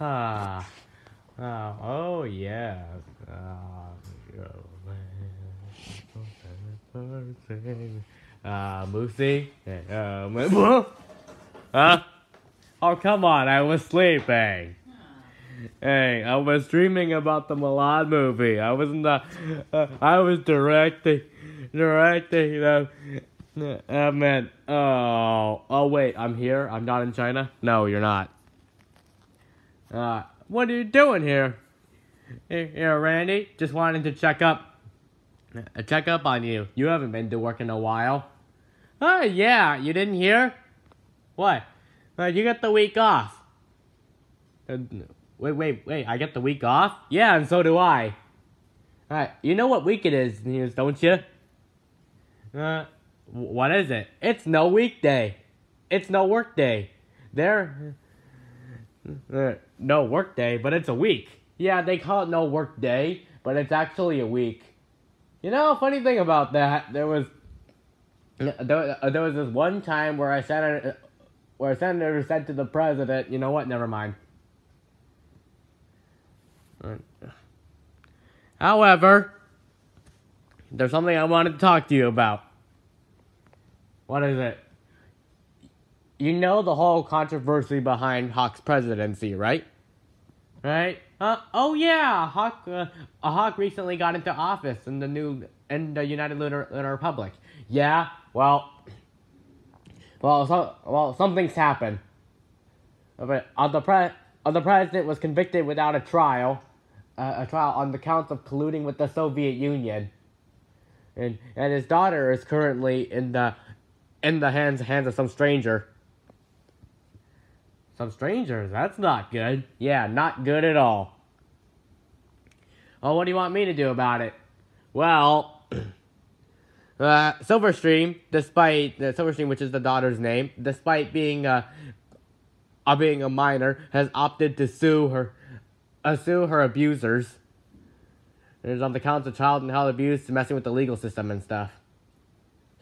Ah. Oh, oh yeah. Ah, uh, Moosey? Uh, huh? Oh, come on, I was sleeping. Hey, I was dreaming about the Mulan movie. I was the, uh, I was directing, directing the, uh, man. Oh, oh wait, I'm here. I'm not in China. No, you're not. Uh, what are you doing here? Here, Randy. Just wanted to check up, uh, check up on you. You haven't been to work in a while. Oh yeah, you didn't hear? What? Uh, you got the week off. Uh, wait, wait, wait. I get the week off? Yeah, and so do I. Alright, you know what week it is, News, don't you? Uh, what is it? It's no weekday. It's no work day. There. Uh, no work day, but it's a week. Yeah, they call it no work day, but it's actually a week. You know, funny thing about that, there was there, there was this one time where I said where a senator said to the president, you know what, never mind. However, there's something I wanted to talk to you about. What is it? You know the whole controversy behind Hawk's presidency, right? Right? Uh, oh yeah, Hawk. Uh, Hawk recently got into office in the new in the United Lunar, Lunar Republic. Yeah. Well, well, so, well, something's happened. But uh, the pre- uh, the president was convicted without a trial, uh, a trial on the counts of colluding with the Soviet Union, and and his daughter is currently in the in the hands hands of some stranger. Some strangers. That's not good. Yeah, not good at all. Oh, what do you want me to do about it? Well. Uh, Silverstream, despite uh, Silverstream, which is the daughter's name, despite being uh, uh being a minor, has opted to sue her, uh, sue her abusers. It's on the counts of child and health abuse, messing with the legal system and stuff.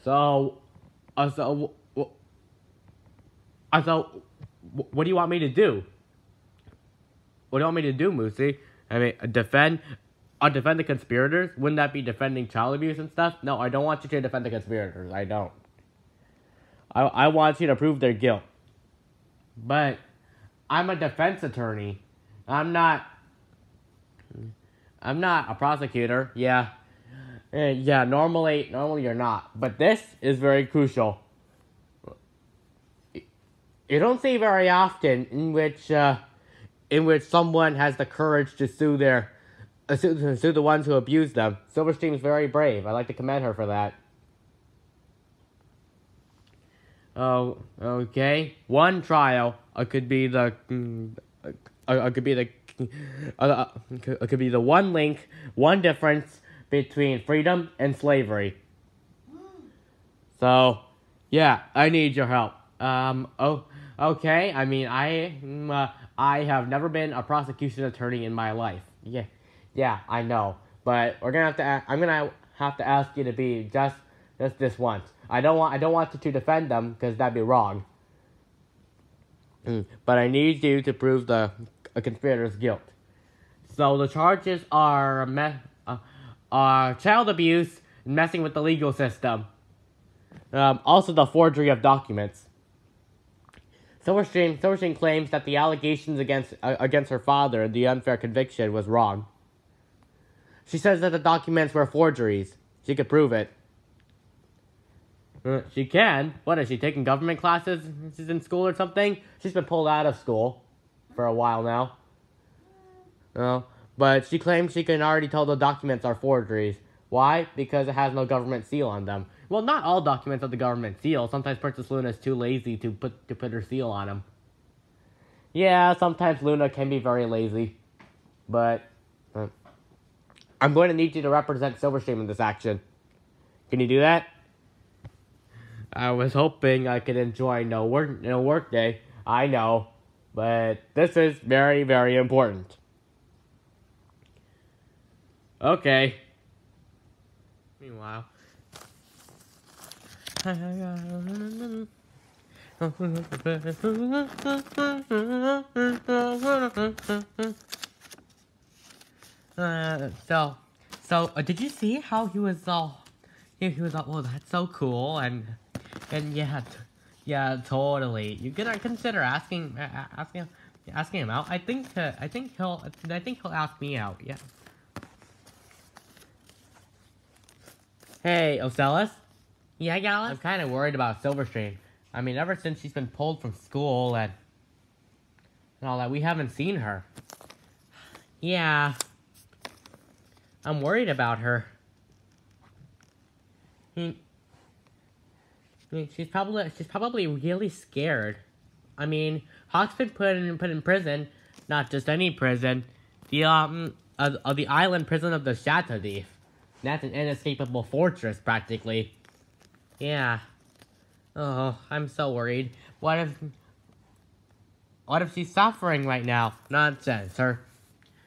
So, uh, so, uh, so, what do you want me to do? What do you want me to do, Moosey? I mean, defend I'll defend the conspirators. Wouldn't that be defending child abuse and stuff? No, I don't want you to defend the conspirators. I don't. I, I want you to prove their guilt. But I'm a defense attorney. I'm not. I'm not a prosecutor. Yeah. Uh, yeah, normally, normally you're not. But this is very crucial. You don't see very often in which, uh, in which someone has the courage to sue their sue, sue the ones who abuse them. Silverstream's very brave. I like to commend her for that. Oh, okay. One trial. It could be the. Uh, it could be the. Uh, it could be the one link, one difference between freedom and slavery. So, yeah, I need your help. Um. Oh. Okay. I mean, I. Uh, I have never been a prosecution attorney in my life. Yeah. Yeah, I know, but we're gonna have to. I'm gonna have to ask you to be just just this once. I don't want I don't want you to defend them because that'd be wrong. Mm, but I need you to prove the a conspirator's guilt. So the charges are me- uh, are child abuse, messing with the legal system. Um, also the forgery of documents. Silverstream, Silverstream claims that the allegations against uh, against her father, the unfair conviction, was wrong. She says that the documents were forgeries. She could prove it. Uh, she can. What is she taking government classes? She's in school or something. She's been pulled out of school for a while now. No, but she claims she can already tell the documents are forgeries. Why? Because it has no government seal on them. Well, not all documents have the government seal. Sometimes Princess Luna is too lazy to put to put her seal on them. Yeah, sometimes Luna can be very lazy, but I'm going to need you to represent Silverstream in this action. Can you do that? I was hoping I could enjoy no work no work day. I know, but this is very very important. Okay. Meanwhile. Uh, so, so uh, did you see how he was all? he, he was all, well, that's so cool, and and yeah, yeah, totally. You gonna consider asking uh, asking asking him out? I think uh, I think he'll I think he'll ask me out. Yeah. Hey, Ocellus? Yeah, Gallus? I'm kind of worried about Silverstream. I mean, ever since she's been pulled from school and, and all that, we haven't seen her. Yeah. I'm worried about her. Hmm. She's probably she's probably really scared. I mean, Hawk's been put in put in prison, not just any prison, the um uh, uh, the island prison of the Chateau d'If. That's an inescapable fortress, practically. Yeah. Oh, I'm so worried. What if... What if she's suffering right now? Nonsense. Her...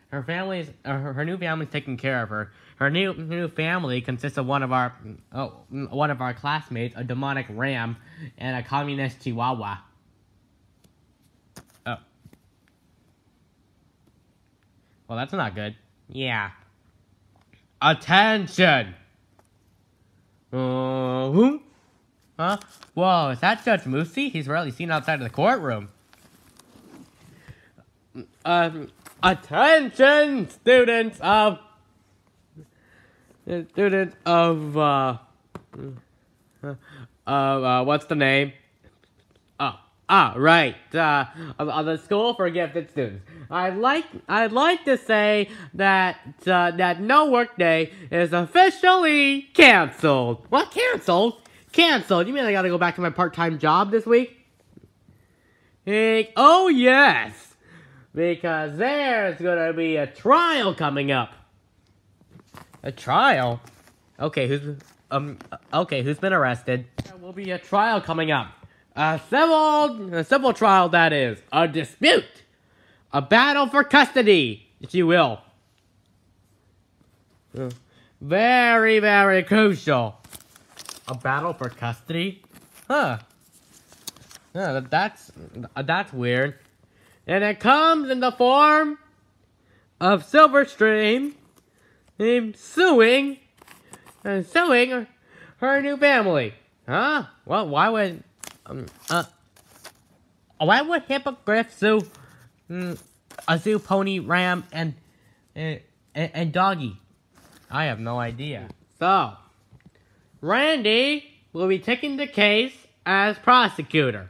Her family's... Uh, her, her new family's taking care of her. Her new new family consists of one of our... Oh, one of our classmates, a demonic ram, and a communist chihuahua. Oh. Well, that's not good. Yeah. Attention! Uh, who? Huh? Whoa, is that Judge Moosey? He's rarely seen outside of the courtroom. Um, attention, students of... Students of, uh... Uh, uh, what's the name? Ah, right. Uh, the School for Gifted Students. I'd like I'd like to say that uh, that no workday is officially canceled. What canceled? Canceled? You mean I gotta go back to my part-time job this week? Hey, oh yes, because there's gonna be a trial coming up. A trial? Okay, who's um? Okay, who's been arrested? There will be a trial coming up. A civil, a civil trial that is a dispute a battle for custody, if you will. Very, very crucial. A battle for custody? Huh. Yeah, that's, that's weird. And it comes in the form of Silverstream suing, suing her new family. Huh? Well, why would, um, uh, why would Hippogriff sue Mm, a zoo pony, ram, and, and, and doggy. I have no idea. So, Randy will be taking the case as prosecutor.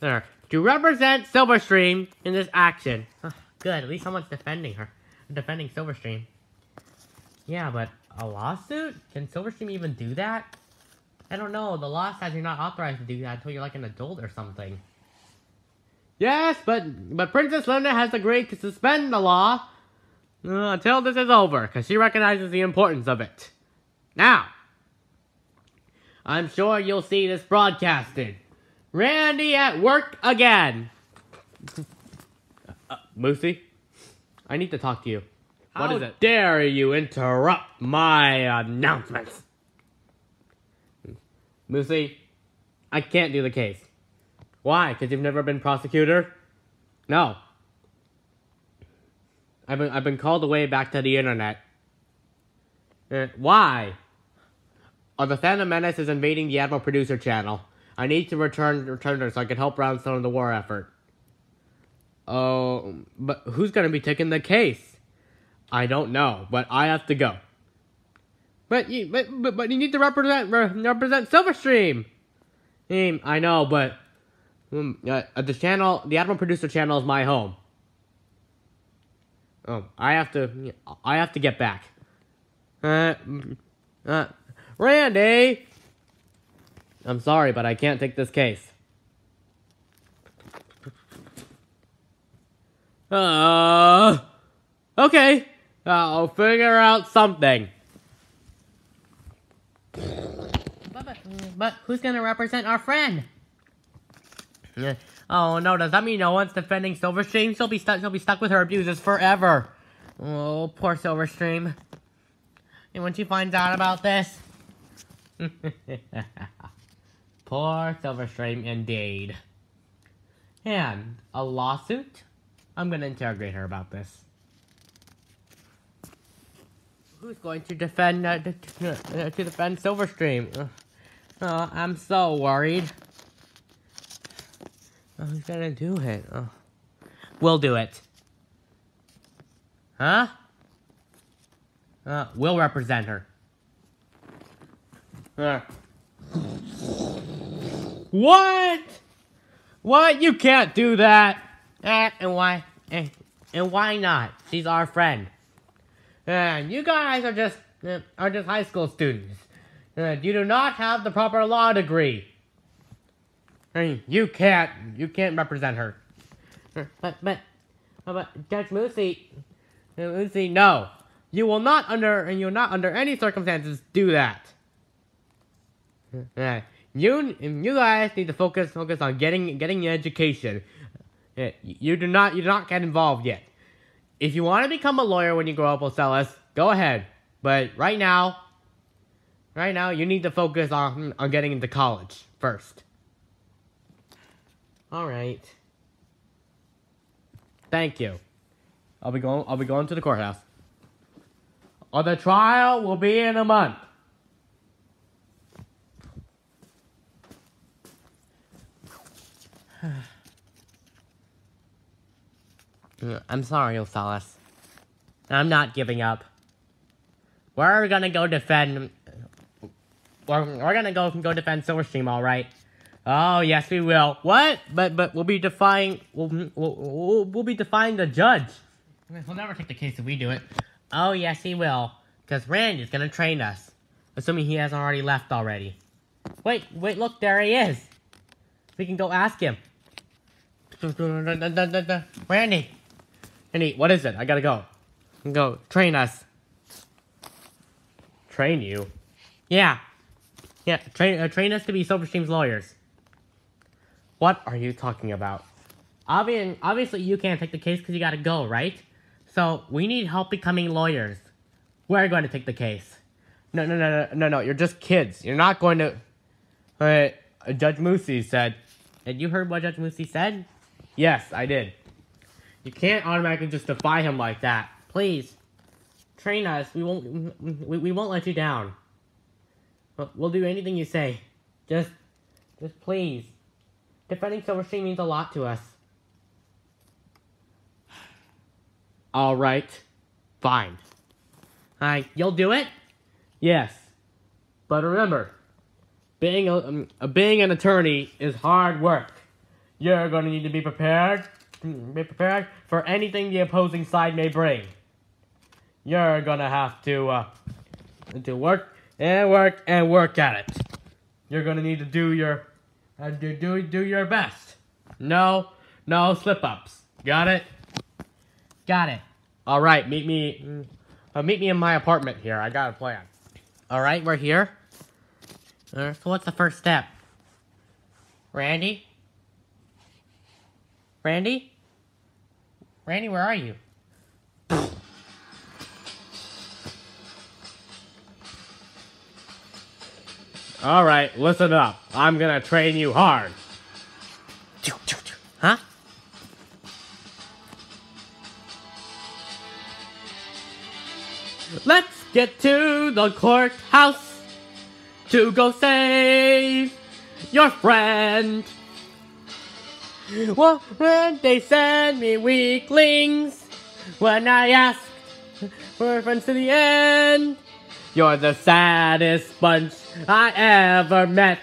There, to represent Silverstream in this action. Oh, good, at least someone's defending her. Defending Silverstream. Yeah, but a lawsuit? Can Silverstream even do that? I don't know, the law says you're not authorized to do that until you're like an adult or something. Yes, but but Princess Luna has agreed to suspend the law uh, until this is over, because she recognizes the importance of it. Now, I'm sure you'll see this broadcasted. Randy at work again. uh, Moosey, I need to talk to you. What How is it? dare you interrupt my announcements? Moosey, I can't do the case. Why? Because you've never been prosecutor? No. I've been, I've been called away back to the internet. Uh, why? Oh, the Phantom Menace is invading the Admiral Producer channel. I need to return return her so I can help Brownstone in the war effort. Oh, but who's gonna be taking the case? I don't know, but I have to go. But you, but, but, but you need to represent represent Silverstream. I know, but Hmm, uh, the channel, the Admiral Producer channel is my home. Oh, I have to, I have to get back. Uh, uh, Randy! I'm sorry, but I can't take this case. Uh, okay. I'll figure out something. But, but, but who's gonna represent our friend? Oh no, does that mean no one's defending Silverstream? She'll be stuck she'll be stuck with her abusers forever. Oh, poor Silverstream. And when she finds out about this. Poor Silverstream indeed. And a lawsuit? I'm gonna interrogate her about this. Who's going to defend uh, to, uh, to defend Silverstream? Uh, I'm so worried. Oh, who's gonna do it? Oh. We'll do it. Huh? Uh, we'll represent her. Uh. What? What? You can't do that. Eh, and why? Eh, and why not? She's our friend. And you guys are just uh, are just high school students. Uh, you do not have the proper law degree. I mean, you can't you can't represent her. But but but Judge Moosey, Moosey, no, you will not under and you'll not under any circumstances do that. Uh, you you guys need to focus focus on getting getting your education. Uh, you do not you do not get involved yet. If you want to become a lawyer when you grow up, Ocellus, go ahead. But right now, right now, you need to focus on on getting into college first. All right. Thank you. I'll be going. I'll be going to the courthouse. Oh, the trial will be in a month. Mm, I'm sorry, Ocellus. I'm not giving up. We're gonna go defend. We're, we're gonna go go defend Silverstream, all right? Oh yes, we will. What? But but we'll be defying. We'll we'll, we'll, be defying the judge. He'll never take the case if we do it. Oh yes, he will. Cause Randy's gonna train us, assuming he hasn't already left already. Wait, wait, look, there he is. We can go ask him. Randy, Randy, what is it? I gotta go. Go train us. Train you? Yeah. Yeah, train uh, train us to be Silverstream's lawyers. What are you talking about? Obvi obviously, you can't take the case because you gotta go, right? So, we need help becoming lawyers. We're going to take the case. No, no, no, no, no, no, you're just kids. You're not going to... Uh, Judge Moosey said... Did you heard what Judge Moosey said? Yes, I did. You can't automatically just defy him like that. Please, train us. We won't. We, we won't let you down. We'll do anything you say. Just, just please. Defending Silverstream means a lot to us. All right, fine. Hi, you'll do it? Yes. But remember, being a, um, being an attorney is hard work. You're going to need to be prepared, be prepared for anything the opposing side may bring. You're to have to, uh, to work and work and work at it. You're to need to do your, uh, do, do, do your best. No, no slip-ups. Got it? Got it. All right, meet me, uh, meet me in my apartment here. I got a plan. All right, we're here. Uh, so what's the first step? Randy? Randy? Randy, where are you? Alright, listen up. I'm gonna train you hard. Huh? Let's get to the courthouse to go save your friend. Well, when they send me weaklings, when I ask for friends to the end, you're the saddest bunch I ever met.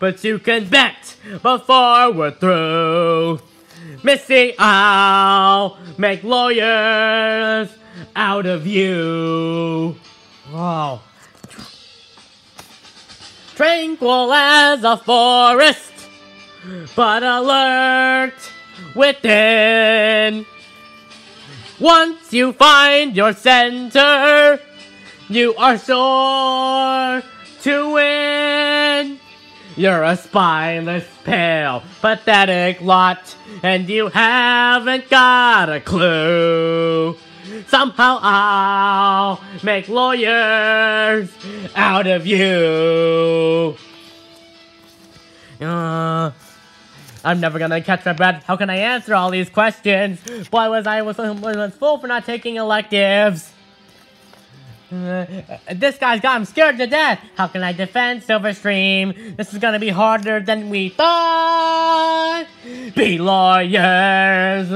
But you can bet before we're through, Missy, I'll make lawyers out of you. Wow. Tranquil as a forest but alert within. Once you find your center, you are sure to win. You're a spineless, pale, pathetic lot, and you haven't got a clue. Somehow I'll make lawyers out of you. Uh, I'm never gonna catch my breath. How can I answer all these questions? Why was I was full for not taking electives? Uh, this guy's got him scared to death. How can I defend Silverstream? This is gonna be harder than we thought. Be lawyers,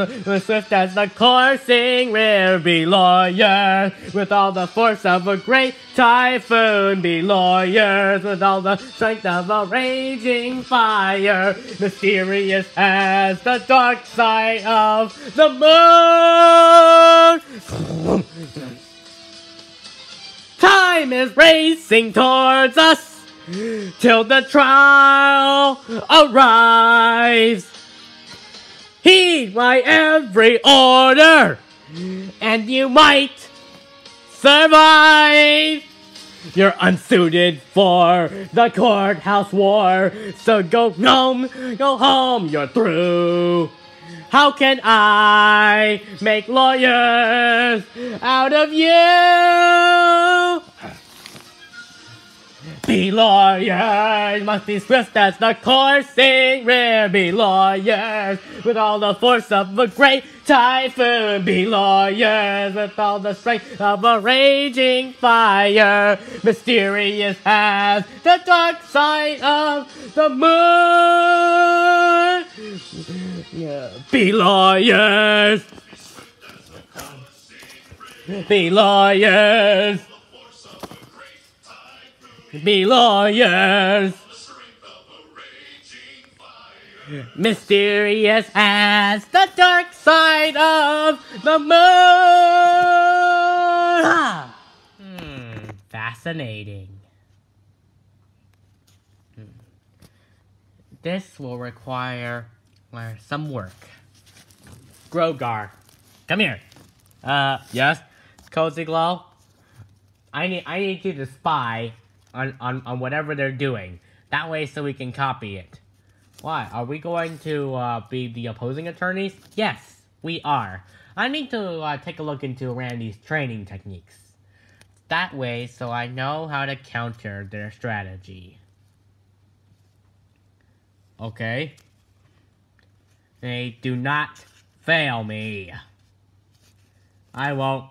swift as the coursing river. Be lawyers, with all the force of a great typhoon. Be lawyers, with all the strength of a raging fire. Mysterious as the dark side of the moon. Time is racing towards us till the trial arrives. Heed my every order, and you might survive. You're unsuited for the courthouse war, so go home, go home, you're through. How can I make lawyers out of you? Be lawyers, must be swift as the coursing river. Be lawyers, with all the force of a great typhoon. Be lawyers, with all the strength of a raging fire. Mysterious as the dark side of the moon. Yeah. Be lawyers. Be lawyers. Be lawyers. Mysterious as the dark side of the moon. Hmm, fascinating. Hmm. This will require some work. Grogar, come here. Uh, yes, Cozy Glow. I need I need you to spy on, on, on whatever they're doing. That way so we can copy it. Why? Are we going to uh, be the opposing attorneys? Yes, we are. I need to uh, take a look into Randy's training techniques. That way so I know how to counter their strategy. Okay. They do not fail me. I won't.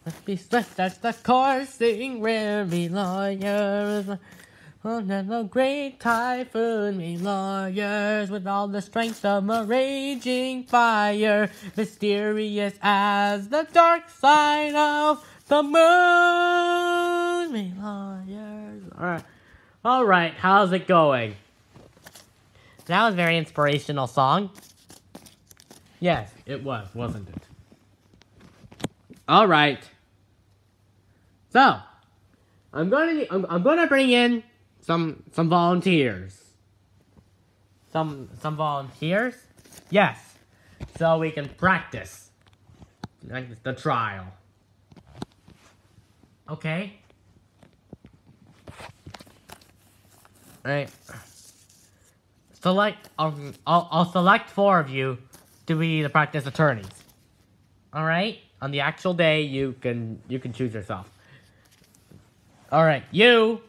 Mm, Must be swift the coursing river, lawyers. Oh, the great typhoon, me lawyers, with all the strength of a raging fire, mysterious as the dark side of the moon, me lawyers. Alright, alright, how's it going? That was a very inspirational song. Yes, it was, wasn't it? All right. So, I'm gonna I'm, I'm gonna bring in some some volunteers. Some some volunteers. Yes. So we can practice the trial. Okay. All right. Select. I'll, I'll I'll select four of you to be the practice attorneys. All right on the actual day, you can you can choose yourself. All right, you.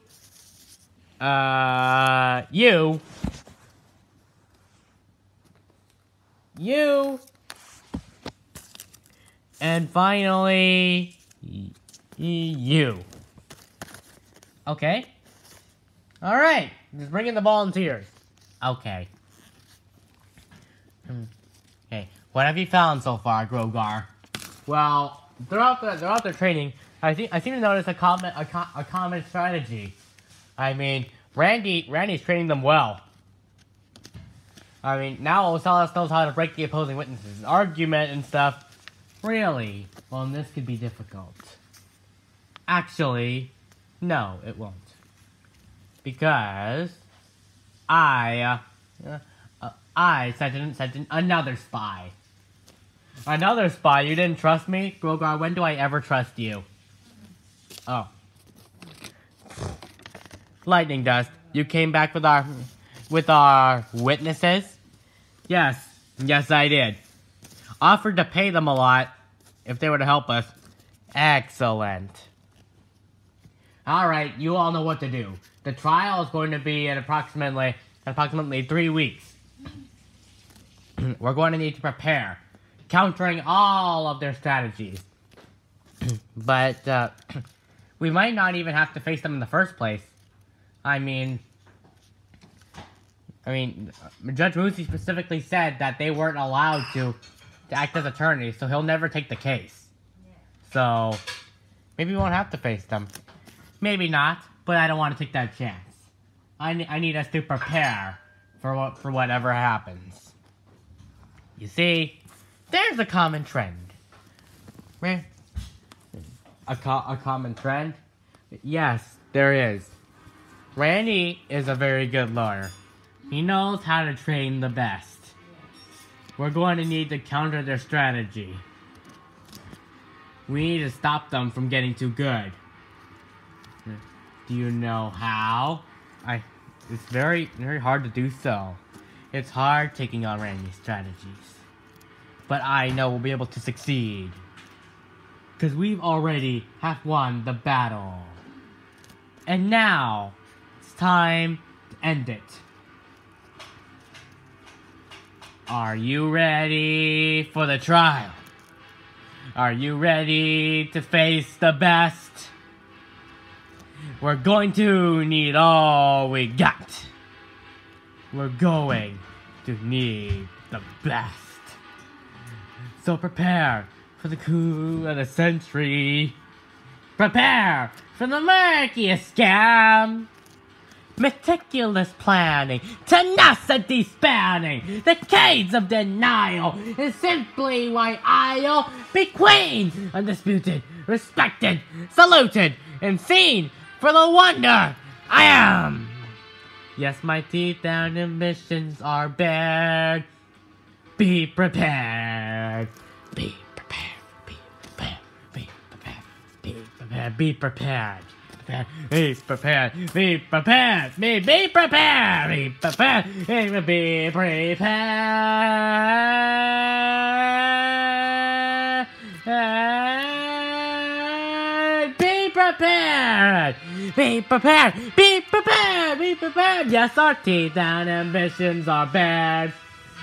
Uh, you. You. And finally, you. Okay. All right, just bring in the volunteers. Okay. Okay, what have you found so far, Grogar? Well, throughout the throughout their training, I think I seem to notice a common a, a common strategy. I mean, Randy Randy's training them well. I mean, now Ocellus knows how to break the opposing witnesses, argument and stuff. Really? Well, this could be difficult. Actually, no, it won't. Because I, uh, uh, I sent in, sent in another spy. Another spy. You didn't trust me? Grogar, when do I ever trust you? Oh. Lightning Dust, you came back with our... with our witnesses? Yes. Yes, I did. Offered to pay them a lot if they were to help us. Excellent. Alright, you all know what to do. The trial is going to be in approximately approximately three weeks. We're going to need to prepare, countering all of their strategies. but uh, we might not even have to face them in the first place. I mean, I mean, Judge Moosey specifically said that they weren't allowed to, to act as attorneys, so he'll never take the case. So, maybe we won't have to face them. Maybe not, but I don't want to take that chance. I, ne I need us to prepare for what for whatever happens. You see, there's a common trend. A, co a common trend? Yes, there is. Randy is a very good lawyer. He knows how to train the best. We're going to need to counter their strategy. We need to stop them from getting too good. Do you know how? I. It's very, very hard to do so. It's hard taking on Randy's strategies. But I know we'll be able to succeed. Because we've already half won the battle. And now, it's time to end it. Are you ready for the trial? Are you ready to face the best? We're going to need all we got. We're going to need the best. So prepare for the coup of the century. Prepare for the murkiest scam. Meticulous planning, tenacity spanning, decades of denial is simply why I'll be queen, undisputed, respected, saluted, and seen for the wonder I am. Yes, my teeth and ambitions are bared. Be prepared. Be prepared. Be prepared. Be prepared. Be prepared. Be prepared be prepared, be prepared, be, prepared, be prepared, be prepared. Be prepared! Be prepared! Be prepared! Be prepared! Yes, our teeth and ambitions are bad.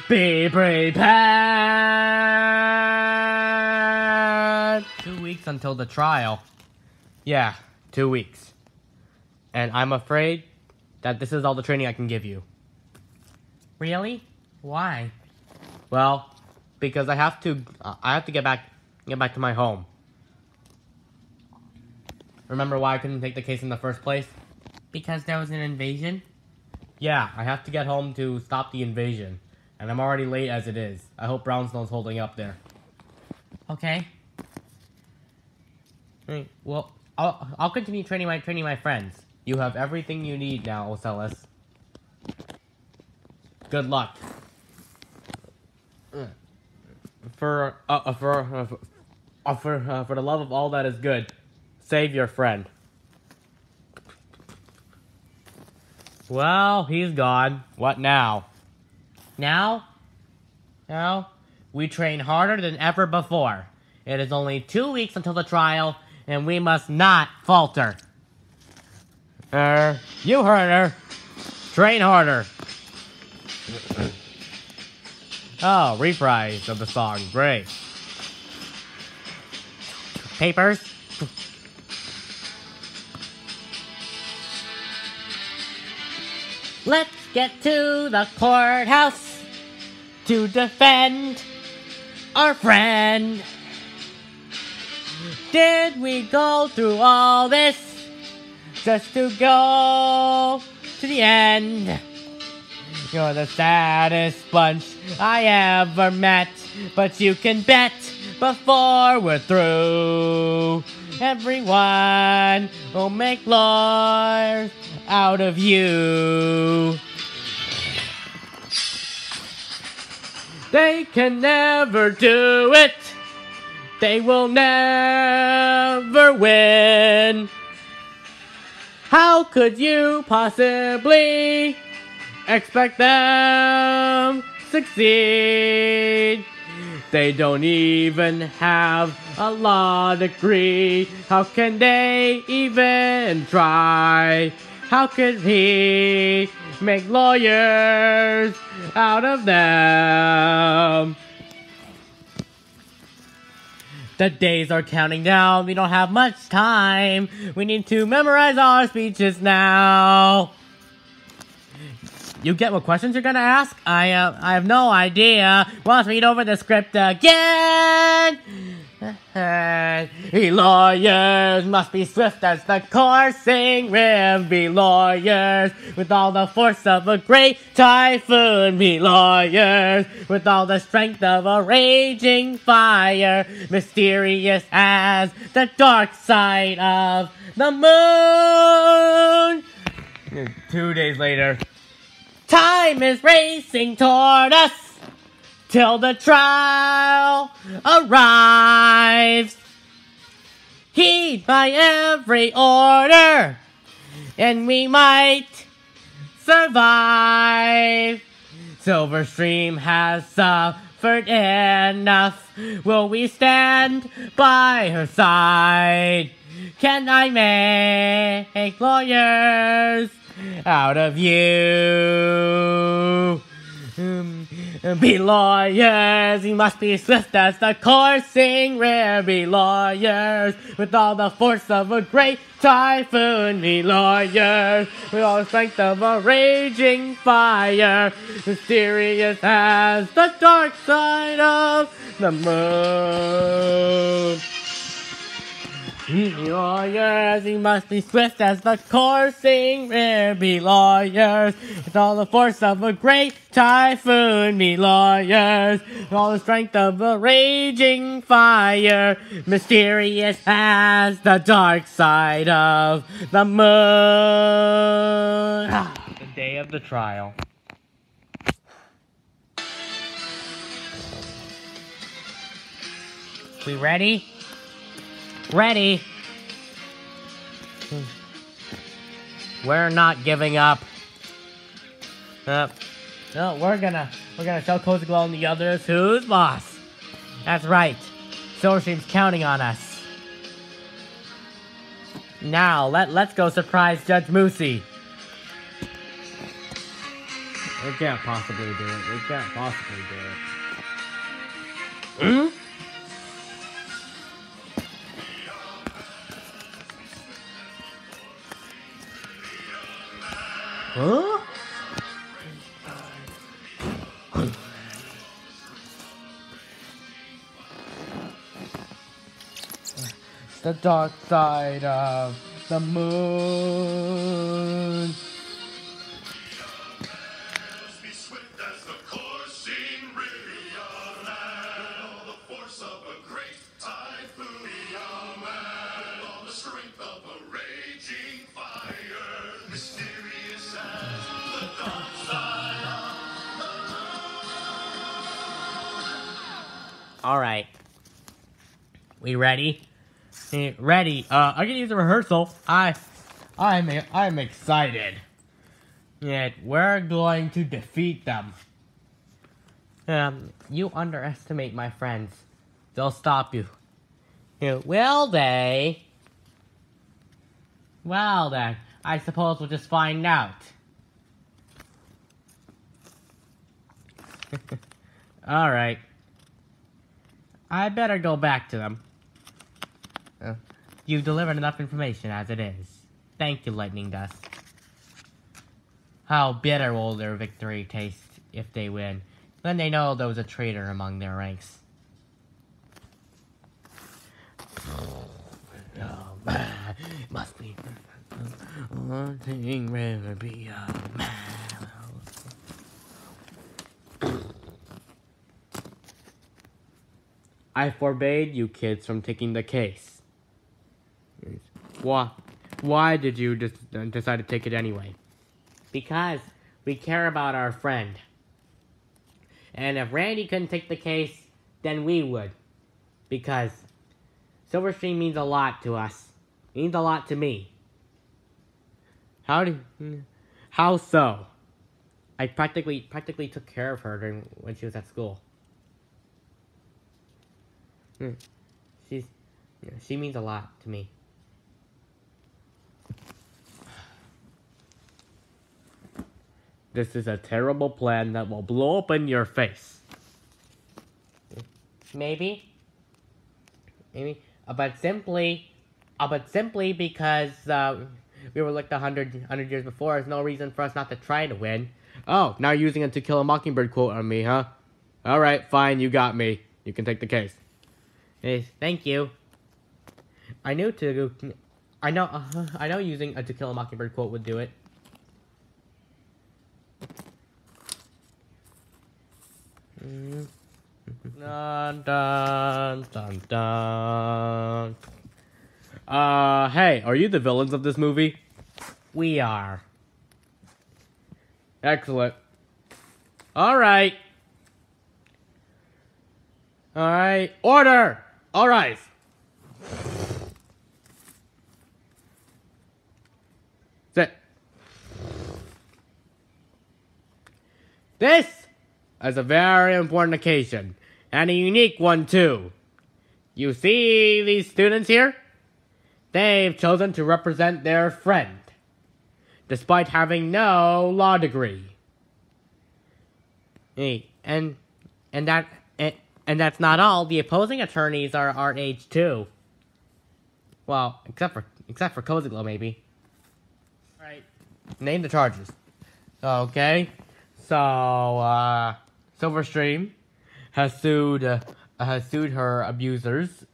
Be prepared! Two weeks until the trial. Yeah, Two weeks. And I'm afraid that this is all the training I can give you. Really? Why? Well, because I have to, uh, I have to get back, get back to my home. Remember why I couldn't take the case in the first place? Because there was an invasion? Yeah, I have to get home to stop the invasion. And I'm already late as it is. I hope Brownstone's holding up there. Okay. Well, I'll, I'll continue training my training my friends. You have everything you need now, Ocellus. Good luck. For uh, uh for uh, uh, for uh, for the love of all that is good, save your friend. Well, he's gone. What now? Now? Now? We train harder than ever before. It is only two weeks until the trial, and we must not falter. Er, you heard her. Train harder. oh, reprise of the song. Great. Papers. Let's get to the courthouse to defend our friend. Did we go through all this just to go to the end? You're the saddest bunch I ever met, but you can bet before we're through. Everyone will make lawyers out of you. They can never do it. They will never win. How could you possibly expect them succeed? They don't even have a law degree. How can they even try? How could he make lawyers out of them? The days are counting down. We don't have much time. We need to memorize our speeches now. You get what questions you're gonna ask? I uh, I have no idea. Let's read over the script again. Be lawyers must be swift as the coursing wind. Be lawyers with all the force of a great typhoon. Be lawyers with all the strength of a raging fire. Mysterious as the dark side of the moon. Two days later. Time is racing toward us till the trial arrives. Heed by every order, and we might survive. Silverstream has suffered enough. Will we stand by her side? Can I make lawyers out of you? Be lawyers, you must be swift as the coursing river. Be lawyers, with all the force of a great typhoon. Be lawyers, with all the strength of a raging fire. Mysterious as the dark side of the moon. Lawyers, you must be swift as the coursing river. Be lawyers, with all the force of a great typhoon. Be lawyers, with all the strength of a raging fire. Mysterious as the dark side of the moon. Ah. the day of the trial. We ready? Ready. We're not giving up. Uh, no, we're gonna we're gonna show Cozy Glow and the others who's boss. That's right. Silverstream's counting on us. Now let let's go surprise Judge Moosey. We can't possibly do it. We can't possibly do dark side. Of the moon. All right. We ready? Eh, Ready. Uh, I can use a rehearsal. I, I'm, I'm excited. Yeah, we're going to defeat them. Um, you underestimate my friends. They'll stop you. Yeah, will they? Well then, I suppose we'll just find out. Alright. I better go back to them. You've delivered enough information as it is. Thank you, Lightning Dust. How bitter will their victory taste if they win, when they know there was a traitor among their ranks. Oh, must be be a man. I forbade you kids from taking the case. Why? Why did you just decide to take it anyway? Because we care about our friend. And if Randy couldn't take the case, then we would. Because Silverstream means a lot to us. It means a lot to me. How do how so? I practically practically took care of her during when she was at school. Hmm. She's, she means a lot to me. This is a terrible plan that will blow up in your face. Maybe. Maybe. Uh, but simply, uh, but simply because uh, we were like a hundred, hundred years before, there's no reason for us not to try to win. Oh, now you're using a To Kill a Mockingbird quote on me, huh? All right, fine, you got me. You can take the case. Hey, thank you. I knew to. I know. Uh, I know using a To Kill a Mockingbird quote would do it. Dun dun dun dun. Uh, hey, are you the villains of this movie? We are. Excellent. All right. All right. Order. All right. Sit. This is a very important occasion, and a unique one too. You see these students here? They've chosen to represent their friend, despite having no law degree. Hey, and and that and, and that's not all. The opposing attorneys are our age too. Well, except for except for Cozy Glow, maybe. Right. Name the charges. Okay. So, uh, Silverstream has sued uh, has sued her abusers,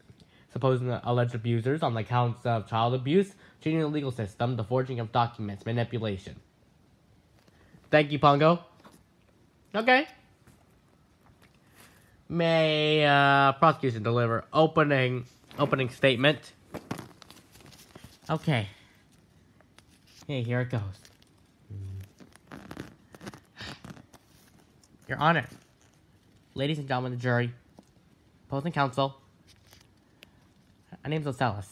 supposed alleged abusers, on the counts of child abuse, cheating the legal system, the forging of documents, manipulation. Thank you, Pongo. Okay. May uh, prosecution deliver opening opening statement. Okay. Hey, here it goes. Your Honor, ladies and gentlemen of the jury, opposing counsel, my name's Ocellus,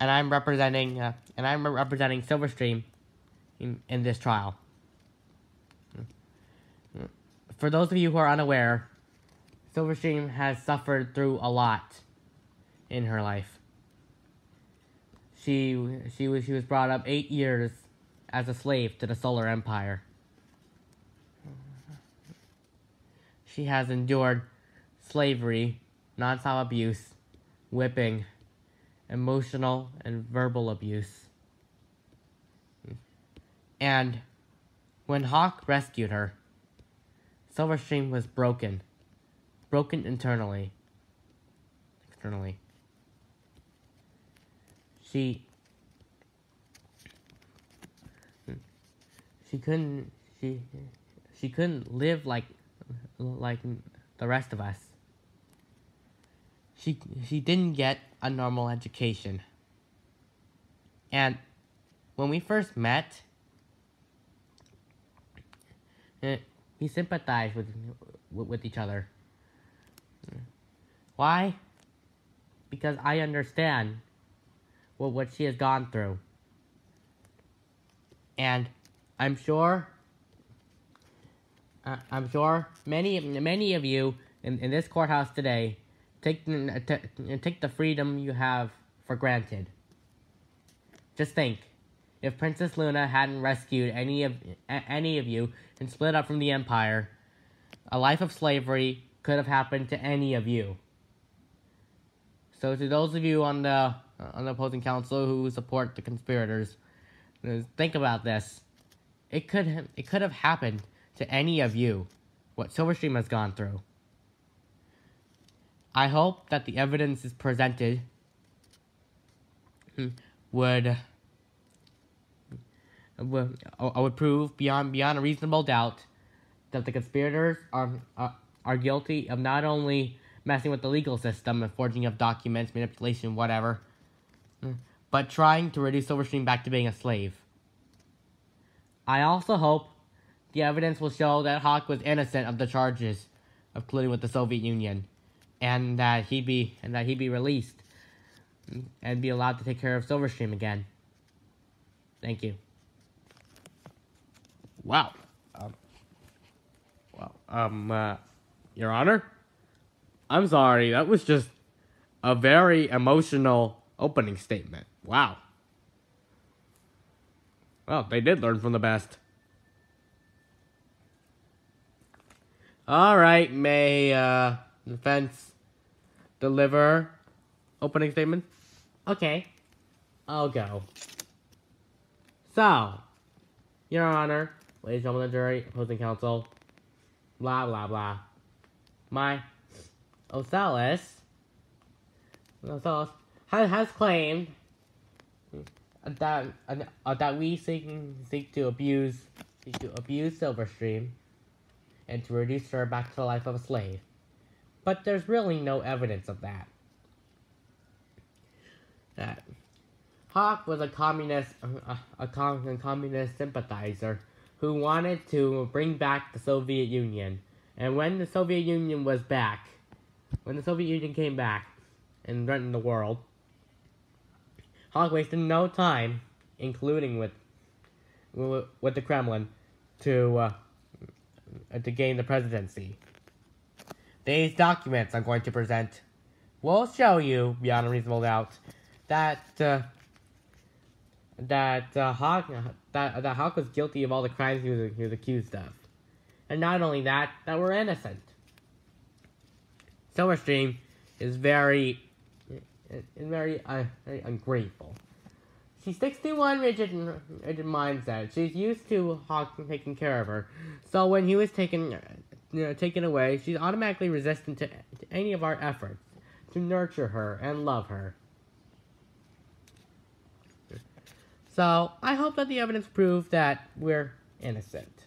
and I'm representing, uh, and I'm representing Silverstream in, in this trial. For those of you who are unaware, Silverstream has suffered through a lot in her life. She she was she was brought up eight years as a slave to the Solar Empire. She has endured slavery, non-stop abuse, whipping, emotional and verbal abuse. And when Hawk rescued her, Silverstream was broken. Broken internally. Externally. She she couldn't she she couldn't live like like the rest of us. She she didn't get a normal education. And when we first met, eh, we sympathized with, with with each other. Why? Because I understand what what she has gone through. And I'm sure uh, I'm sure many many of you in, in this courthouse today take take the freedom you have for granted. Just think, if Princess Luna hadn't rescued any of any of you and split up from the Empire, a life of slavery could have happened to any of you. So, to those of you on the on the opposing council who support the conspirators, think about this. It could it could have happened to any of you what Silverstream has gone through. I hope that the evidence is presented would would, uh, would prove beyond beyond a reasonable doubt that the conspirators are, are are guilty of not only messing with the legal system and forging of documents, manipulation, whatever, but trying to reduce Silverstream back to being a slave. I also hope the evidence will show that Hawk was innocent of the charges of colluding with the Soviet Union, and that he be and that he be released and be allowed to take care of Silverstream again. Thank you. Wow. Um, well, um, uh, Your Honor, I'm sorry. That was just a very emotional opening statement. Wow. Well, they did learn from the best. All right, may uh, defense deliver opening statement. Okay, I'll go. So, Your Honor, ladies and gentlemen of the jury, opposing counsel, blah blah blah. My Ocellus, Ocellus has, has claimed that uh, that we seek seek to abuse seek to abuse Silverstream and to reduce her back to the life of a slave. But there's really no evidence of that. That Hawk was a communist a, a, a communist sympathizer who wanted to bring back the Soviet Union. And when the Soviet Union was back, when the Soviet Union came back and threatened the world, Hawk wasted no time, including with with the Kremlin, to uh, to gain the presidency. These documents I'm going to present will show you, beyond a reasonable doubt, that uh, that uh, Hawk that that Hawk was guilty of all the crimes he was, he was accused of, and not only that, that we're innocent. Silverstream is very is very, uh, very ungrateful. She sticks to one rigid, rigid mindset. She's used to Hawk taking care of her, so when he was taken, uh, you know, taken away, she's automatically resistant to, to any of our efforts to nurture her and love her. So I hope that the evidence proves that we're innocent.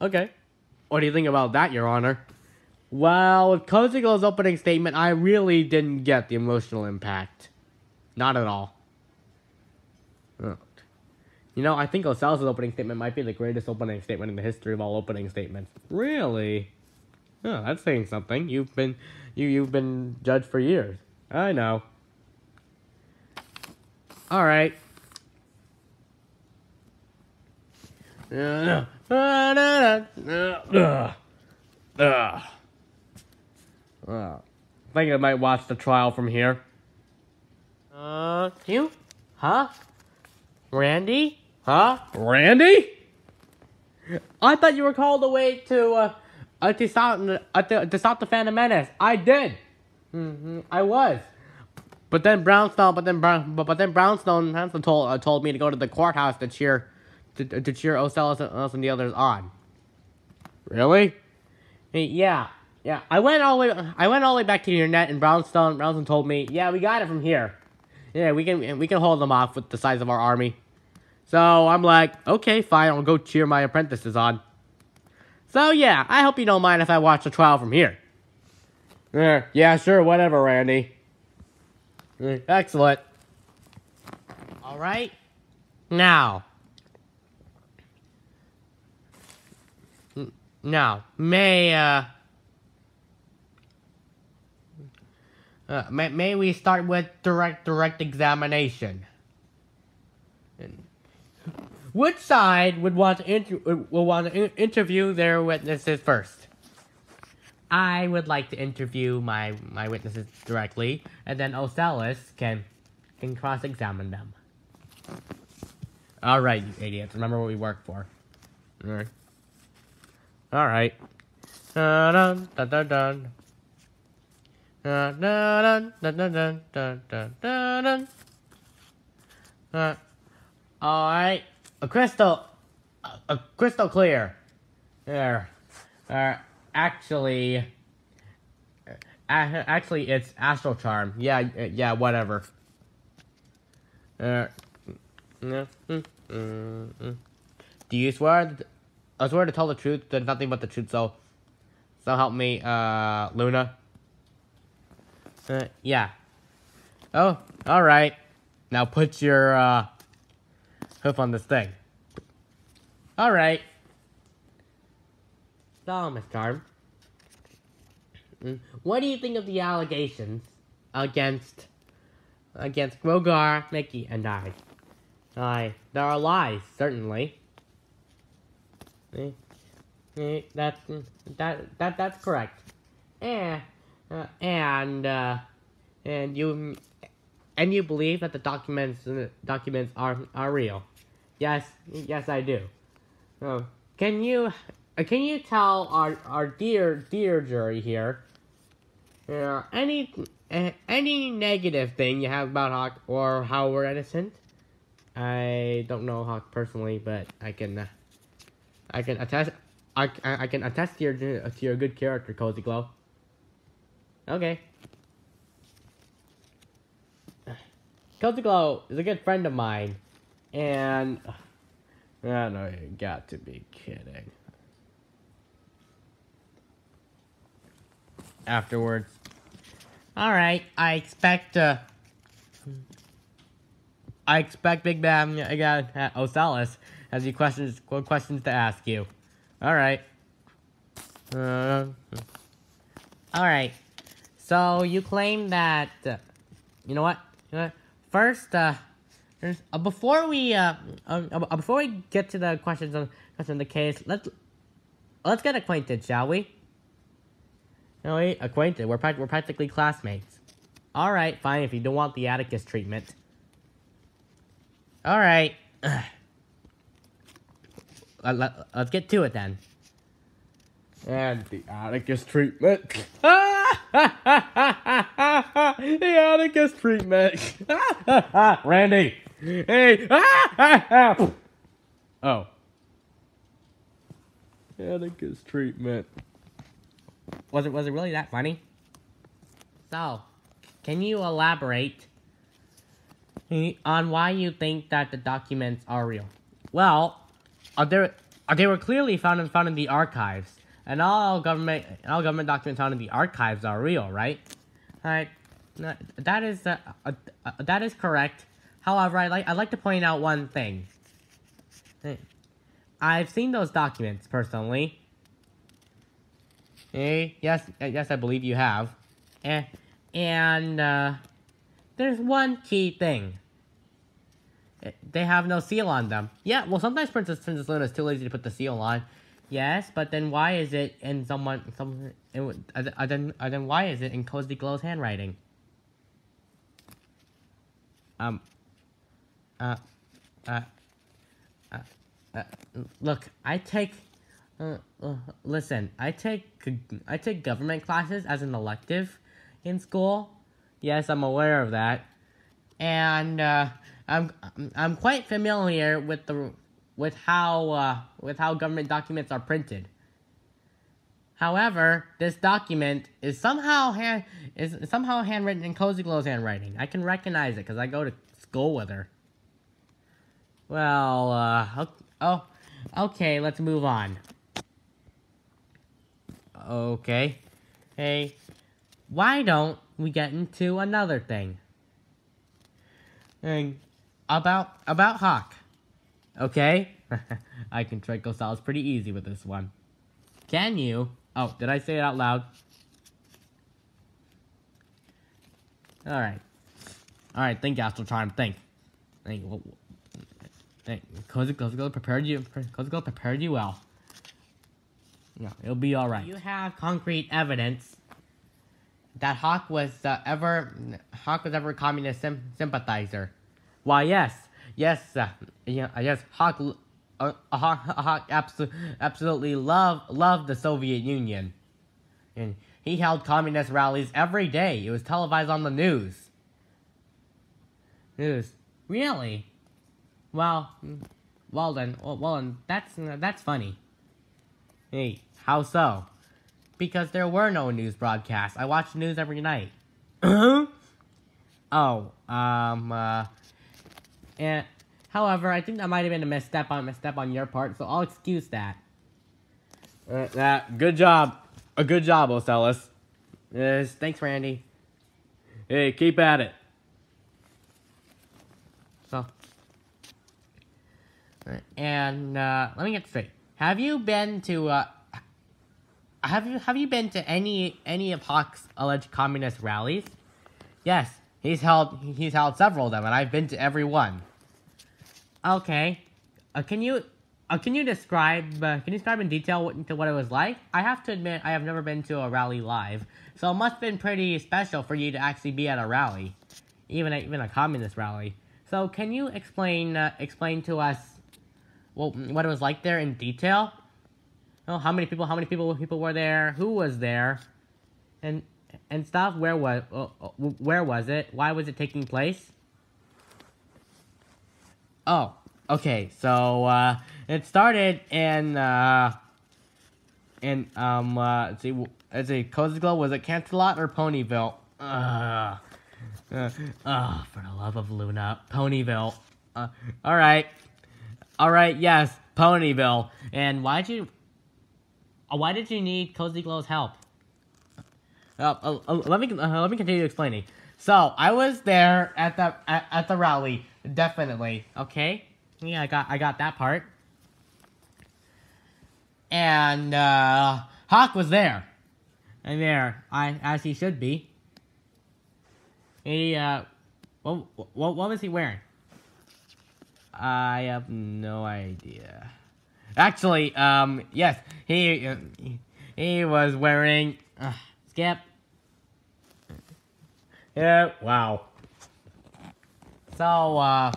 Okay. What do you think about that, Your Honor? Well, with Cozy Glow's opening statement, I really didn't get the emotional impact. Not at all. You know, I think Ocellus' opening statement might be the greatest opening statement in the history of all opening statements. Really? Oh, that's saying something. You've been you you've been judged for years. I know. All right. I think I might watch the trial from here. Uh, you? Huh? Randy? Huh? Randy? I thought you were called away to, uh, uh to stop, uh, to, to stop the Phantom Menace. I did. Mm-hmm, I was. But then Brownstone, but then Brown, but, but then Brownstone Hanson told uh, told me to go to the courthouse to cheer, to, to cheer Ocellus and, and the others on. Really? Yeah. Yeah, I went all the way. I went all the way back to your net, and Brownstone. Brownstone told me, "Yeah, we got it from here. Yeah, we can we can hold them off with the size of our army." So I'm like, "Okay, fine. I'll go cheer my apprentices on." So yeah, I hope you don't mind if I watch the trial from here. Yeah, yeah, sure, whatever, Randy. Eh, excellent. All right. Now. Hmm, now, may uh Uh, may, may we start with direct direct examination? Which side would want to inter- will want to interview their witnesses first? I would like to interview my my witnesses directly, and then Ocellus can can cross examine them. All right, you idiots! Remember what we work for. All right. All right. Dun dun dun dun. Uh, all right, a crystal, a, crystal clear. There. Uh, actually, uh, actually, it's astral charm. Yeah, yeah, whatever. Uh, mm, mm, mm, do you swear? I swear to tell the truth, there's nothing but the truth. So, so help me, uh, Luna. Uh, yeah. Oh, alright. Now put your, uh, hoof on this thing. Alright. So, Miss Charm. Mm, what do you think of the allegations against, against Grogar, Mickey, and I? I, there are lies, certainly. Eh, eh, that's, that, that, that's correct. and uh, and uh, and you and you believe that the documents uh, documents are are real. Yes, yes, I do. Oh, can you uh, can you tell our our dear dear jury here uh, any uh, any negative thing you have about Hawk or how we're innocent? I don't know Hawk personally, but I can uh, I can attest I, I can attest to your to your good character, Cozy Glow. Okay. Cozy Glow is a good friend of mine, and I know you got to be kidding. Afterwards, all right, I expect uh, I expect Big Bam I got uh, Ocellus has you questions questions to ask you. All right. Uh, all right. So you claim that uh, you know what? You know what? First, uh, there's, uh, before we uh, uh, uh, before we get to the questions on question the case, let's let's get acquainted, shall we? No, we acquainted. We're we're practically classmates. All right, fine. If you don't want the Atticus treatment. All right. let, let, let's get to it then. And the Atticus treatment. The Atticus treatment. Randy. Hey. oh. Atticus treatment. Was it was it really that funny? So, can you elaborate on why you think that the documents are real? Well, they were clearly found and found in the archives, and all government all government documents found in the archives are real, right? Right. That is uh, uh, uh, that is correct. However, I like I'd like to point out one thing. I've seen those documents personally. Eh, yes, eh, yes, I believe you have. Eh, and uh, there's one key thing. Eh, they have no seal on them. Yeah, well, sometimes Princess Princess Luna is too lazy to put the seal on. Yes, but then why is it in someone some? It, uh, then uh, then why is it in Cozy Glow's handwriting? Um. Uh. Uh. Uh. uh look, I take. Uh, uh, listen, I take I take government classes as an elective in school. Yes, I'm aware of that, and uh, I'm I'm quite familiar with the with how uh, with how government documents are printed. However, this document is somehow hand is somehow handwritten in Cozy Glow's handwriting. I can recognize it because I go to school with her. Well, uh, oh, okay, let's move on. Okay. Hey, why don't we get into another thing? And about about Hawk. Okay? I can trick Gonzalez pretty easy with this one. Can you? Oh, did I say it out loud? Alright. Alright, think, Astral Charm, think. Think. think. Cozy Glow prepared you Cozy Glow prepared you well. Yeah, it'll be alright. You have concrete evidence that Hawk was uh, ever Hawk was ever a communist sympathizer. Why, yes, yes, uh, yeah, yes. Hawk, uh, Hawk, Hawk abso absolutely love loved the Soviet Union, and he held communist rallies every day. It was televised on the news. News, really? Well, well then, well, then, that's that's funny. Hey, how so? Because there were no news broadcasts. I watch news every night. oh, um, uh, and however, I think that might have been a misstep on misstep on your part, so I'll excuse that. Uh, that good job, a good job, Ocellus. Yes, thanks, Randy. Hey, keep at it. So, and uh, let me get straight. Have you been to uh, have you have you been to any any of Hawk's alleged communist rallies? Yes, he's held he's held several of them, and I've been to every one. Okay, uh, can you uh, can you describe? Uh, can you describe in detail what, what it was like? I have to admit, I have never been to a rally live, so it must have been pretty special for you to actually be at a rally, even a, even a communist rally. So, can you explain uh, explain to us well, what it was like there in detail? Oh, how many people? How many people? People were there? Who was there? And and stuff. Where was? Uh, uh, where was it? Why was it taking place? Oh, okay. So uh, it started in uh, in um uh, let's see, let's see, Cozy Glow was it Canterlot or Ponyville? Uh, uh, uh, for the love of Luna, Ponyville. Uh, all right, all right, yes, Ponyville. And why did you? Uh, why did you need Cozy Glow's help? Uh, uh, uh, let me uh, let me continue explaining. So I was there at the at, at the rally, definitely. Okay, yeah, I got I got that part. And uh, Hawk was there, and there, I as he should be. He uh, what what what was he wearing? I have no idea. Actually, um, yes, he uh, he was wearing. Uh, skip. Yeah. Wow. So, uh,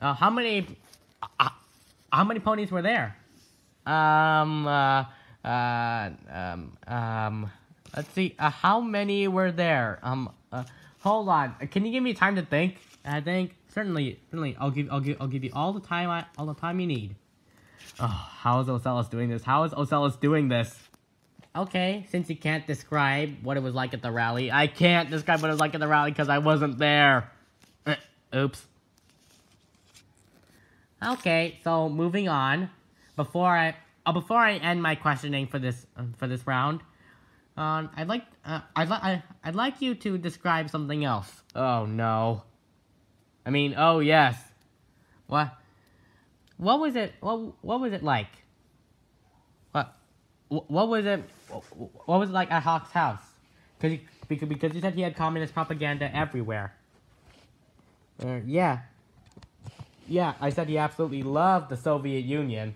uh how many, uh, how many ponies were there? Um, uh, uh, um, um, let's see. Uh, how many were there? Um, uh, hold on. Can you give me time to think? I think certainly, certainly, I'll give, I'll give, I'll give you all the time, I, all the time you need. Oh, how is Ocellus doing this? How is Ocellus doing this? Okay, since you can't describe what it was like at the rally, I can't describe what it was like at the rally because I wasn't there. Oops. Okay, so moving on. Before I, uh, before I end my questioning for this uh, for this round, um, I'd like uh, I'd like I'd like you to describe something else. Oh no. I mean, oh yes. What? What was it? What What was it like? What? What was it? What was it like at Hawk's house? Because because because you said he had communist propaganda everywhere. Uh, yeah. Yeah, I said he absolutely loved the Soviet Union.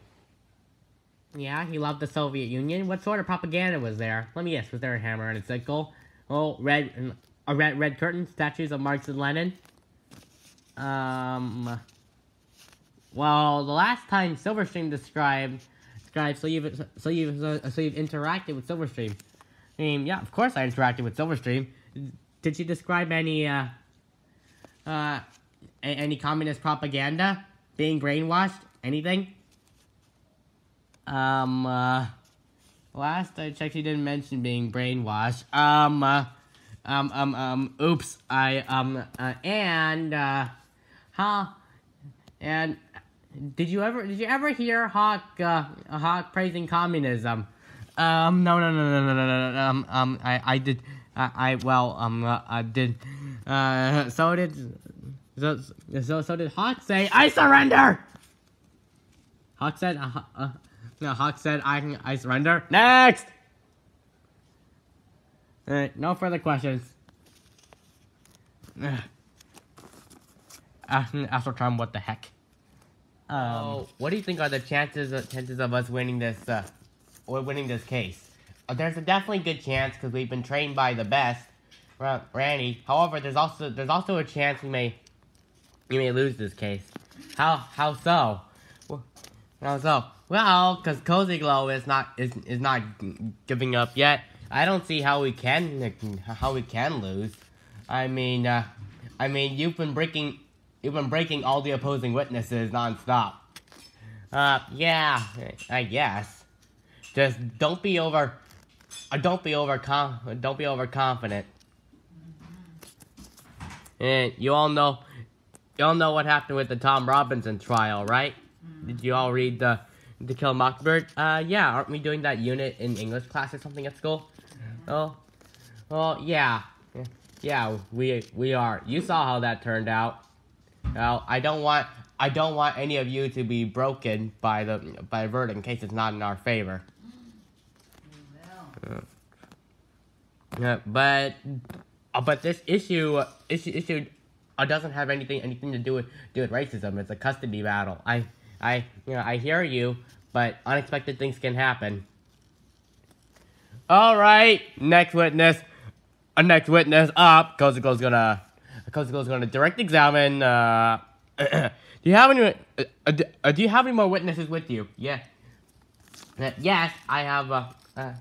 Yeah, he loved the Soviet Union. What sort of propaganda was there? Let me guess. Was there a hammer and a sickle? Oh, red, a red, red curtain, statues of Marx and Lenin. Um. Well, the last time Silverstream described, described, so you've so you've so you've interacted with Silverstream. I mean, yeah, of course I interacted with Silverstream. Did she describe any uh, uh, any communist propaganda? Being brainwashed? Anything? Um, uh, last I checked, she didn't mention being brainwashed. Um, uh, um, um, um, oops, I, um, uh, and, uh, huh, and did you ever, did you ever hear Hawk, uh, Hawk praising communism? Um, no, no, no, no, no, no, no, um, um, I, I did, I, I, well, um, uh, I did, uh, so did, so, so, so did Hawk say, I surrender! Hawk said, uh, uh, no, Hawk said, I, can I surrender. Next! Alright, no further questions. Uh, after time, what the heck? Um, oh, what do you think are the chances chances of us winning this, uh, or winning this case? Uh, there's a definitely good chance because we've been trained by the best, Randy. However, there's also there's also a chance we may we may lose this case. How how so? How so? Well, because Cozy Glow is not is is not giving up yet. I don't see how we can how we can lose. I mean, uh, I mean you've been breaking you've been breaking all the opposing witnesses nonstop. Uh, yeah, I guess. Just don't be over, uh, don't be over don't be overconfident. And you all know, you all know what happened with the Tom Robinson trial, right? Did you all read the To Kill a Mockingbird? Uh, yeah, aren't we doing that unit in English class or something at school? Oh, well, yeah, yeah, we we are. You saw how that turned out. Well, I don't want I don't want any of you to be broken by the by the verdict in case it's not in our favor. Yeah, but uh, but this issue issue issue uh, doesn't have anything anything to do with do with racism. It's a custody battle. I I, you know, I hear you, but unexpected things can happen. All right, next witness. Uh, next witness up. Glow's gonna, Glow's gonna direct examine. Uh, do you have any? Uh, uh, do, uh, you have any more witnesses with you? Yeah. Yes, I have.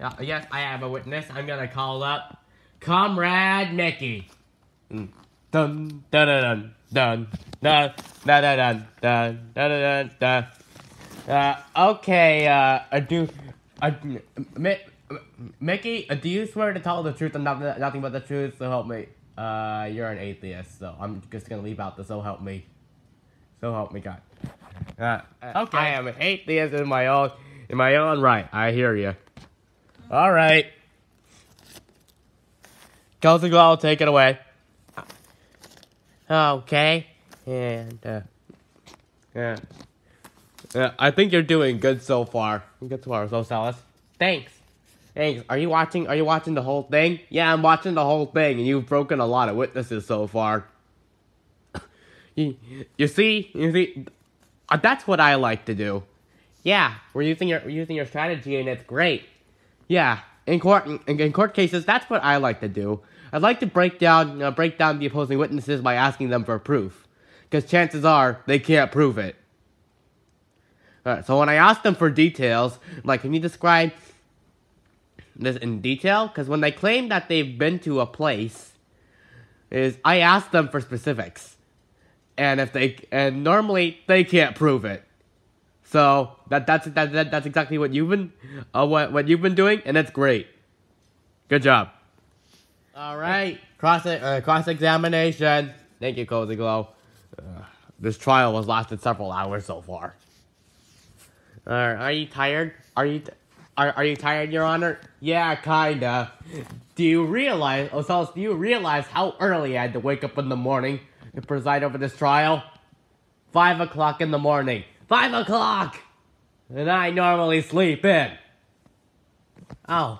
Uh, uh, uh, yes, I have a witness. I'm gonna call up Comrade Mickey. Mm. Dun dun dun dun dun dun dun dun dun dun dun dun. Uh, okay. Uh, uh do, uh, Mi- Mickey, uh, do you swear to tell the truth and nothing, nothing but the truth? So help me. Uh, you're an atheist, so I'm just gonna leave out the so help me. So help me God. Uh, okay. I am an atheist in my own in my own right. I hear you. All right. Cozy Glow, take it away. Okay. And uh, yeah. Yeah, I think you're doing good so far. Good so far, so Salas. Thanks. Thanks. Are you watching? Are you watching the whole thing? Yeah, I'm watching the whole thing, and you've broken a lot of witnesses so far. you, you see, you see, that's what I like to do. Yeah, we're using your we're using your strategy, and it's great. Yeah, in court in, in court cases, that's what I like to do. I'd like to break down uh, break down the opposing witnesses by asking them for proof, because chances are they can't prove it. Alright, so when I ask them for details, like, can you describe this in detail? Because when they claim that they've been to a place, is I ask them for specifics, and if they and normally they can't prove it. So that that's that, that that's exactly what you've been uh, what what you've been doing, and that's great. Good job. All right, cross uh, cross examination. Thank you, Cozy Glow. Uh, this trial has lasted several hours so far. Uh, are you tired? Are you, are, are you tired, Your Honor? Yeah, kinda. Do you realize, Ocellus, do you realize how early I had to wake up in the morning to preside over this trial? Five o'clock in the morning. Five o'clock! And I normally sleep in. Oh.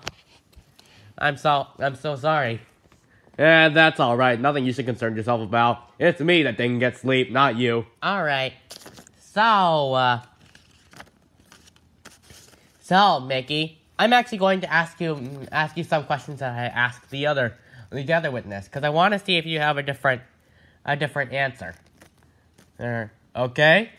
I'm so, I'm so sorry. Yeah, that's alright. Nothing you should concern yourself about. It's me that didn't get sleep, not you. Alright. So, uh... So, Mickey, I'm actually going to ask you ask you some questions that I asked the other the other witness because I want to see if you have a different a different answer. Uh, okay.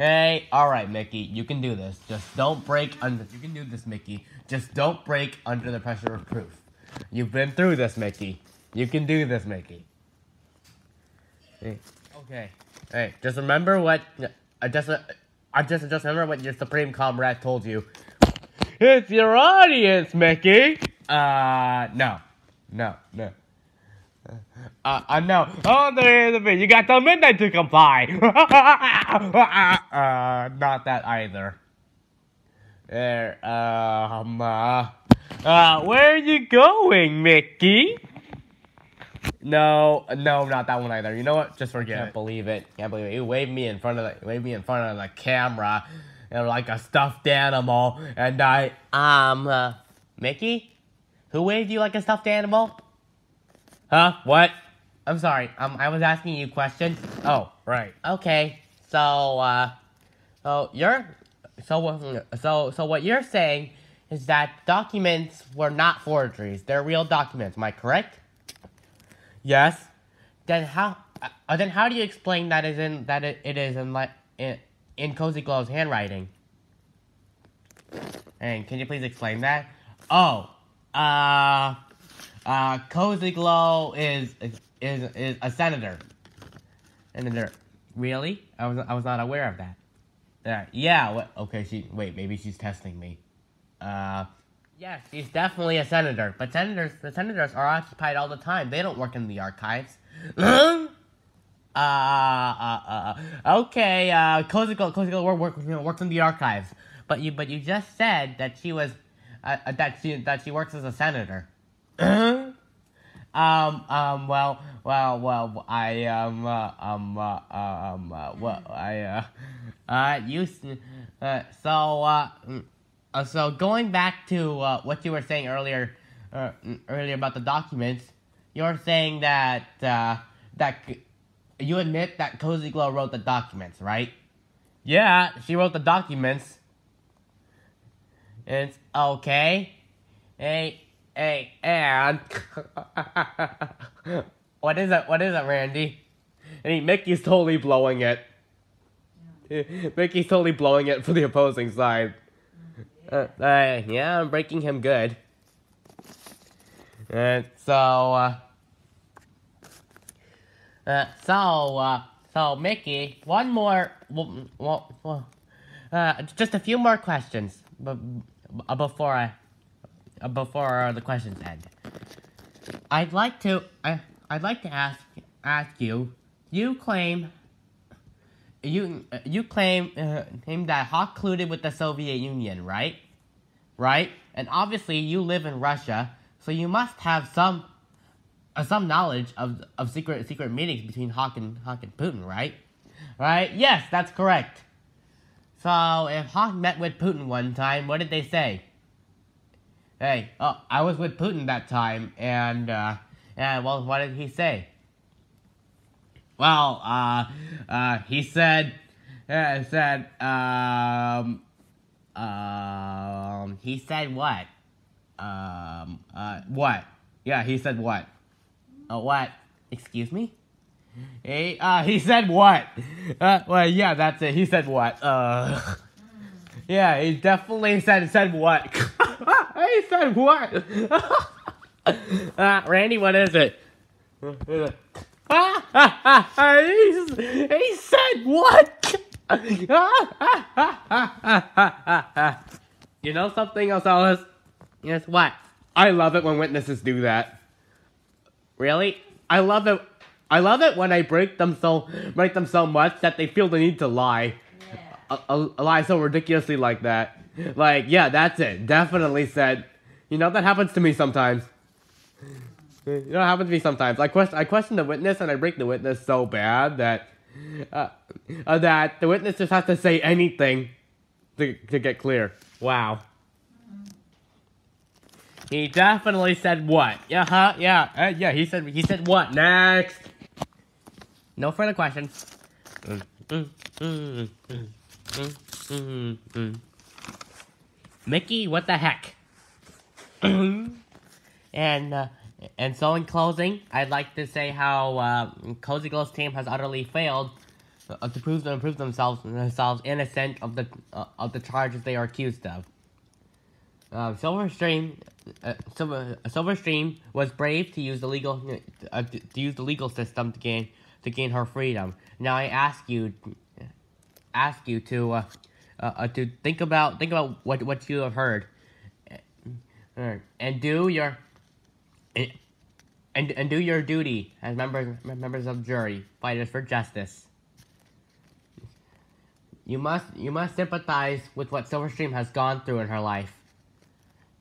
Hey, all right, Mickey, you can do this. Just don't break under. You can do this, Mickey. Just don't break under the pressure of proof. You've been through this, Mickey. You can do this, Mickey. Hey, okay. Hey, just remember what. I just. I just just remember what your supreme comrade told you. It's your audience, Mickey. Uh, no, no, no. Uh, uh, no. Oh, there is a You got till midnight to comply. uh, not that either. There, um, uh, uh, where are you going, Mickey? No, no, not that one either. You know what? Just forget. Can't believe it. Can't believe it. You waved me in front of the waved me in front of the camera, and like a stuffed animal, and I um, uh, Mickey, who waved you like a stuffed animal? Huh? What? I'm sorry. Um, I was asking you questions. Oh, right. Okay. So, uh, so you're, so, so, so what you're saying is that documents were not forgeries. They're real documents. Am I correct? Yes. Then how? Uh, then how do you explain that is in that it, it is in like in, in Cozy Glow's handwriting? And can you please explain that? Oh, uh, uh, Cozy Glow is is is a senator. Senator, really? I was I was not aware of that. Uh, yeah. What? Okay. She wait. Maybe she's testing me. Uh. Yes, she's definitely a senator, but senators, the senators are occupied all the time. They don't work in the archives. uh, uh, uh, okay, uh, Cozy Glow, Cozy Glow work, work, works in the archives, but you, but you just said that she was, uh, that she, that she works as a senator. Um, um, well, well, well, I, um, uh, um, uh, um, uh, well, I, uh, uh, you, uh, so, uh, uh, so going back to uh, what you were saying earlier, uh, earlier about the documents, you're saying that uh, that you admit that Cozy Glow wrote the documents, right? Yeah, she wrote the documents. It's okay. Hey, hey, and what is it? What is it, Randy? Hey, Mickey's totally blowing it. Mickey's totally blowing it for the opposing side. Uh, uh, yeah, I'm breaking him good. And so, uh, uh, so, uh, so, Mickey, one more, w- w- w- uh, just a few more questions b- b- before I, uh, before the questions end. I'd like to, I, I'd like to ask, ask you. You claim, you, you claim, uh, claim that Hawk colluded with the Soviet Union, right? Right? And obviously, you live in Russia, so you must have some uh, some knowledge of of secret secret meetings between Hawk and Hawk and Putin, right? Right? Yes, that's correct. So if Hawk met with Putin one time, what did they say? Hey, oh, I was with Putin that time, and uh, and well, what did he say? Well, uh, uh, he said, uh, said, um, um, he said what? Um, uh, what? Yeah, he said what? Uh, what? Excuse me? He, uh, he said what? Uh, well, yeah, that's it. He said what? Uh, yeah, he definitely said, said what? he said what? uh, Randy, what is it? Ah, ah, ah, he, he said what? you know something else, Alice? Yes, what? I love it when witnesses do that. Really? I love it. I love it when I break them so break them so much that they feel the need to lie. A, a, lie so ridiculously like that. Like, yeah, that's it. Definitely said. You know that happens to me sometimes. You know, it happens to me sometimes. I question, I question the witness, and I break the witness so bad that uh, uh, that the witness just has to say anything to to get clear. Wow. He definitely said what? Yeah, huh? Yeah, uh, yeah. He said he said what? Next. No further questions. Mickey, what the heck? and uh, and so in closing, I'd like to say how uh, Cozy Glow's team has utterly failed to prove to prove themselves themselves innocent of the uh, of the charges they are accused of. Uh, Silverstream, uh, Silver, Silverstream was brave to use the legal uh, to use the legal system to gain to gain her freedom. Now I ask you, ask you to uh, uh, uh, to think about think about what what you have heard, Uh, and do your and, and do your duty as members members of jury fighters for justice. You must you must sympathize with what Silverstream has gone through in her life,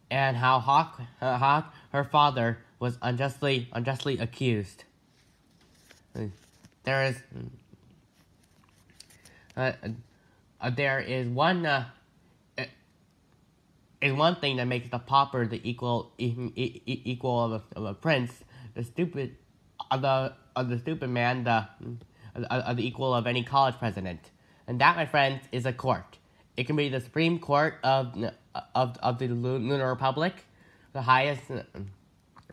and how Hawk uh, Hawk her father was unjustly unjustly accused. There is uh, uh, there is one uh, uh, is one thing that makes the pauper the equal e- e- equal of a, of a prince. The stupid of the of the stupid man the of, the equal of any college president. And that, my friends, is a court. It can be the Supreme Court of of, of the Lunar Republic, the highest,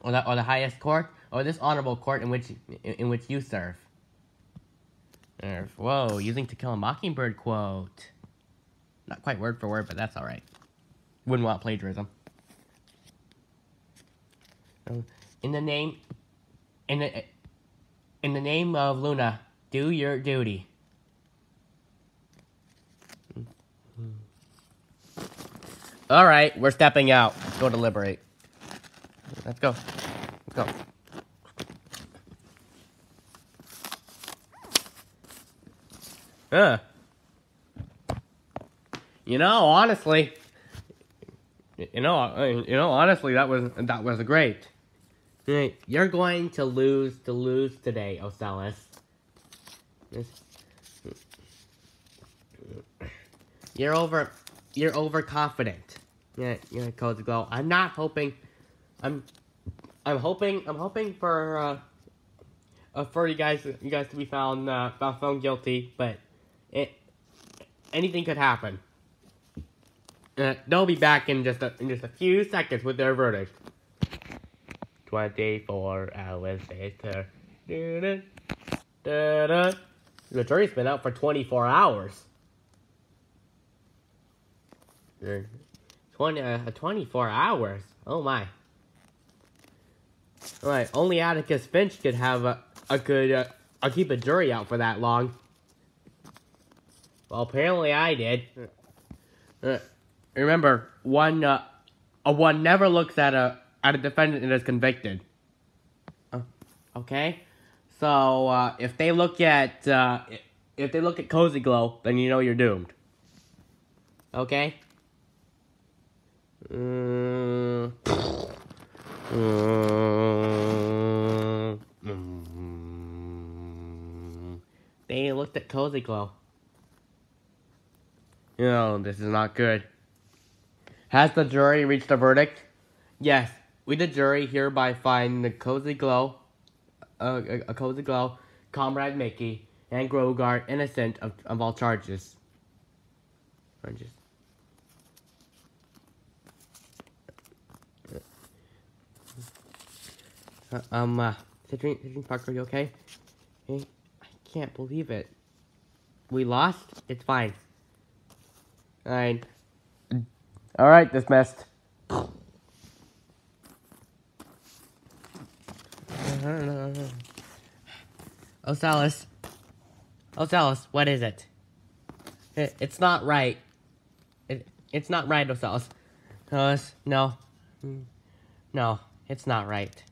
or the, or the highest court, or this honorable court in which in, in which you serve. There- Whoa, using To Kill a Mockingbird quote. Not quite word for word, but that's all right. Wouldn't want plagiarism. Um, In the name, in the in the name of Luna, do your duty. All right, we're stepping out. Let's go deliberate. Let's go. Let's go. Uh. You know, honestly, you know, uh, you know, honestly, that was that was great. You're going to lose to lose today, Ocellus. You're over. You're overconfident. Yeah, yeah, Cozy Glow. I'm not hoping. I'm. I'm hoping. I'm hoping for. Uh, uh, for you guys, you guys to be found uh, found guilty, but it. anything could happen. Uh, they'll be back in just a, in just a few seconds with their verdict. 24 hours later. Da-da, da-da. The jury's been out for 24 hours. Uh, 20, uh, 24 hours. Oh my. Alright, only Atticus Finch could have a, a good, uh, I'll keep a jury out for that long. Well, apparently I did. Uh, remember, one, uh, a one never looks at a, at a defendant that is convicted. Uh, okay? So, uh, if they look at, uh, if they look at Cozy Glow, then you know you're doomed. Okay? Mm. Mm. They looked at Cozy Glow. No, this is not good. Has the jury reached a verdict? Yes, we the jury hereby find the Cozy Glow, uh, a, Cozy Glow, Comrade Mickey, and Grogar innocent of, of all charges. Charges. Uh, um, uh, Citrine, Citrine Parker, you okay? Hey, I can't believe it. We lost? It's fine. Alright. Alright, dismissed. Ocellus. Oh, Ocellus, oh, what is it? it? It's not right. It, it's not right, oh, Ocellus. Ocellus, no. No, it's not right.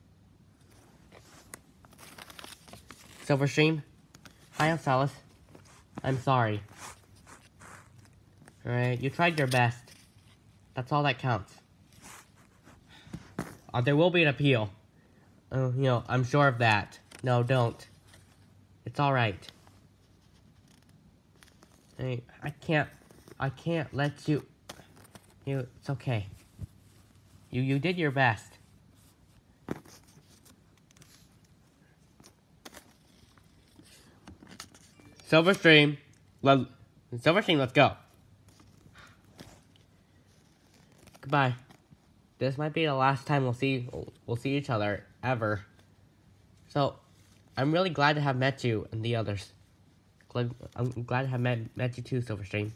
Silverstream? Hi, Ocellus. I'm sorry. Alright, you tried your best. That's all that counts. Uh, there will be an appeal. Uh, you know, I'm sure of that. No, don't. It's alright. Hey, I can't, I can't let you, you, it's okay. You, you did your best. Silverstream, let, Silverstream, let's go. Goodbye. This might be the last time we'll see we'll see each other ever. So, I'm really glad to have met you and the others. Glad, I'm glad to have met met you too, Silverstream.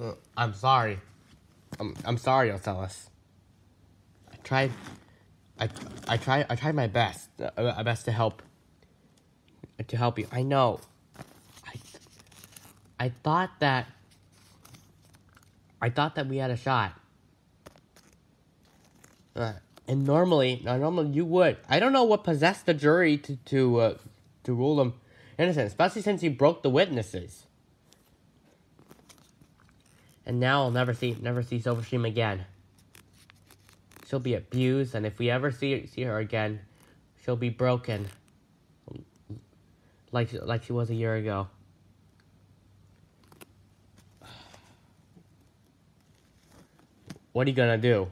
Uh, I'm sorry. I'm I'm sorry, Ocellus. I tried. I I tried I tried my best, uh, my best to help. To help you, I know. I I thought that. I thought that we had a shot. Uh, and normally, normally you would. I don't know what possessed the jury to to uh, to rule them innocent, especially since you broke the witnesses. And now I'll never see never see Silverstream again. She'll be abused, and if we ever see see her again, she'll be broken. Like like she was a year ago. What are you gonna do?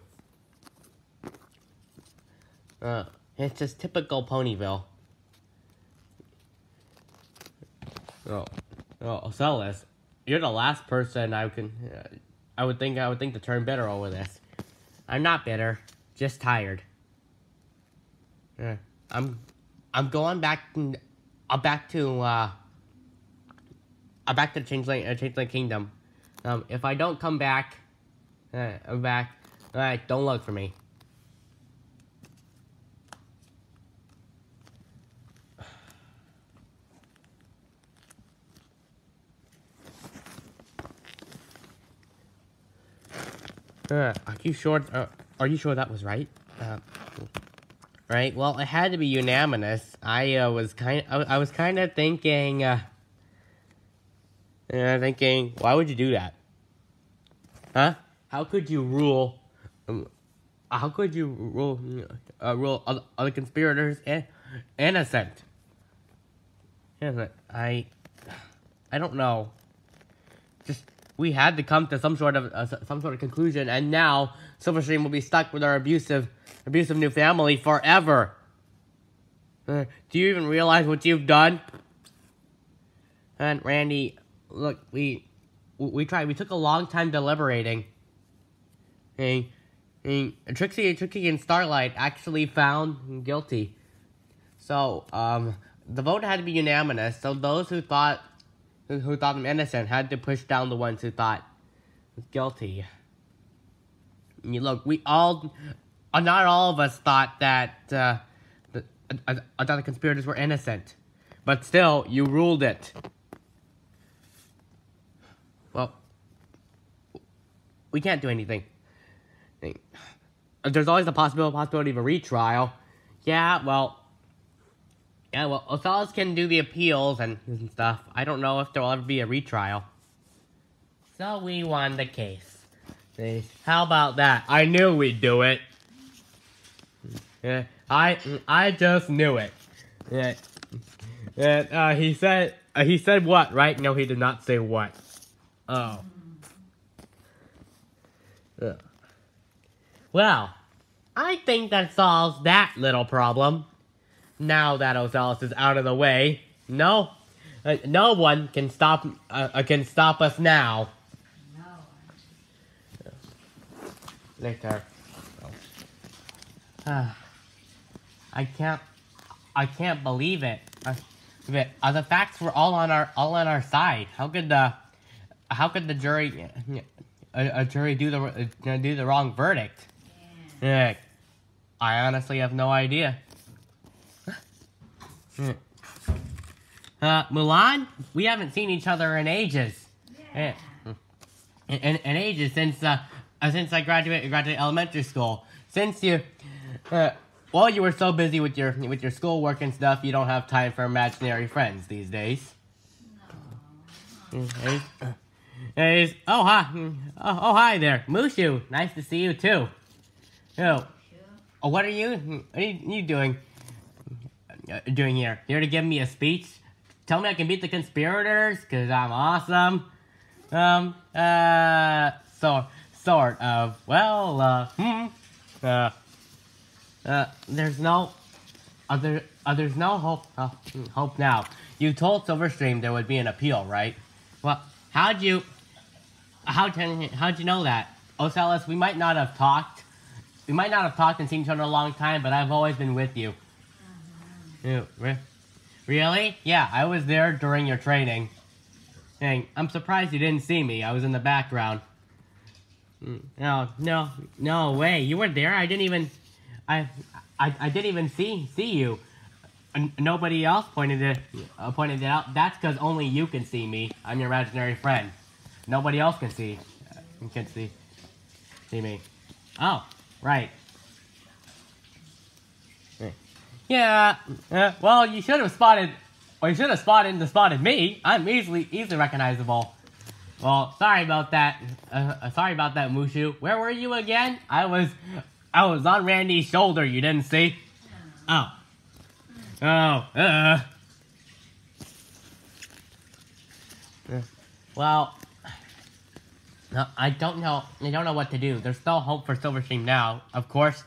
Uh, it's just typical Ponyville. Oh, oh, Ocellus, you're the last person I can, uh, I would think I would think to turn bitter over this. I'm not bitter, just tired. Uh, I'm, I'm going back, uh, back to, uh, I'm back to Changeling, uh, Changeling Kingdom. Um, if I don't come back, uh, I'm back. Alright, don't look for me. Uh, are you sure? Uh, are you sure that was right? Uh, right. Well, it had to be unanimous. I uh, was kind. I, I was kind of thinking. Uh, uh, thinking, why would you do that? Huh? How could you rule? Um, how could you rule? Uh, rule other, other conspirators in, innocent? Innocent. I. I don't know. Just we had to come to some sort of uh, some sort of conclusion, and now Silverstream will be stuck with our abusive abusive new family forever. Uh, do you even realize what you've done? And Randy, look, we we tried. We took a long time deliberating. And, and Trixie, Trixie, and Starlight actually found him guilty. So, um, the vote had to be unanimous. So those who thought who, who thought him innocent had to push down the ones who thought guilty. I mean, look, we all, not all of us thought that uh, the, uh, uh, uh, the conspirators were innocent, but still, you ruled it. Well, we can't do anything. There's always the possibility possibility of a retrial. Yeah, well, yeah, well, Ocellus can do the appeals and, and stuff. I don't know if there will ever be a retrial. So we won the case. How about that? I knew we'd do it. Yeah, I I just knew it. Yeah. And uh, he said uh, he said what? Right? No, he did not say what. Oh. Yeah. Well, I think that solves that little problem. Now that Ocellus is out of the way, no, uh, no one can stop uh, uh can stop us now. No. Later. Ah, I can't. I can't believe it. Uh, it uh, the facts were all on our all on our side. How could the how could the jury a, a jury do the uh, do the wrong verdict? Yeah. Yeah, I honestly have no idea. Uh, Mulan, we haven't seen each other in ages. Yeah. In, in, in ages since uh, uh, since I graduated graduated elementary school. Since you, uh, well, you were so busy with your with your schoolwork and stuff, you don't have time for imaginary friends these days. Hey, hey, oh hi, oh, oh hi there, Mushu. Nice to see you too. Oh, oh, what are you? What are you, you doing? uh, Doing here? Here to give me a speech? Tell me I can beat the conspirators? Cause I'm awesome. Um, uh, so sort of. Well, uh, hmm. Uh, uh, there's no, other. uh, there's no hope, uh, hope now. You told Silverstream there would be an appeal, right? Well, how'd you, how can, how'd you know that? Ocellus, we might not have talked. We might not have talked and seen each other a long time, but I've always been with you. You, re- really? Yeah, I was there during your training. Dang, I'm surprised you didn't see me. I was in the background. Mm, No, no, no way. You were there. I didn't even, I, I, I didn't even see see you. N- nobody else pointed it uh, pointed it out. That's because only you can see me. I'm your imaginary friend. Nobody else can see, uh, can see, see me. Oh, right. Yeah. Uh, well, you should have spotted, or you should have spotted and spotted me. I'm easily easily recognizable. Well, sorry about that. Uh, uh, sorry about that, Mushu. Where were you again? I was, I was on Randy's shoulder. You didn't see? Oh. Oh. Uh. Well, no, I don't know. I don't know what to do. There's no hope for Silverstream now. Of course,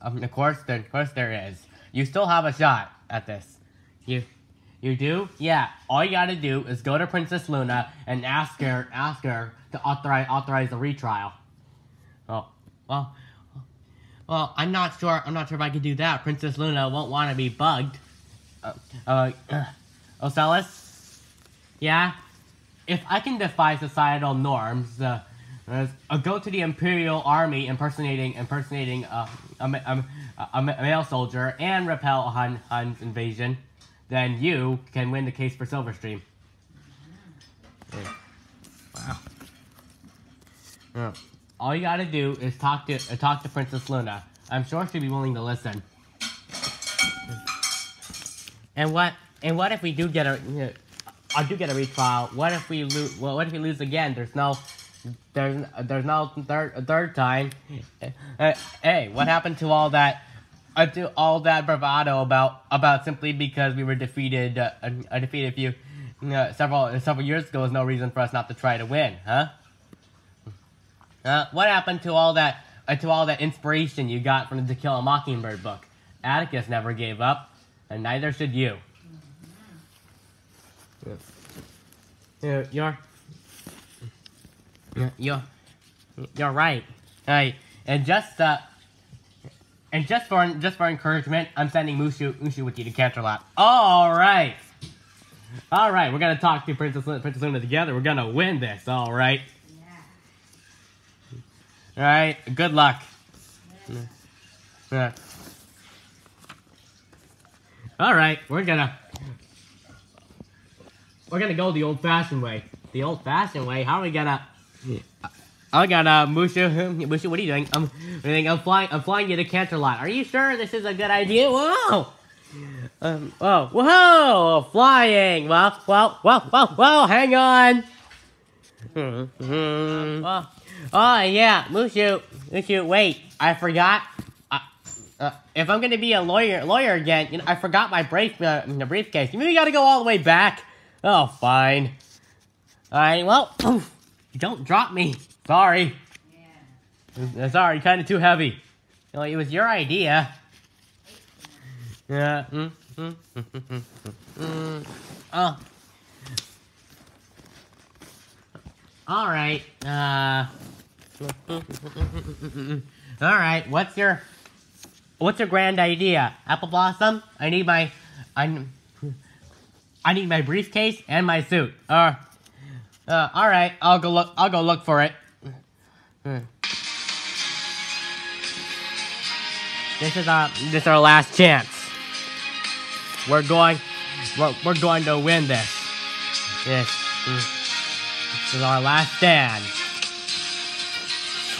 of course, there, of course there is. You still have a shot at this. You, you do? Yeah. All you gotta do is go to Princess Luna and ask her, ask her to authorize authorize a retrial. Oh, well, well, I'm not sure. I'm not sure if I can do that. Princess Luna won't want to be bugged. Uh, uh, Ocellus? Yeah. If I can defy societal norms, uh, uh, uh, go to the Imperial Army impersonating impersonating uh, a, um, a, a male soldier and repel Han Han's invasion, then you can win the case for Silverstream. Wow. Yeah. All you gotta do is talk to uh, talk to Princess Luna. I'm sure she'd be willing to listen. And what and what if we do get a you know, I do get a retrial? What if we lose? Well, what if we lose again? There's no there's there's no third a third time. Uh, hey, what happened to all that? Uh, to all that bravado about about simply because we were defeated uh, uh, defeated a few uh, several several years ago is no reason for us not to try to win, huh? Uh, what happened to all that uh, to all that inspiration you got from the To Kill a Mockingbird book. Atticus never gave up, and neither should you. Yeah, you're, you're, you're, you're right. Hey, and just uh, and just for just for encouragement, I'm sending Mushu Mushu with you to Canterlot. All right, all right. We're gonna talk to Princess Luna, Princess Luna together. We're gonna win this. All right. All right. Good luck. Yeah. All right. We're gonna we're gonna go the old-fashioned way. The old-fashioned way. How are we gonna? I got uh, Mushu. Mushu, what are you doing? I'm, I'm flying. I'm flying you to Canterlot. Are you sure this is a good idea? Whoa! Um, whoa, whoa, flying. Well, well, well, well, well. Hang on. oh, oh yeah, Mushu, Mushu. Wait, I forgot. Uh, uh, if I'm gonna be a lawyer, lawyer again, you know, I forgot my brief, uh, the briefcase. You maybe gotta go all the way back. Oh, fine. All right. Well, don't drop me. Sorry. Uh, Sorry, kind of too heavy. You know, it was your idea. Yeah. Mm, mm, mm, mm, mm, mm. Oh. All right. Uh. All right. What's your What's your grand idea? Apple Blossom? I need my I I need my briefcase and my suit. Uh. Uh, all right, I'll go look. I'll go look for it. This is our this is our last chance. We're going we're, we're going to win this. Mm. This is our last stand.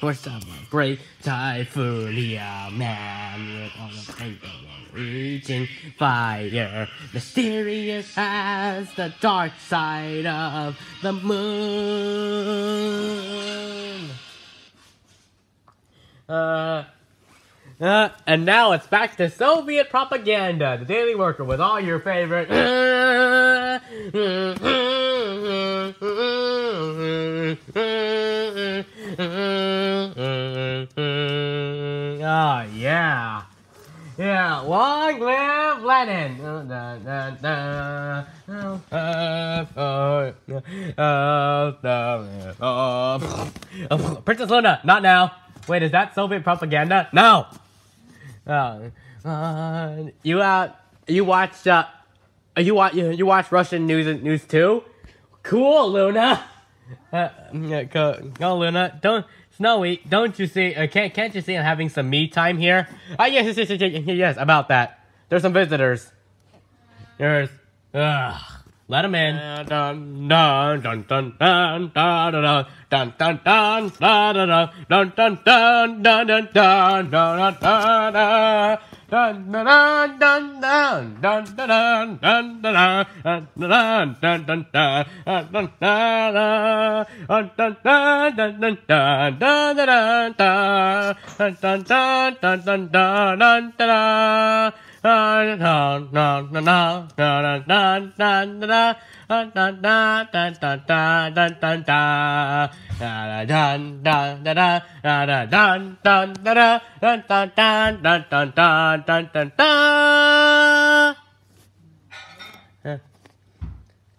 for summer break. Typhuria uh, man with all the paper reaching fire. Mysterious as the dark side of the moon. Uh. Uh, and now it's back to Soviet propaganda, the Daily Worker, with all your favorite. Oh yeah, yeah. Long live Lenin! Uh. Uh, uh, uh, uh, uh, uh, Princess Luna, not now. Wait, is that Soviet propaganda? No. Uh, uh, you uh, you watch uh, you watch you, you watch Russian news news too? Cool, Luna. Uh, go, go, Luna. Don't Snowy. Don't you see? Uh, can't can't you see I'm having some me time here? Ah, yes, yes, yes, yes, yes, yes. About that. There's some visitors. There's. Ugh. Let them in.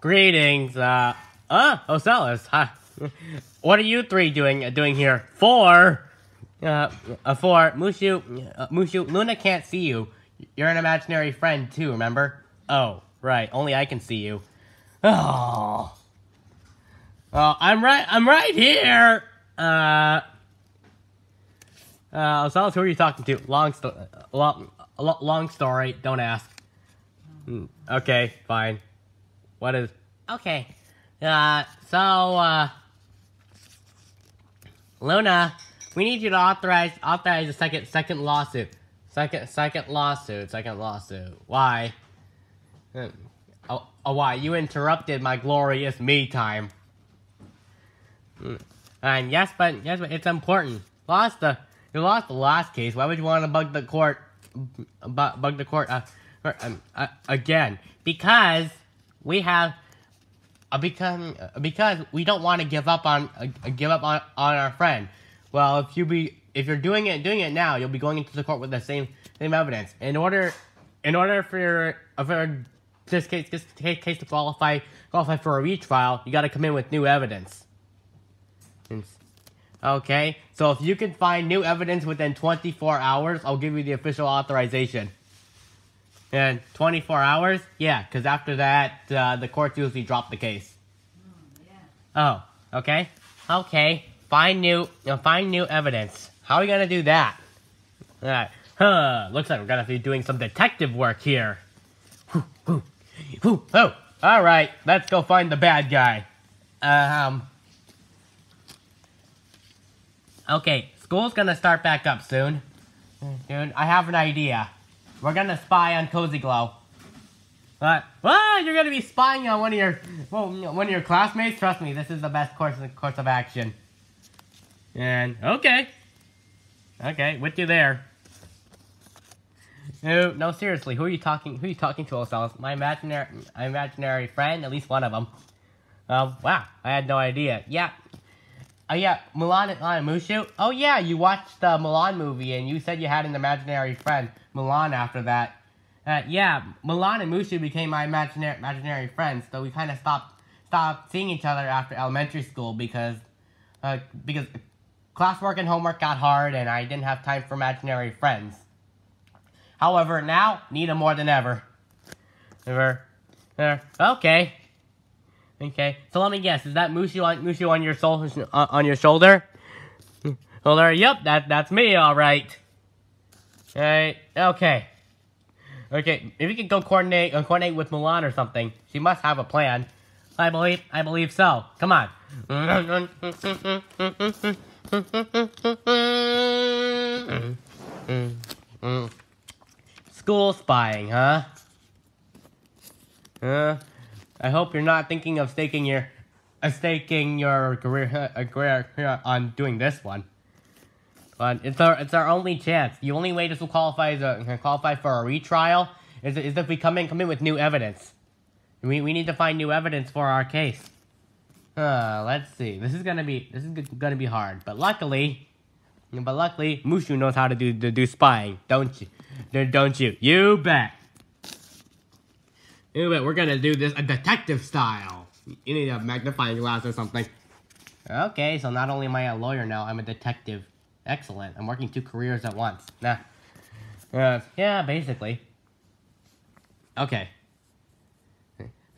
Greetings, uh, uh, Ocellus, hi. What are you three doing, uh, doing here? Four? Uh, uh four. Mushu, uh, Mushu, Luna can't see you. You're an imaginary friend too, remember? Oh, right. Only I can see you. Oh. I'm right. I'm right here. Uh. Uh, Ocellus, who are you talking to? Long, sto- long, long story. Don't ask. Mm, Okay, fine. What is? Okay. Uh, so uh, Luna, we need you to authorize authorize a second second lawsuit. Second second lawsuit. Second lawsuit. Why? Uh, Oh, oh why? You interrupted my glorious me time. Mm. And yes, but yes, but it's important. Lost the you lost the last case. Why would you want to bug the court? Bug, the court uh, um, uh, again? Because we have uh, because uh, because we don't want to give up on uh, give up on, on our friend. Well, if you be if you're doing it doing it now, you'll be going into the court with the same same evidence. In order in order for your for this case this case case to qualify qualify for a retrial, you got to come in with new evidence. Okay, so if you can find new evidence within 24 hours, I'll give you the official authorization. And 24 hours? Yeah, because after that, uh, the courts usually drop the case. Oh, okay. Okay, find new, uh, find new evidence. How are we gonna do that? Alright, huh, looks like we're gonna be doing some detective work here. Oh, alright, let's go find the bad guy. Um, Okay, school's gonna start back up soon. Dude, I have an idea. We're gonna spy on Cozy Glow. What? What? You're gonna be spying on one of your well, one of your classmates? Trust me, this is the best course course of action. And okay, okay, with you there. No, no, seriously, who are you talking? Who are you talking to, Ocellus? My imaginary, my imaginary friend, at least one of them. Um, wow, I had no idea. Yeah, Oh yeah, Mulan and uh, Mushu. Oh yeah, you watched the Mulan movie and you said you had an imaginary friend, Mulan. After that, uh, yeah, Mulan and Mushu became my imaginary imaginary friends. So we kind of stopped stopped seeing each other after elementary school because uh, because classwork and homework got hard and I didn't have time for imaginary friends. However, now need them more than ever. Ever. There. Okay. Okay, so let me guess. Is that Mushu on Mushu on your soul uh, on your shoulder? Shoulder. Yep, that that's me. All right. All right. Okay. Okay. If you could go coordinate uh, coordinate with Mulan or something, she must have a plan. I believe. I believe so. Come on. School spying, huh? Huh? I hope you're not thinking of staking your, uh, staking your career, uh, career on doing this one. But it's our it's our only chance. The only way this will qualify as a, qualify for a retrial is, is if we come in come in with new evidence. We we need to find new evidence for our case. Uh, let's see. This is gonna be this is gonna be hard, but luckily, but luckily, Mushu knows how to do to do spying, don't you? Don't you? You bet. You bet. we're gonna do this a detective style. You need a magnifying glass or something. Okay, so not only am I a lawyer now, I'm a detective. Excellent. I'm working two careers at once. Nah. Uh, yeah, basically. Okay.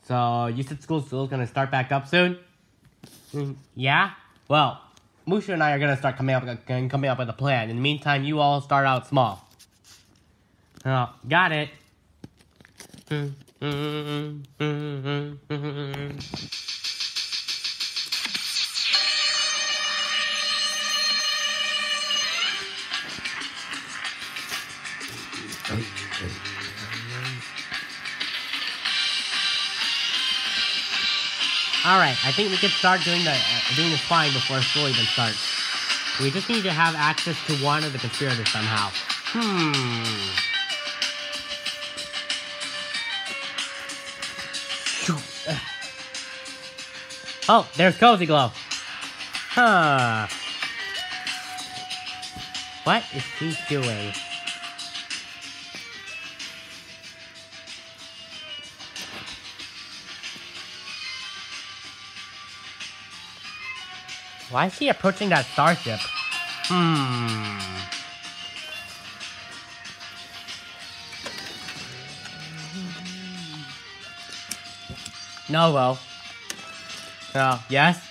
So, you said school school's gonna start back up soon? Yeah? Well, Mushu and I are gonna start coming up coming up with a plan. In the meantime, you all start out small. Oh, got it. Alright, I think we can start doing the uh, doing the spying before school even starts. We just need to have access to one of the conspirators somehow. Hmm. Oh, there's Cozy Glow. Huh. What is he doing? Why is he approaching that starship? Hmm. No, well. Uh, yes?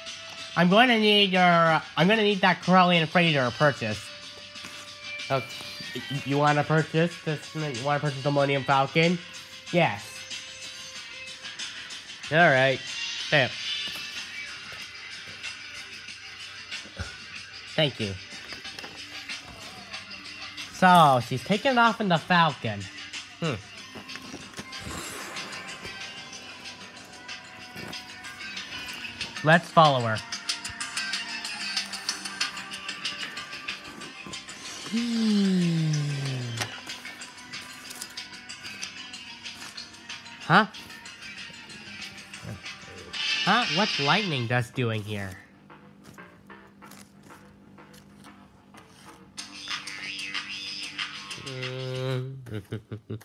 I'm going to need your, uh, I'm going to need that Corellian freighter purchase. Oh, you want to purchase this, you want to purchase the Millennium Falcon? Yes. Alright. There. Thank you. So, she's taken off in the Falcon. Hmm. Let's follow her. Hmm. Huh? Huh? What's lightning dust doing here?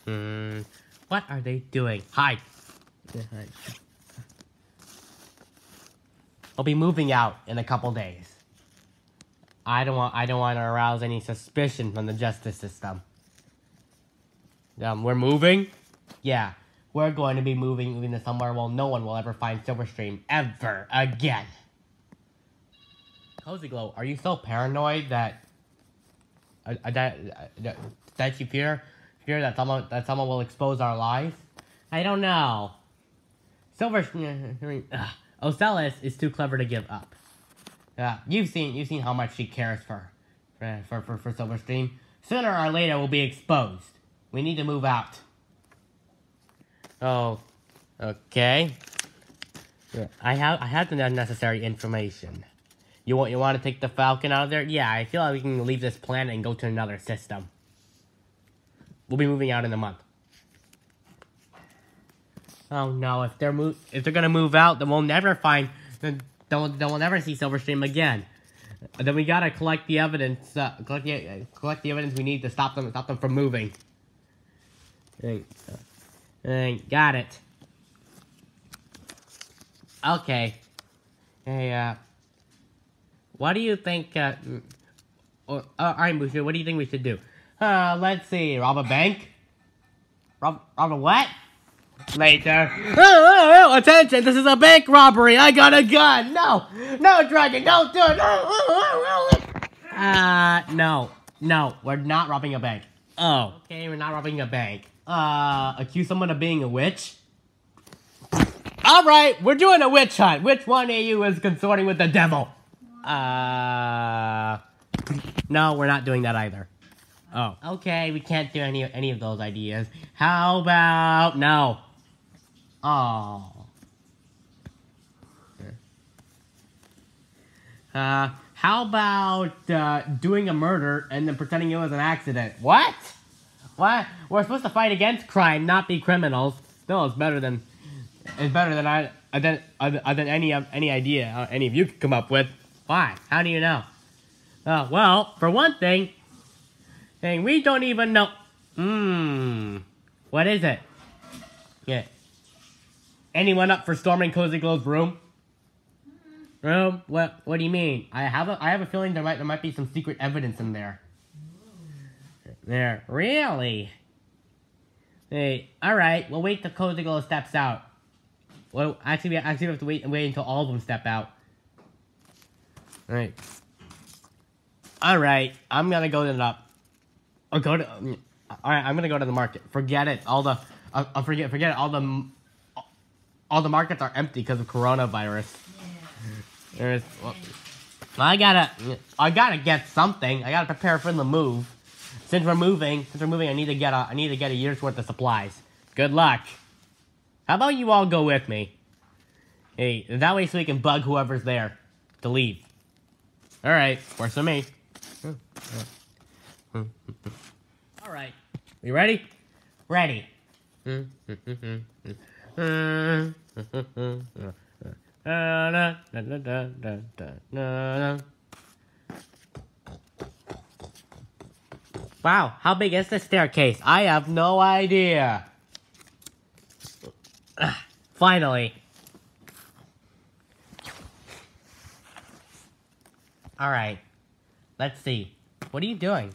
What are they doing? Hide. I'll be moving out in a couple days. I don't want I don't want to arouse any suspicion from the justice system. Um, we're moving? Yeah. We're going to be moving, moving to somewhere where no one will ever find Silverstream ever again. Cozy Glow, are you so paranoid that uh, uh, that, uh, that you fear fear that someone that someone will expose our lives? I don't know. Silver uh, Ocellus is too clever to give up. You've seen you've seen how much she cares for for for for, for Silverstream. Sooner or later, we'll be exposed. We need to move out. Oh, okay. I have I have the necessary information. You want you want to take the Falcon out of there? Yeah, I feel like we can leave this planet and go to another system. We'll be moving out in a month. Oh no! If they're move if they're gonna move out, then we'll never find then then we'll never see Silverstream again. Then we gotta collect the evidence. Uh, collect the uh, collect the evidence we need to stop them stop them from moving. Hey, uh, got it. Okay. Hey, uh, what do you think? Uh, uh, all right, Mushu, what do you think we should do? Uh, let's see. Rob a bank. Rob, rob a what? Later. Oh, oh, oh, attention! This is a bank robbery. I got a gun. No, no, Dragon, don't do it. Uh, no, no, we're not robbing a bank. Oh, okay, we're not robbing a bank. Uh, accuse someone of being a witch. All right, we're doing a witch hunt. Which one of you is consorting with the devil? Uh, no, we're not doing that either. Oh, okay, we can't do any any of those ideas. How about no? Oh. Uh, how about uh, doing a murder and then pretending it was an accident? What? What? We're supposed to fight against crime, not be criminals. Still, it's better than it's better than I than than any of any idea uh, any of you could come up with. Why? How do you know? Uh, well, for one thing, thing we don't even know. Hmm. What is it? Yeah. Anyone up for storming Cozy Glow's room? Room? What? What do you mean? I have a I have a feeling there might there might be some secret evidence in there. There, really? Hey, all right. We'll wait till Cozy Glow steps out. Well, actually, we actually have to wait and wait until all of them step out. All right. All right. I'm gonna go to the. I'll go to. All right. I'm gonna go to the market. Forget it. All the. I'll, I'll forget. Forget it. All the. All the markets are empty because of coronavirus. There's. Well, I gotta. I gotta get something. I gotta prepare for the move. Since we're moving, since we're moving, I need to get a. I need to get a year's worth of supplies. Good luck. How about you all go with me? Hey, that way so we can bug whoever's there to leave. All right, works for me. All right, you ready? Ready. Wow, how big is this staircase? I have no idea. Finally. Alright. Let's see. What are you doing?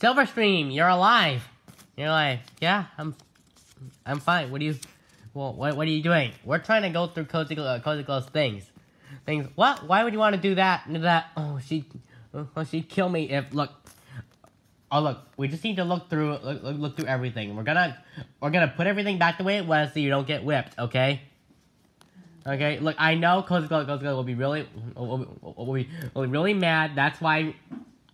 Silverstream, you're alive. You're like, yeah, I'm, I'm fine. What are you, well, what, what are you doing? We're trying to go through Cozy, uh, Cozy Glow's things. Things, what? Why would you want to do that? That, oh, she, oh, she'd kill me if, look, Oh look, we just need to look through look, look through everything. We're gonna we're gonna put everything back the way it was so you don't get whipped, okay? Okay, look, I know Cozy Glow, Cozy Glow will be really, will, will, be, will be really mad. That's why,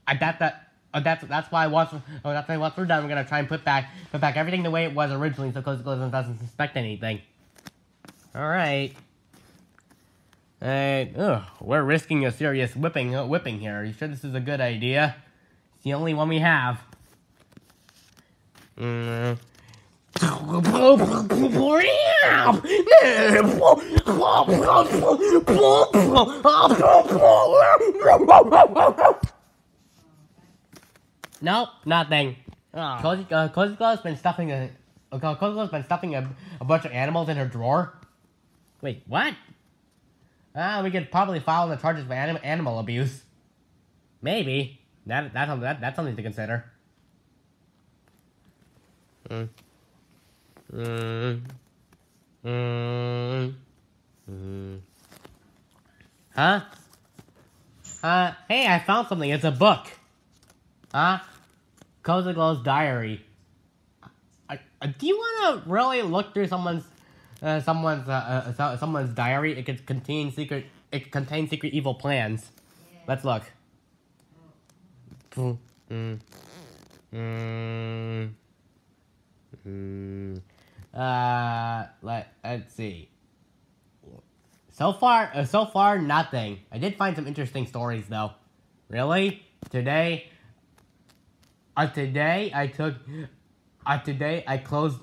I that that. Uh, that's that's why once oh, that's why once we're done, we're gonna try and put back put back everything the way it was originally, so Cozy Glow doesn't, suspect anything. All right. Hey, ugh, we're risking a serious whipping uh, whipping here. Are you sure this is a good idea? It's the only one we have. Mm. Nope, nothing. Oh. Cozy, uh, Cozy Glow's been stuffing a, uh, Cozy Glow's been stuffing a, a bunch of animals in her drawer. Wait, what? Ah, we could probably file the charges of anim animal abuse. Maybe. That, that's, that, that's something to consider. Mm. Mm. Mm. Mm. Huh? Uh, hey, I found something. It's a book. Huh? Cozy diary. I, I, do you want to really look through someone's uh, someone's uh, uh, someone's diary? It could contain secret. It contains secret evil plans. Let's look. Mm, mm, mm, mm. Uh, let let's see. So far, uh, so far, nothing. I did find some interesting stories though. Really? Today, uh, today I took, uh, today I closed,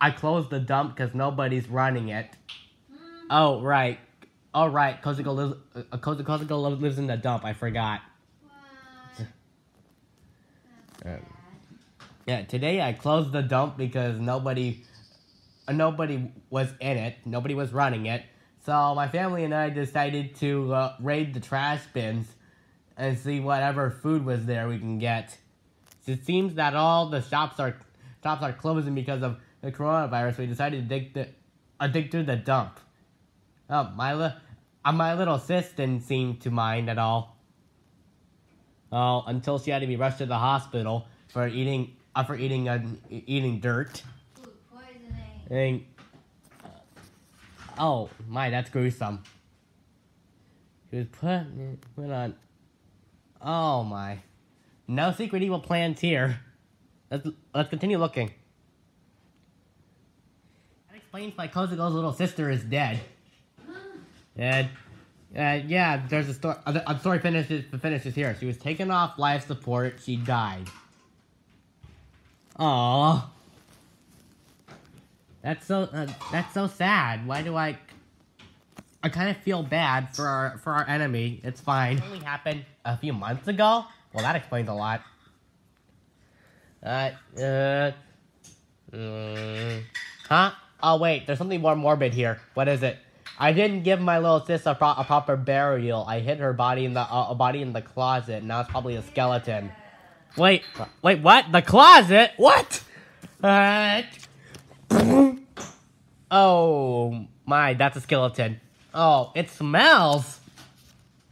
I closed the dump because nobody's running it. Oh right, all right. Glow lives, uh, Cozy lives in the dump. I forgot. Um, yeah, today I closed the dump because nobody, uh, nobody was in it. Nobody was running it. So my family and I decided to uh, raid the trash bins and see whatever food was there we can get. It seems that all the shops are shops are closing because of the coronavirus. We decided to dig the uh, dig through the dump. Oh, my li- uh, my little sis didn't seem to mind at all. Oh, until she had to be rushed to the hospital for eating uh, for eating uh, eating dirt. Food poisoning. And, oh my, that's gruesome. She was put put on. Oh my, no secret evil plans here. Let's let's continue looking. That explains why Glow's little sister is dead. And uh, yeah, there's a story. Uh, the uh, story finishes finishes here. She was taken off life support. She died. Aww. That's so uh, that's so sad. Why do I? I kind of feel bad for our for our enemy. It's fine. It only happened a few months ago. Well, that explains a lot. Uh, uh, mm, huh? Oh wait, there's something more morbid here. What is it? I didn't give my little sis a, pro- a proper burial. I hid her body in the uh, a body in the closet. Now it's probably a skeleton. Wait, wait, what? The closet? What? Uh, oh my, that's a skeleton. Oh, it smells.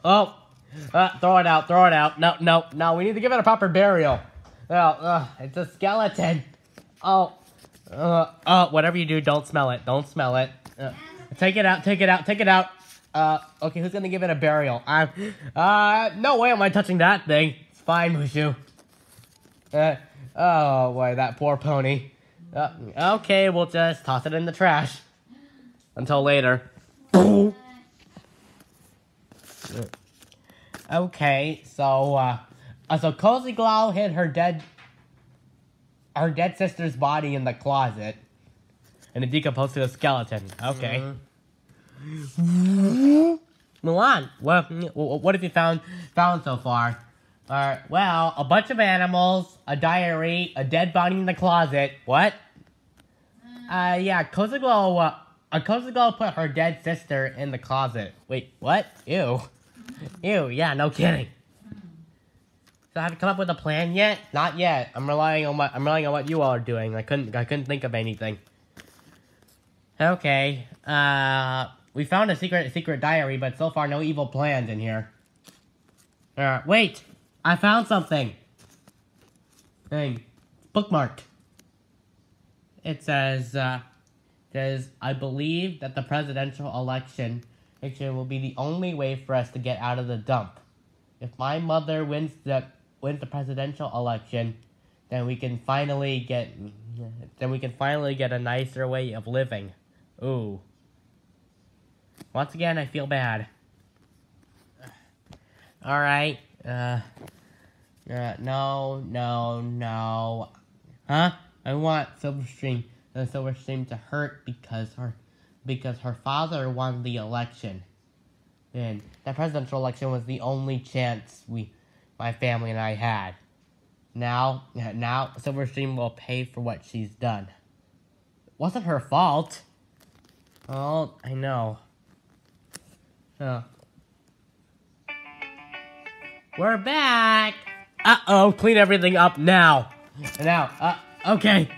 Oh, uh, throw it out, throw it out. No, no, no, we need to give it a proper burial. Oh, uh, it's a skeleton. Oh, uh, uh, whatever you do, don't smell it. Don't smell it. Uh, take it out, take it out, take it out. Uh, okay, who's gonna give it a burial? I'm, uh, no way am I touching that thing. It's fine, Mushu. Uh, oh boy, that poor pony. Uh, okay, we'll just toss it in the trash. Until later. Okay, so, uh, uh, so Cozy Glow hid her dead, her dead sister's body in the closet. And it decomposed to a skeleton. Okay. Mulan, what, what have you found, found so far? Alright, well, a bunch of animals, a diary, a dead body in the closet. What? Uh, yeah, Cozy Glow, uh, uh, Cozy Glow put her dead sister in the closet. Wait, what? Ew. Ew, yeah, no kidding. So I have you come up with a plan yet? Not yet. I'm relying on what I'm relying on what you all are doing. I couldn't I couldn't think of anything. Okay. Uh we found a secret secret diary, but so far no evil plans in here. Uh wait! I found something! Hey, bookmarked. It says, uh, Because I believe that the presidential election election will be the only way for us to get out of the dump. If my mother wins the wins the presidential election, then we can finally get then we can finally get a nicer way of living. Ooh. Once again, I feel bad. All right. Uh. Uh, no, no, no. Huh? I want Silverstream, the Silverstream to hurt because her, because her father won the election. And that presidential election was the only chance we, my family and I had. Now, now Silverstream will pay for what she's done. It Wasn't her fault. Oh, I know. Oh. We're back. Uh oh, clean everything up now. Now, uh, okay.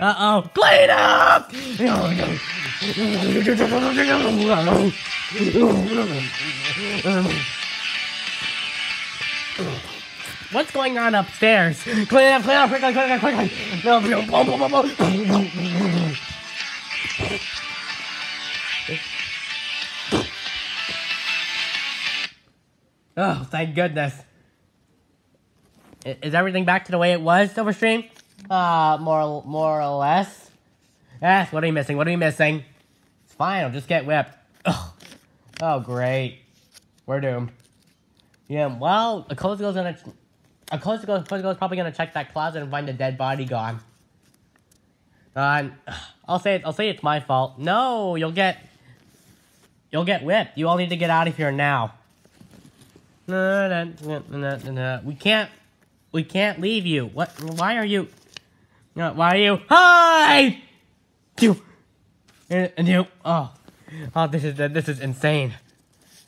Uh oh, clean up! What's going on upstairs? Clean up, clean up, quickly, quickly, quickly! No. Oh, thank goodness. Is everything back to the way it was, Silverstream? Uh, more, more or less. Yes, what are you missing? What are you missing? It's fine, I'll just get whipped. Ugh. Oh, great. We're doomed. Yeah, well, a Cozy Glow's gonna... A Cozy Glow, Cozy Glow's probably gonna check that closet and find a dead body gone. Uh, I'll say it, I'll say it's my fault. No, you'll get... You'll get whipped. You all need to get out of here now. No, no, no, no, no, no. We can't. We can't leave you. What? Why are you? No, why are you? Hi! You. And and you. Oh. Oh, this is this is insane.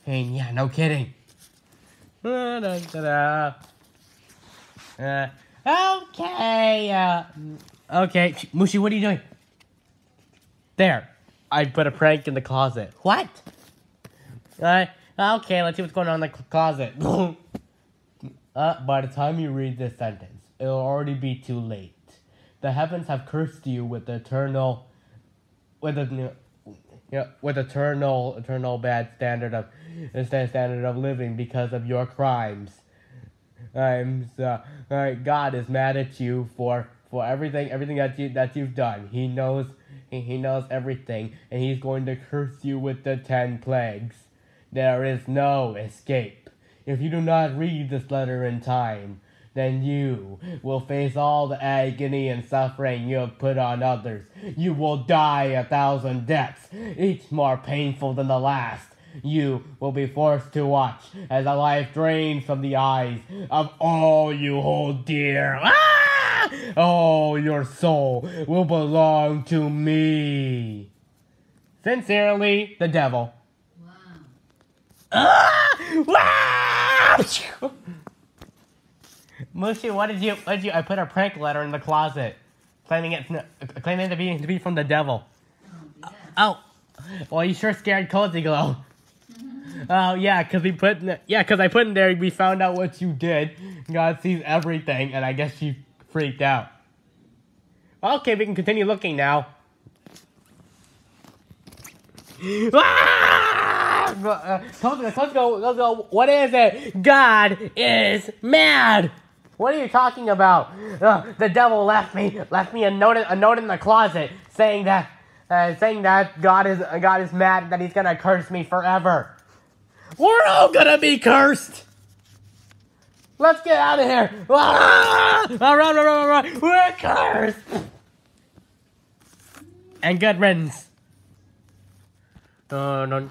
Hey, yeah, no kidding. Da, da, da. Uh, okay. Uh, okay, Mushu, what are you doing? There. I put a prank in the closet. What? Uh, okay, let's see what's going on in the closet. uh, by the time you read this sentence, it'll already be too late. The heavens have cursed you with eternal, with a, yeah, with eternal, eternal bad standard of, standard of living because of your crimes. I'm so, uh, God is mad at you for for everything everything that you that you've done. He knows he, he knows everything, and he's going to curse you with the ten plagues. There is no escape. If you do not read this letter in time, then you will face all the agony and suffering you have put on others. You will die a thousand deaths, each more painful than the last. You will be forced to watch as a life drains from the eyes of all you hold dear. Ah! Oh, your soul will belong to me. Sincerely, the devil. Wow. Ah! Wow! Mushu, what did you? What did you? I put a prank letter in the closet, claiming it, claiming it to be to be from the devil. Oh. Oh, well, you sure scared Cozy Glow. Oh yeah, cause we put in yeah, cause I put in there. We found out what you did. God sees everything, and I guess she freaked out. Okay, we can continue looking now. Ah! Uh, Cozy Glow, Cozy Glow, what is it? God is mad. What are you talking about? Uh, the devil left me, left me a note, a note in the closet saying that, uh, saying that God is, God is mad that He's gonna curse me forever. We're all gonna be cursed. Let's get out of here. Ah! We're cursed. And good riddance. Dun,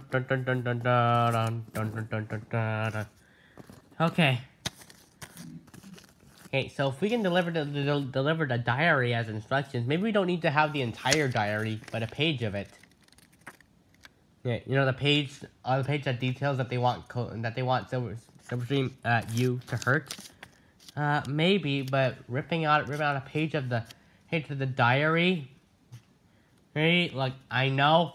Okay, so if we can deliver the, the deliver the diary as instructions, maybe we don't need to have the entire diary, but a page of it. Yeah, you know the page, uh, the page that details that they want that they want Silver Silverstream uh, you to hurt. Uh, maybe, but ripping out ripping out a page of the page of the diary. Hey, like I know,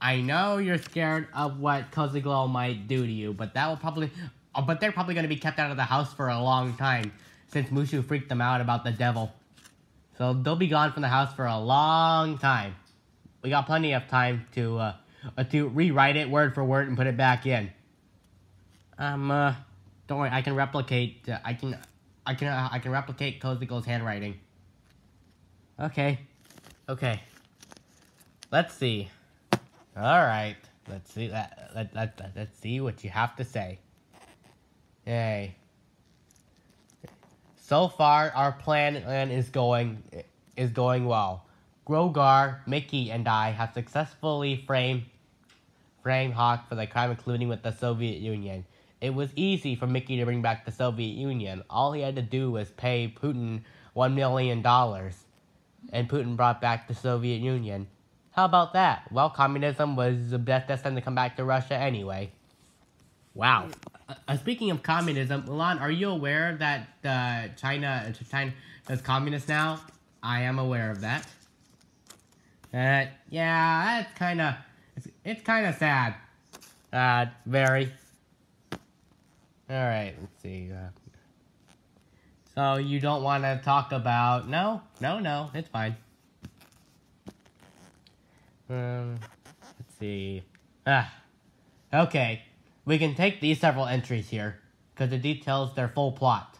I know you're scared of what Cozy Glow might do to you, but that will probably, uh, but they're probably going to be kept out of the house for a long time since Mushu freaked them out about the devil. So they'll be gone from the house for a long time. We got plenty of time to uh, to rewrite it word for word and put it back in. Um, uh, don't worry, I can replicate. Uh, I can, I can, uh, I can replicate Cozy handwriting. Okay, okay. Let's see. All right, let's see that. Let, let, let, let's see what you have to say. Yay. So far, our plan is going is going well. Grogar, Mickey, and I have successfully framed framed Hawk for the crime, of including with the Soviet Union. It was easy for Mickey to bring back the Soviet Union. All he had to do was pay Putin one million dollars, and Putin brought back the Soviet Union. How about that? Well, communism was the best destined to come back to Russia anyway. Wow. Uh, uh, speaking of communism, Mulan, are you aware that uh, China China is communist now? I am aware of that. Uh, yeah, that's kind of it's, it's kind of sad. Uh, very. All right, let's see. Uh, so you don't want to talk about? No, no, no. It's fine. Um, let's see. Ah, okay. We can take these several entries here, because it details their full plot.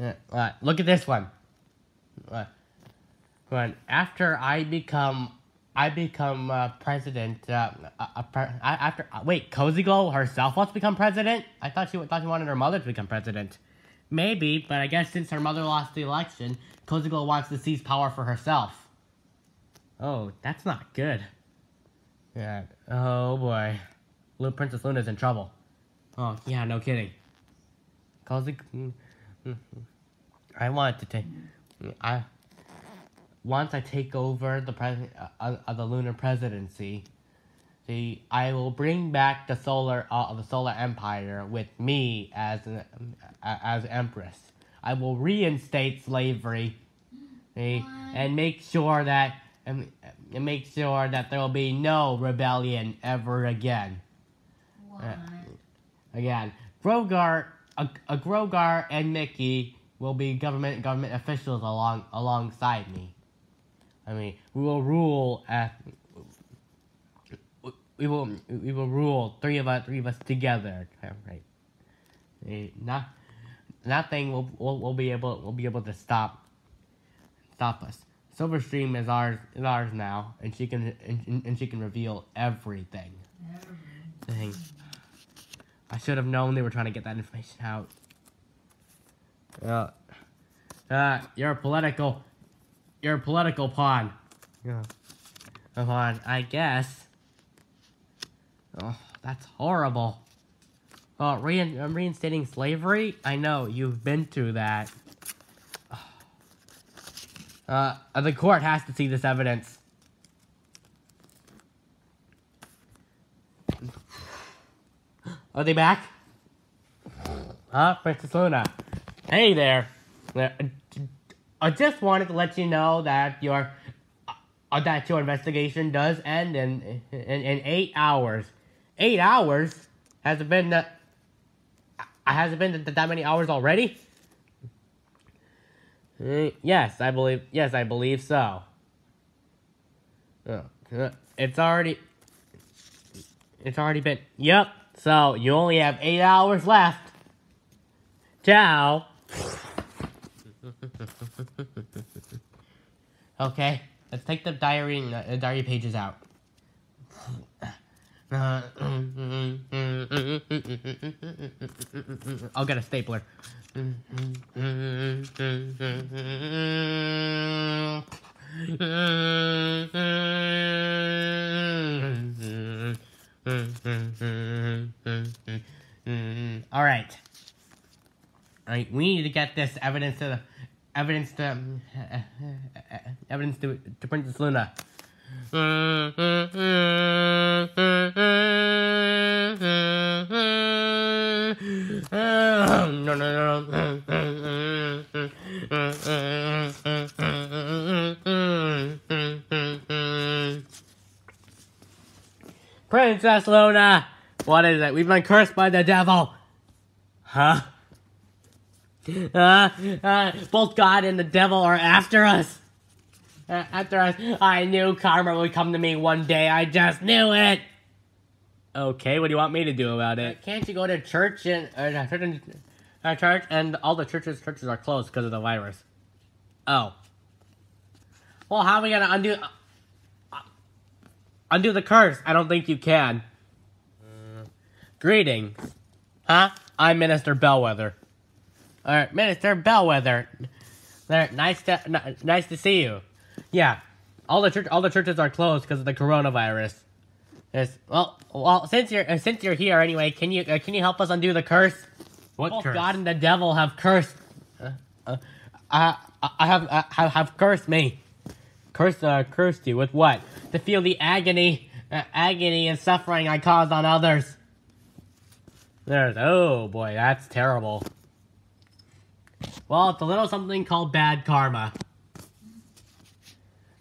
Uh, uh, look at this one. Uh, when after I become, I become uh, president. Uh, uh, pre after wait, Cozy Glow herself wants to become president. I thought she thought she wanted her mother to become president. Maybe, but I guess since her mother lost the election, Cozy Glow wants to seize power for herself. Oh, that's not good. Yeah. Oh boy. Little Princess Luna's in trouble. Oh yeah, no kidding. Cozy. I want to take. I. Once I take over the president uh, of the lunar presidency, the I will bring back the solar uh, the solar empire with me as an, uh, as empress. I will reinstate slavery, see, and make sure that and, and make sure that there will be no rebellion ever again. Uh, again, Grogar, a, a Grogar and Mickey will be government government officials along alongside me. I mean, we will rule. Uh, we will we will rule three of us three of us together. Right. Eh, not nothing will will will be able will be able to stop stop us. Silverstream is ours is ours now, and she can and, and she can reveal everything. Dang. I should have known they were trying to get that information out. Uh, uh, you're a political, you're a political pawn. Yeah. A pawn, I guess. Oh, that's horrible. Oh, rein I'm reinstating slavery? I know, you've been through that. Uh, the court has to see this evidence. Are they back? Huh, Princess Luna? Hey there. I just wanted to let you know that your uh, that your investigation does end in in, in eight hours. Eight hours has it been uh, has it been that many hours already? Yes, I believe. Yes, I believe so. It's already. It's already been. Yep. So you only have eight hours left. Ciao. okay, let's take the diary uh, diary pages out. I'll get a stapler. All right. All right, we need to get this evidence to the evidence to uh, uh, evidence to to Princess Luna. Princess Luna! What is it? We've been cursed by the devil! Huh? Uh, uh, both God and the devil are after us. Uh, after us. I knew karma would come to me one day. I just knew it. Okay, what do you want me to do about Uh, it? Can't you go to church and uh, church and uh, church and all the churches churches are closed because of the virus? Oh. Well, how are we gonna undo uh, undo the curse? I don't think you can. Greetings. Huh? I'm Minister Bellwether. Alright, Minister Bellwether. There, nice to n- nice to see you. Yeah, all the church all the churches are closed because of the coronavirus. Yes. Well, well, since you're uh, since you're here anyway, can you uh, can you help us undo the curse? What Both curse? God and the devil have cursed. Uh, uh, I, I I have uh, have have cursed me. Cursed uh, cursed you with what? To feel the agony, uh, agony and suffering I caused on others. There's oh boy, that's terrible. Well, it's a little something called bad karma.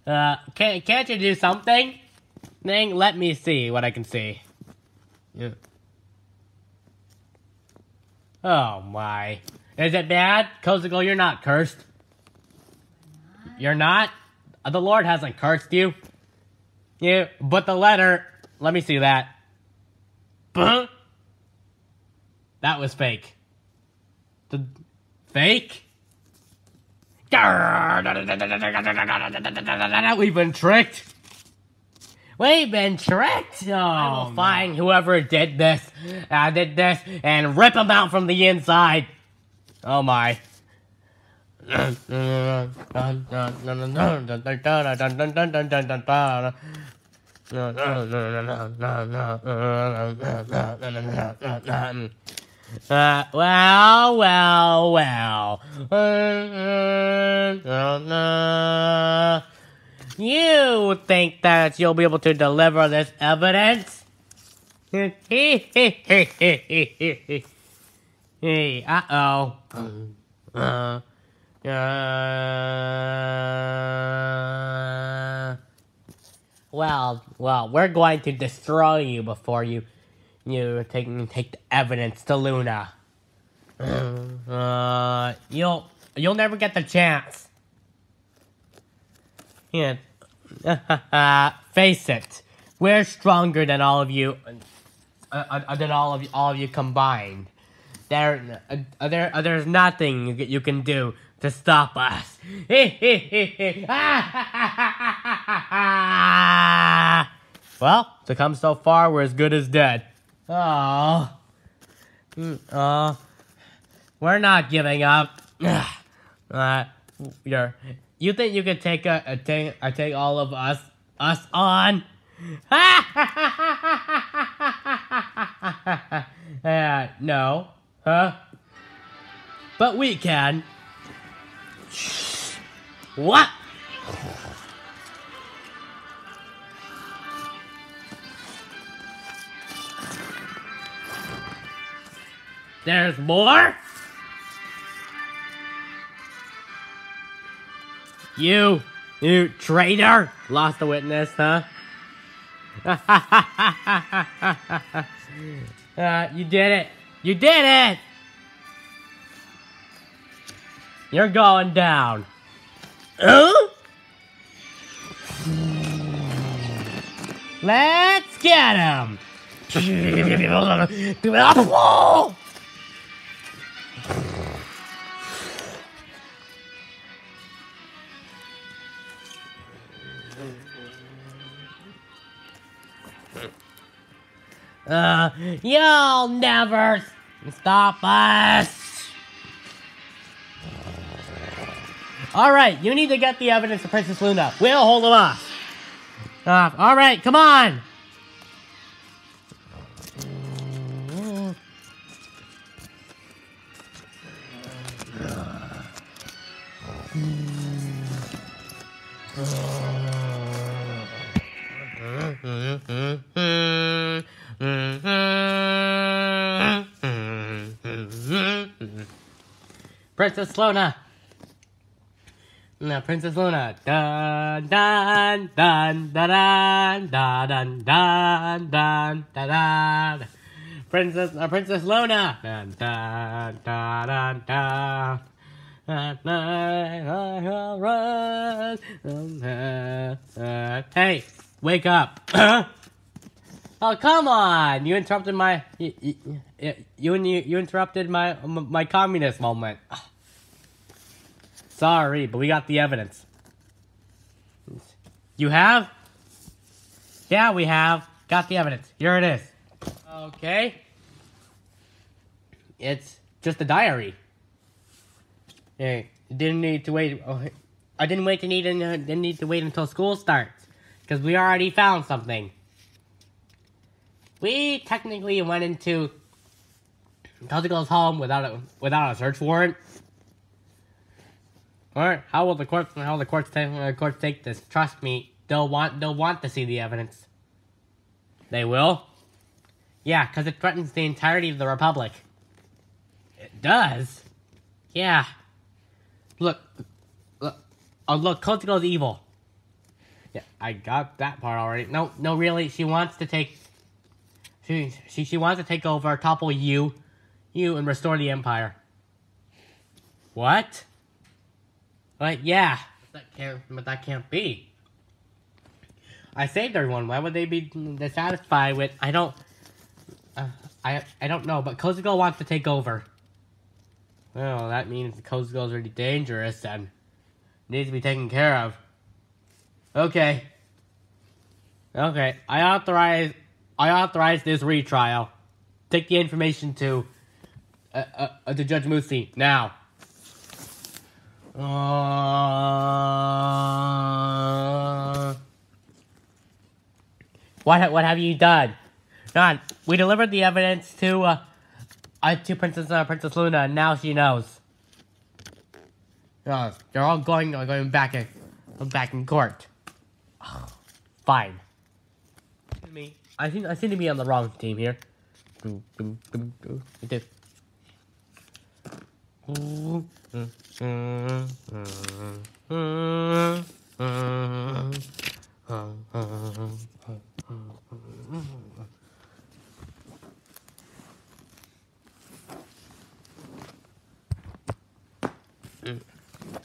Uh, can't can't you do something? Thing, let me see what I can see. Yeah. Oh my. Is it bad? Kozuko, you're not cursed. You're not? Uh, The Lord hasn't cursed you. Yeah, but the letter, let me see that. That was fake. The fake? We've been tricked. We've been tricked. Oh, I will find whoever did this, uh, did this, and rip them out from the inside. Oh my. Uh, well, well, well. You think that you'll be able to deliver this evidence? hey, uh-oh. Uh, uh, well, well, we're going to destroy you before you, you take take the evidence to Luna. Uh, you'll you'll never get the chance. Yeah. Face it, we're stronger than all of you, uh, uh, than all of all of you combined. There, uh, uh, there, uh, there's nothing you can do to stop us. well, to come so far, we're as good as dead. Oh, uh, we're not giving up. uh, you're, you think you could take a, a take, a take all of us, us on? uh, no. Huh? But we can. What? There's more? You, you traitor! Lost the witness, huh? uh, you did it! You did it! You're going down. Huh? Let's get him! Uh, you'll never stop us! Alright, you need to get the evidence to Princess Luna. We'll hold them off. Uh, Alright, come on! Princess Luna! No, Princess Luna. Dun dun dun dun dun dun dun dun dun dun. Princess, uh, Princess Luna. Dun, dun, dun, dun, dun. At night I will run. Hey, wake up. oh, come on. You interrupted my, you, you, you, you interrupted my, my communist moment. Sorry, but we got the evidence. You have? Yeah, we have. Got the evidence. Here it is. Okay. It's just a diary. Hey, didn't need to wait. Oh, I didn't wait to need. Uh, didn't need to wait until school starts because we already found something. We technically went into Kelsey's home without a without a search warrant. Or how will the courts how the courts take uh, courts take this? Trust me, they'll want they'll want to see the evidence. They will. Yeah, because it threatens the entirety of the republic. It does. Yeah. Look, look, oh look, Kotuko's evil. Yeah, I got that part already. No, no, really, she wants to take. She she she wants to take over, topple you, you, and restore the empire. What? But yeah, that can't. But that can't be. I saved everyone. Why would they be dissatisfied with? I don't. Uh, I I don't know. But Kozuko wants to take over. Well, that means the Kozuko is really dangerous and needs to be taken care of. Okay. Okay. I authorize. I authorize this retrial. Take the information to. Uh, uh, to Judge Musi now. Uh, what what have you done? Don, we delivered the evidence to uh, uh to Princess uh, Princess Luna, and now she knows. Uh, they're all going uh, going back in back in court. Fine. Me, I think I seem to be on the wrong team here.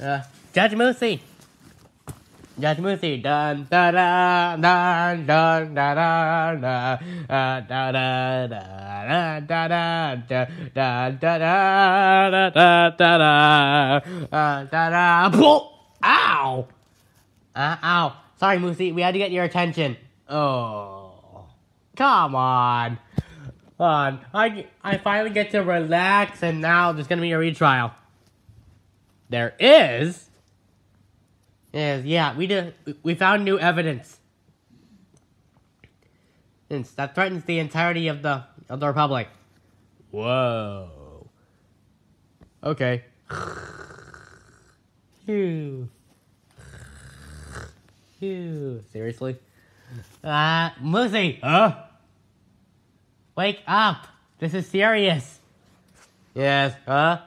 Uh, Judge Moosey. Judge Moosey. Dun da da dun dun da da da uh, da da da da da da da da da da da da da uh, da da Pooh! Ow! Uh, ow. Sorry, Moosey. We had to get your attention. Oh. Come on. On. I, I finally get to relax, and now there's gonna be a retrial. There is. Is yeah, we did. We found new evidence. That threatens the entirety of the of the republic. Whoa. Okay. Phew. Phew. Seriously? Uh, Musi! Huh? Wake up! This is serious. Yes, huh?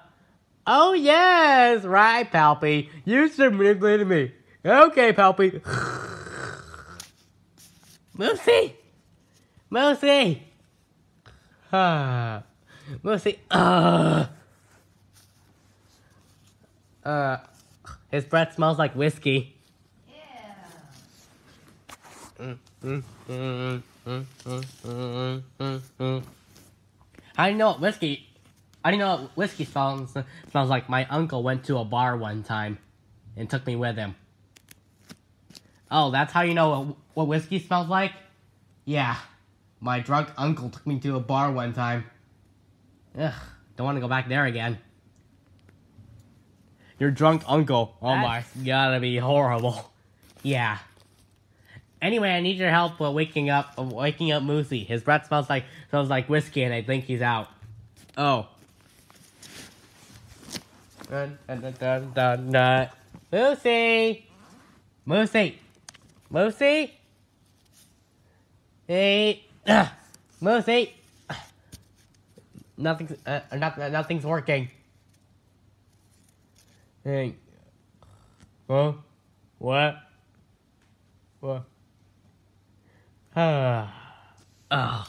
Oh, yes! Right, Palpy. You should manipulated me. Okay, Palpy. Moosey! Moosey! Ah. Moosey. Uh. Uh. His breath smells like whiskey. Mm, mm, mm, mm. I know what whiskey. I didn't know what whiskey smells smells like. My uncle went to a bar one time, and took me with him. Oh, that's how you know what, what whiskey smells like? Yeah, my drunk uncle took me to a bar one time. Ugh, don't want to go back there again. Your drunk uncle. Oh my, gotta be horrible. Yeah. Anyway, I need your help with waking up, waking up Moosey. His breath smells like smells like whiskey, and I think he's out. Oh. Dun, dun, dun, dun, dun. Moosey! Moosey! Moosey! Hey! Ugh. Moosey! Nothing's, uh, not, nothing's working. Hey. Huh? What? What? Ah. Oh. Uh,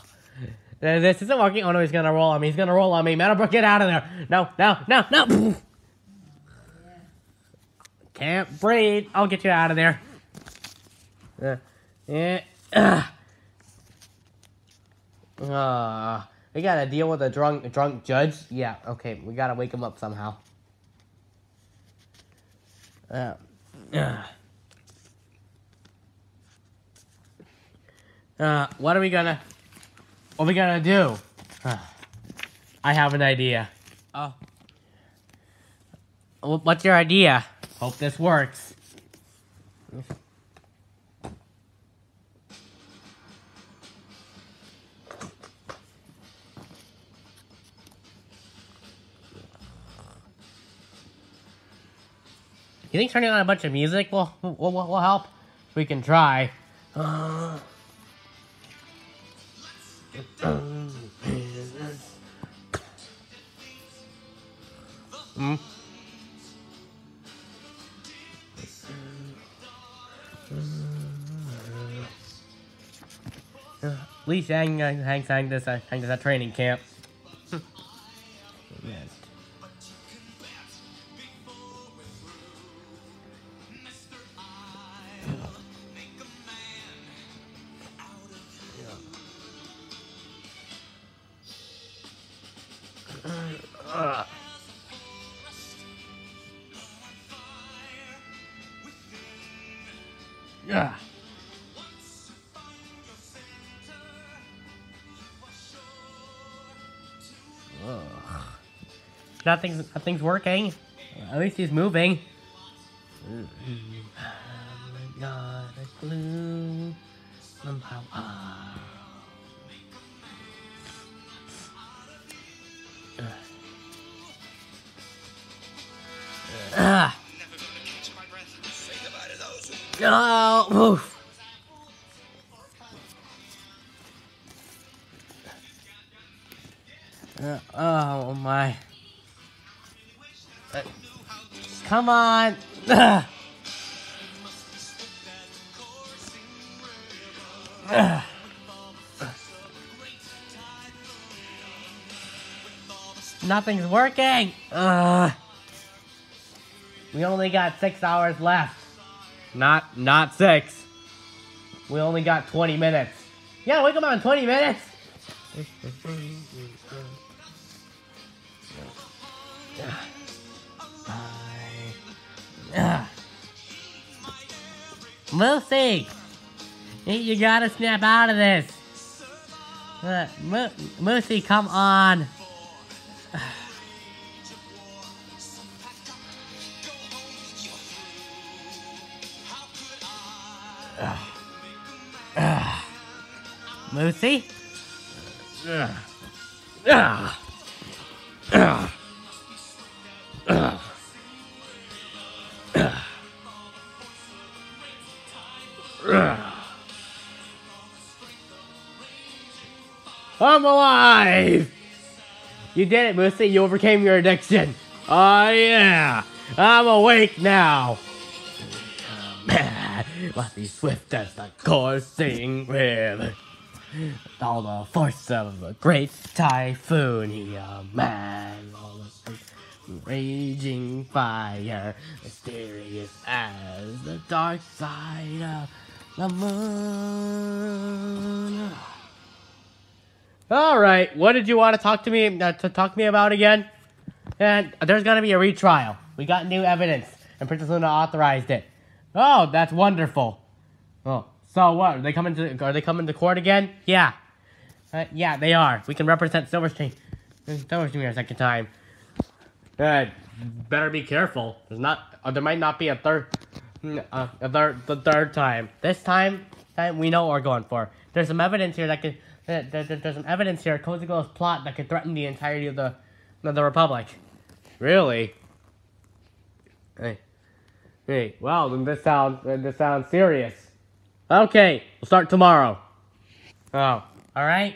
This isn't working. Oh no, he's gonna roll on me. He's gonna roll on me. Meadowbrook, get out of there. No, no, no, no. Can't breathe. I'll get you out of there. Uh, yeah. Uh, uh, we gotta deal with a drunk drunk judge. Yeah, okay, we gotta wake him up somehow. Uh, uh. Uh, what are we gonna, what are we gonna do? Uh, I have an idea. Oh. What's your idea? Hope this works. You think turning on a bunch of music will will, will, will help? We can try. Uh, Hmm? At least Hang uh, sang this uh, Hang this at training camp. Nothing's nothing's working. At least he's moving. Come on. Ugh. Ugh. Nothing's working. Ugh. We only got six hours left. Not not six. We only got 20 minutes. Yeah, wake up on 20 minutes. You gotta snap out of this. Uh, Mo- Moosey, come on. Moosey? Ugh. Ugh. Alive! You did it, Moosey. You overcame your addiction. Oh, yeah. I'm awake now. Must be swift as the coursing river. All the force of a great typhoon, he a man. All raging fire, mysterious as the dark side of the moon. All right, what did you want to talk to me uh, to talk to me about again? And there's gonna be a retrial. We got new evidence, and Princess Luna authorized it. Oh, that's wonderful. Oh, so what? Are they coming to? Are they coming to court again? Yeah. Uh, yeah, they are. We can represent Silverstream. Silverstream a second time. Uh, better be careful. There's not. Uh, there might not be a third. Uh, a third. The third time. This time, time we know what we're going for. There's some evidence here that could. There, there, there's some evidence here. Cozy Glow's plot that could threaten the entirety of the, of the Republic. Really? Hey. Hey. Well, then this sounds. Then this sounds serious. Okay, we'll start tomorrow. Oh, all right.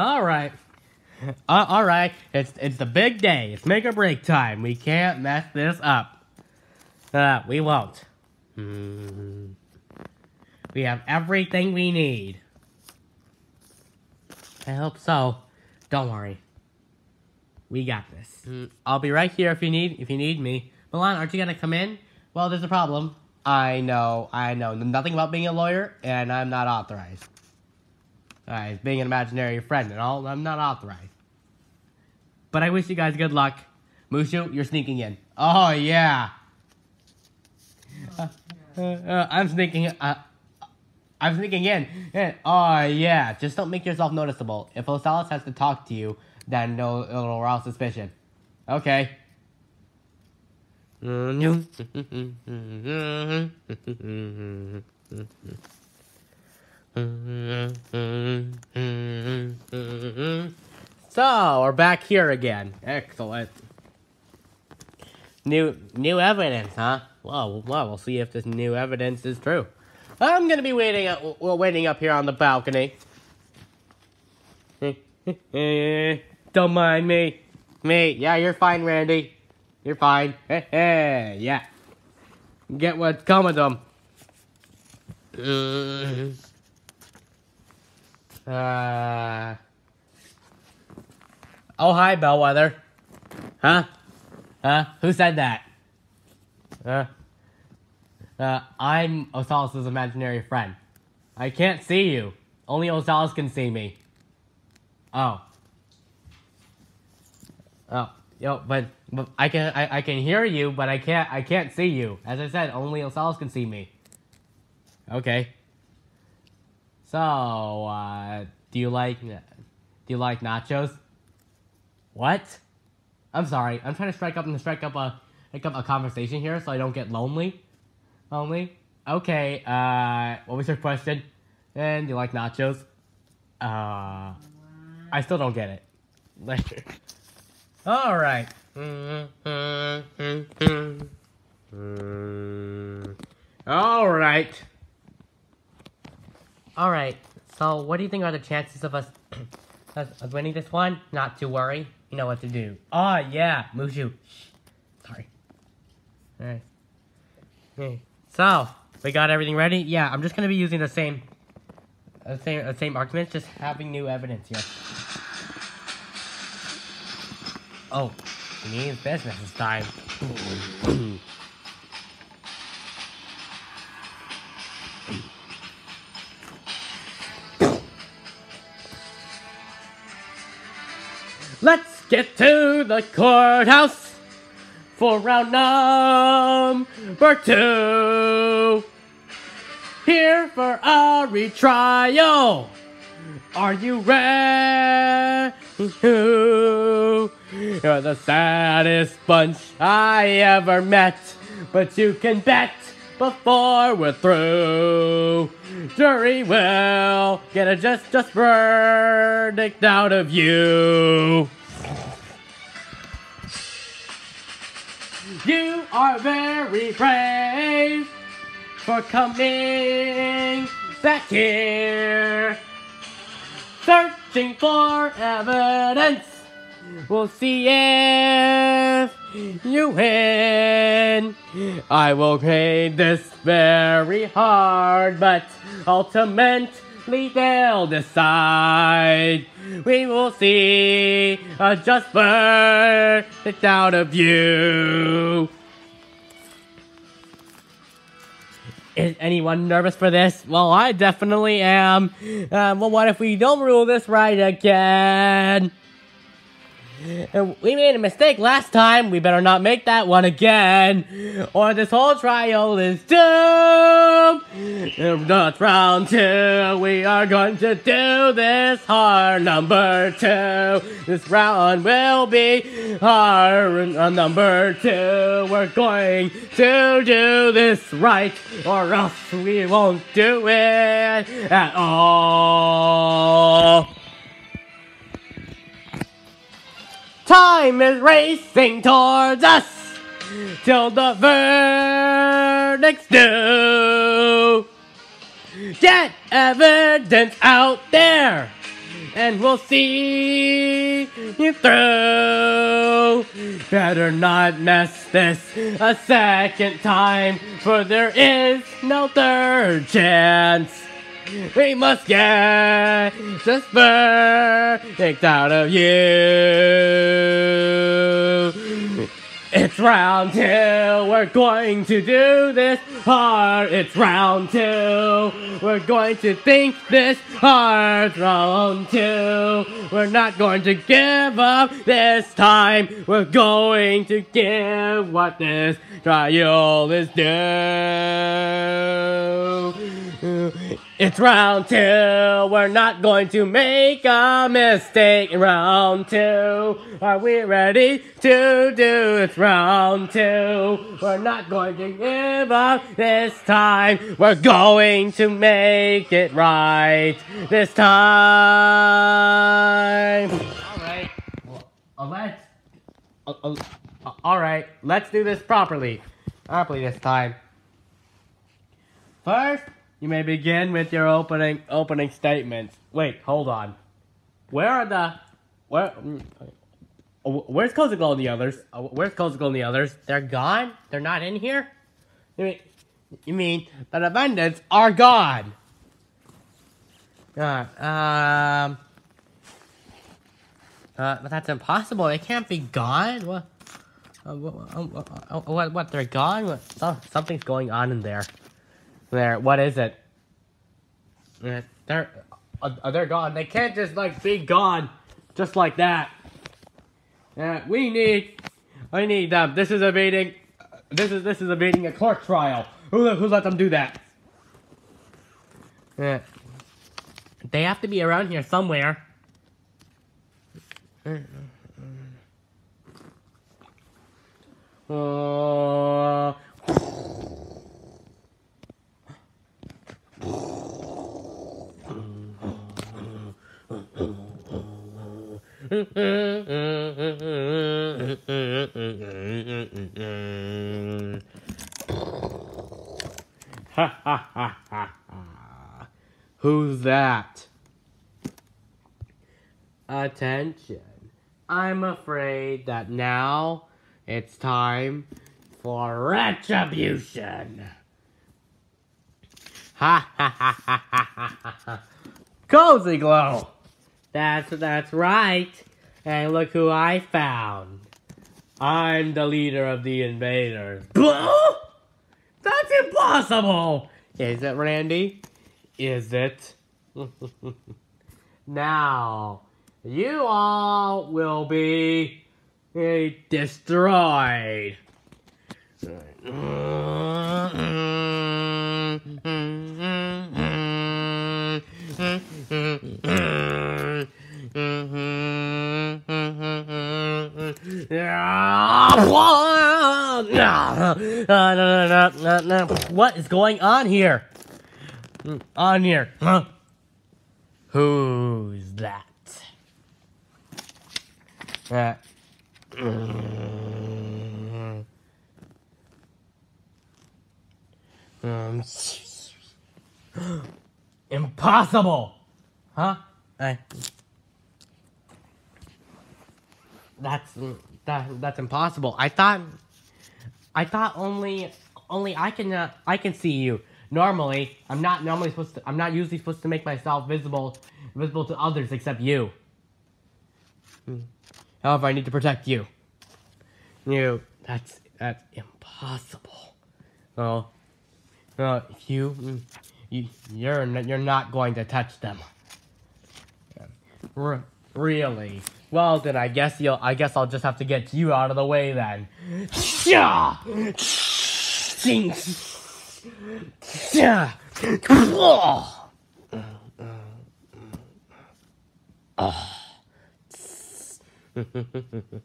All right. Uh, all right. It's it's the big day. It's make or break time. We can't mess this up. Uh, we won't. Hmm. We have everything we need. I hope so. Don't worry. We got this. Mm, I'll be right here if you need if you need me. Mulan, aren't you gonna come in? Well, there's a problem. I know, I know nothing about being a lawyer, and I'm not authorized. Alright, being an imaginary friend and all, I'm not authorized. But I wish you guys good luck. Mushu, you're sneaking in. Oh, yeah. Uh, uh, uh, I'm sneaking, uh, I'm sneaking in. Eh, Oh, yeah. Just don't make yourself noticeable. If Ocellus has to talk to you, then it'll, it'll arouse suspicion. Okay. So, we're back here again. Excellent. New new evidence, huh? Well, well, we'll see if this new evidence is true. I'm gonna be waiting. Up, well, waiting up here on the balcony. Don't mind me. Me? Yeah, you're fine, Randy. You're fine. yeah. Get what's coming to them. Uh. Oh, hi, Bellwether. Huh? Huh? Who said that? Uh. Uh, I'm Ocellus' imaginary friend. I can't see you. Only Ocellus can see me. Oh. Oh, yo, but, but I can I, I can hear you, but I can't I can't see you. As I said, only Ocellus can see me. Okay. So, uh, do you like do you like nachos? What? I'm sorry. I'm trying to strike up and strike up a strike up a conversation here so I don't get lonely. Lonely? Okay. Uh, what was your question? And you like nachos? Uh, I still don't get it. Later. All right. All right. All right. So, what do you think are the chances of us of winning this one? Not to worry. You know what to do. Oh yeah, Mushu. Sorry. All right. Okay. So, we got everything ready. Yeah, I'm just gonna be using the same, the same, the same arguments, just having new evidence here. Oh, it business is time. get to the courthouse for round number two. Here for a retrial. Are you ready? You're the saddest bunch I ever met, but you can bet before we're through. Jury will get a just just verdict out of you. You are very brave for coming back here. Searching for evidence. We'll see if you win. I will grade this very hard, but ultimately they'll decide. We will see a just verdict out of you. Is anyone nervous for this? Well, I definitely am. Um, well, what if we don't rule this right again? We made a mistake last time. We better not make that one again, or this whole trial is doomed. Not round two. We are going to do this hard number two. This round will be hard number two. We're going to do this right, or else we won't do it at all. Time is racing towards us. till the verdict's due. Get evidence out there, and we'll see you through. Better not mess this a second time, for there is no third chance. We must get this verdict out of you. It's round two. We're going to do this hard. It's round two. We're going to think this hard. Round two. We're not going to give up this time. We're going to give what this trial is due. It's round two. We're not going to make a mistake round two. Are we ready to do it's round two? We're not going to give up this time. We're going to make it right this time. All right. Well, uh, let's. Uh, uh, all right. Let's do this properly. Properly this time. First, you may begin with your opening opening statements. Wait, hold on. Where are the where? mm, Where's Kozuko and the others? Uh, Where's Kozuko and the others? They're gone. They're not in here. You mean, you mean the defendants are gone? Uh, um. Uh, but that's impossible. They can't be gone. What? Uh, what, uh, uh, what? What? They're gone. What, oh, something's going on in there. There. What is it? They're. Uh, they're gone. They can't just like be gone, just like that. Uh, we need. I need them. This is a meeting. This is this is a meeting a court trial. Who who let them do that? Uh, they have to be around here somewhere. Uh, Ha ha ha ha ha. Who's that? Attention. I'm afraid that now it's time for retribution. Ha ha ha ha ha ha. Cozy Glow! That's that's right. And look who I found. I'm the leader of the invaders. That's impossible! Is it, Randy? Is it? now, you all will be eh, destroyed. What is going on here? On here, huh? Who's that? Uh, um, impossible, huh? I, that's that that's impossible. I thought I thought only only I can uh, I can see you. Normally, I'm not normally supposed to. I'm not usually supposed to make myself visible visible to others except you. Hmm. However, I need to protect you. You. That's that's impossible. Well, well, you mm, you you're you're not going to touch them. R- really? Well, then I guess you'll. I guess I'll just have to get you out of the way then. Sha! Sing. Sha!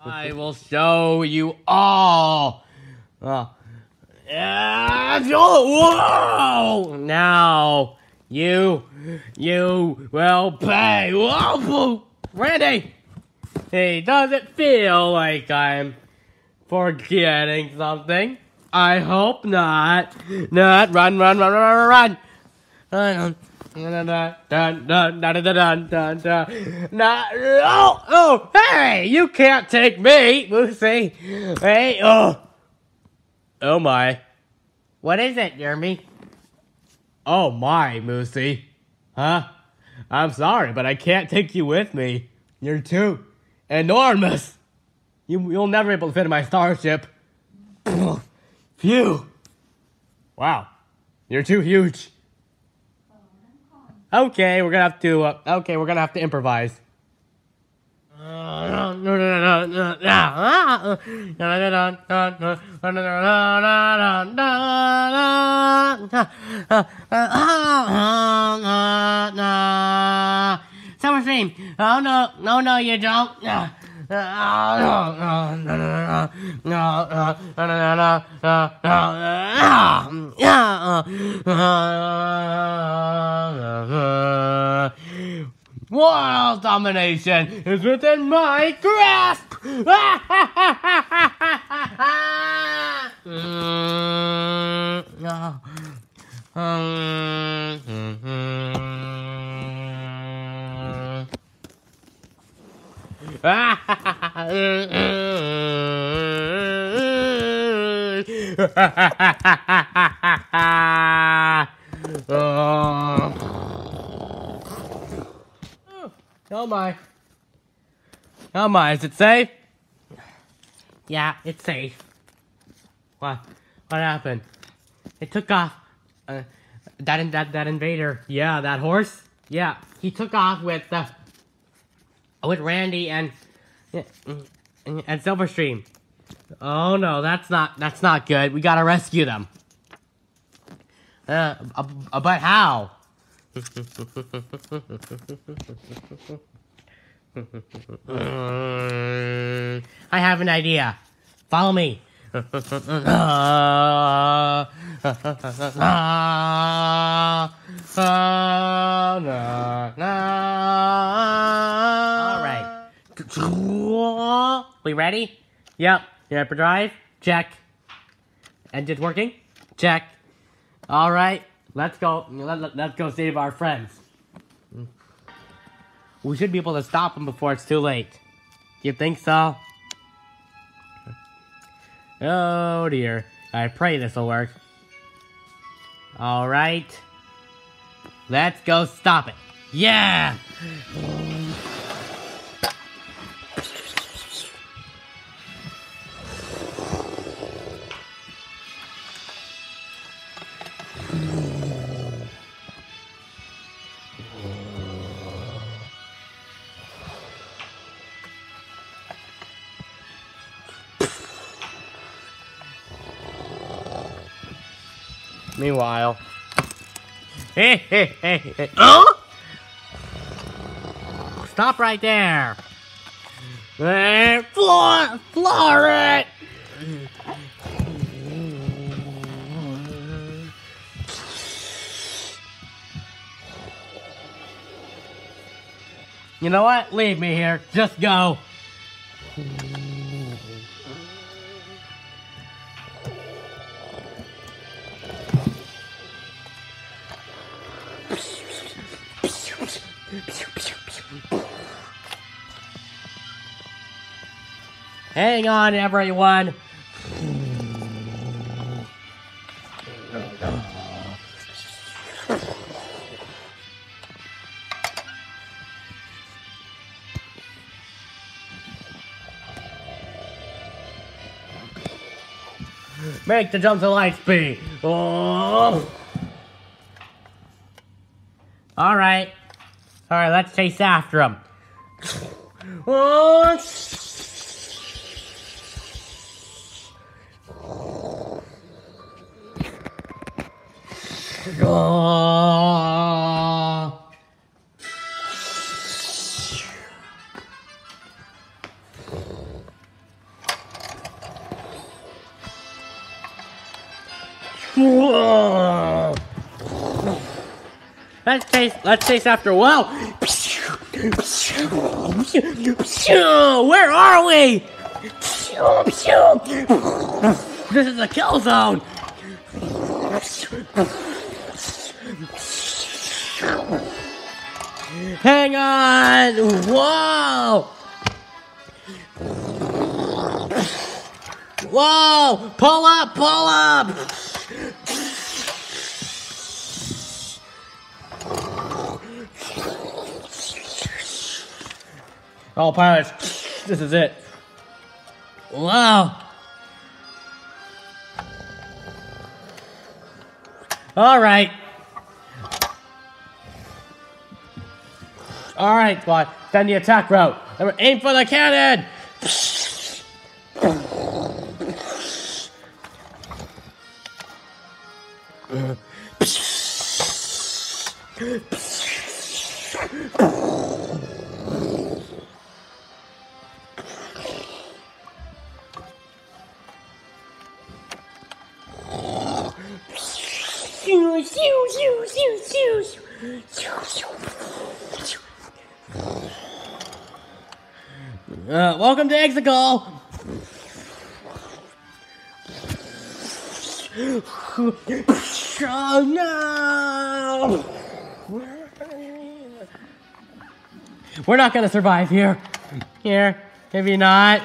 I will show you all. Uh, yeah, whoa! Now, you, you will pay. Whoa, Randy! Hey, does it feel like I'm forgetting something. I hope not. Not run, run, run, run, run, run. Dun, dun, dun, dun, dun, dun, dun, dun. Not, oh, oh, hey, you can't take me, Lucy. Hey, oh. Oh my. What is it, Jeremy? Oh my, Moosey. Huh? I'm sorry, but I can't take you with me. You're too enormous. You, you'll never be able to fit in my starship. Phew. Wow. You're too huge. Okay, we're gonna have to. Uh, okay, we're gonna have to improvise. Summer stream. Oh no, no, no, you don't. World domination is within my grasp! Oh my. Oh my, is it safe? Yeah, it's safe. What? What happened? It took off. Uh, that that that invader. Yeah, that horse. Yeah, he took off with uh, with Randy and and, and Silverstream. Oh no, that's not that's not good. We gotta rescue them. Uh, uh, but how? I have an idea. Follow me. All right. We ready? Yep. Hyperdrive? Check. Engine working? Check. All right. Let's go. Let, let's go save our friends. We should be able to stop them before it's too late. You think so? Oh dear. I pray this will work. Alright. Let's go stop it. Yeah! Meanwhile. Hey, hey, hey, hey. Oh! Stop right there. Floor, floor it. You know what? Leave me here. Just go. Hang on, everyone. Make the jump to light speed. Oh. All right. All right, let's chase after him. Oh. Let's taste. Let's chase after. Whoa! Where are we? This is a kill zone. Hang on. Whoa. Whoa! Pull up! Pull up! Oh, pilots, this is it. Wow. All right. All right, squad. Then the attack route. Remember, aim for the cannon. welcome to Exegol. Oh no! We're not gonna survive here. Here, maybe not.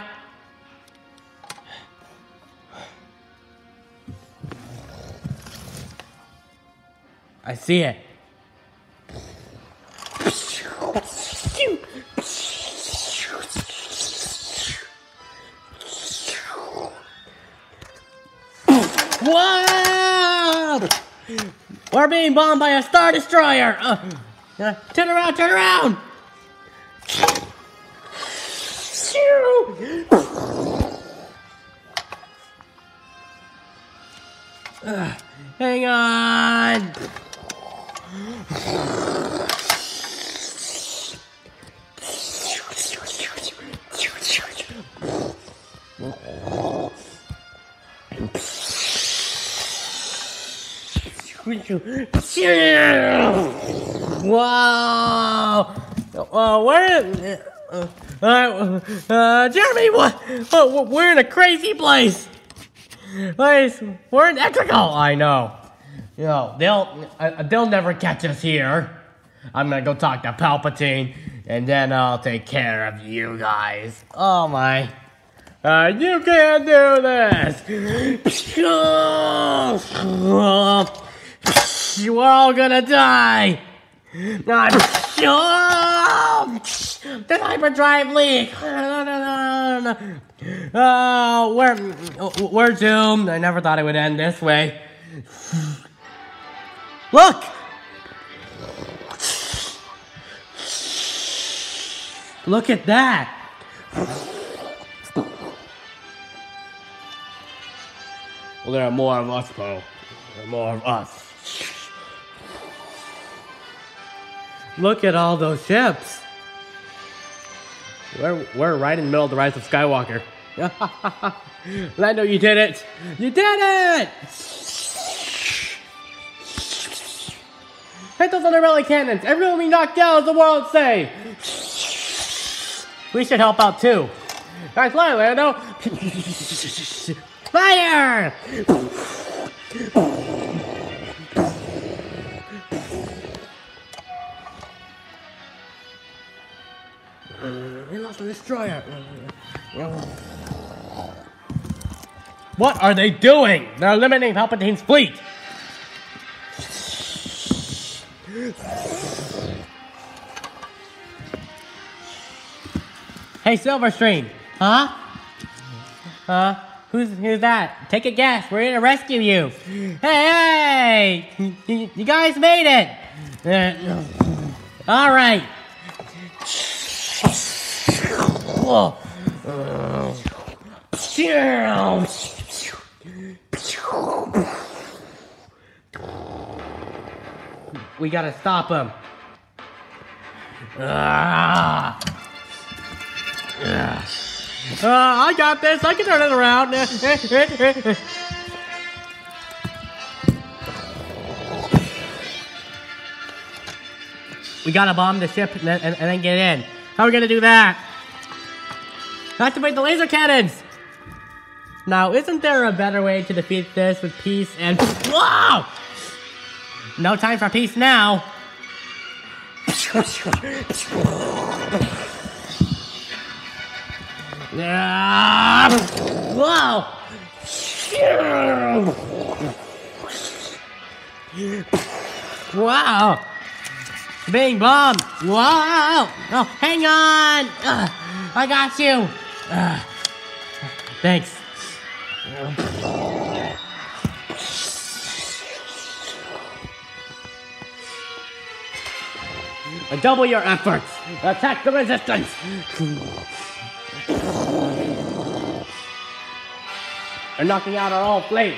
I see it. Whoa! We're being bombed by a star destroyer. Uh, uh, turn around! Turn around! Uh, hang on. Wow! Uh, where? Uh, uh, uh, Jeremy, what? Uh, we're in a crazy place. Place, we're in Exegol. I know. You know, they'll uh, they'll never catch us here. I'm gonna go talk to Palpatine, and then I'll take care of you guys. Oh my. Uh, you can't do this! We're all gonna die! I'm sure the hyperdrive leak! Oh, we're, we're doomed. I never thought it would end this way. Look! Look at that! Well, there are more of us, Poe. There are more of us. Look at all those ships. We're, we're right in the middle of the Rise of Skywalker. Lando, you did it! You did it! Hit those other relic cannons! Everyone we knocked down is the world safe! We should help out too. Nice fly, Lando! Fire! What are they doing? They're eliminating Palpatine's fleet. Hey, Silverstream. Huh? Huh? Who's who's that? Take a guess. We're here to rescue you. Hey, hey! You, guys made it. Uh, all right. We gotta stop him. Ah. Uh, I got this. I can turn it around. we gotta bomb the ship and then, and, and then get in. How are we gonna do that? Activate the laser cannons. Now, isn't there a better way to defeat this with peace and. Whoa! No time for peace now. Ah! Whoa! Wow! Being bombed! Wow! Oh, hang on! I got you! Thanks. Double your efforts! Attack the resistance! They're knocking out our whole fleet!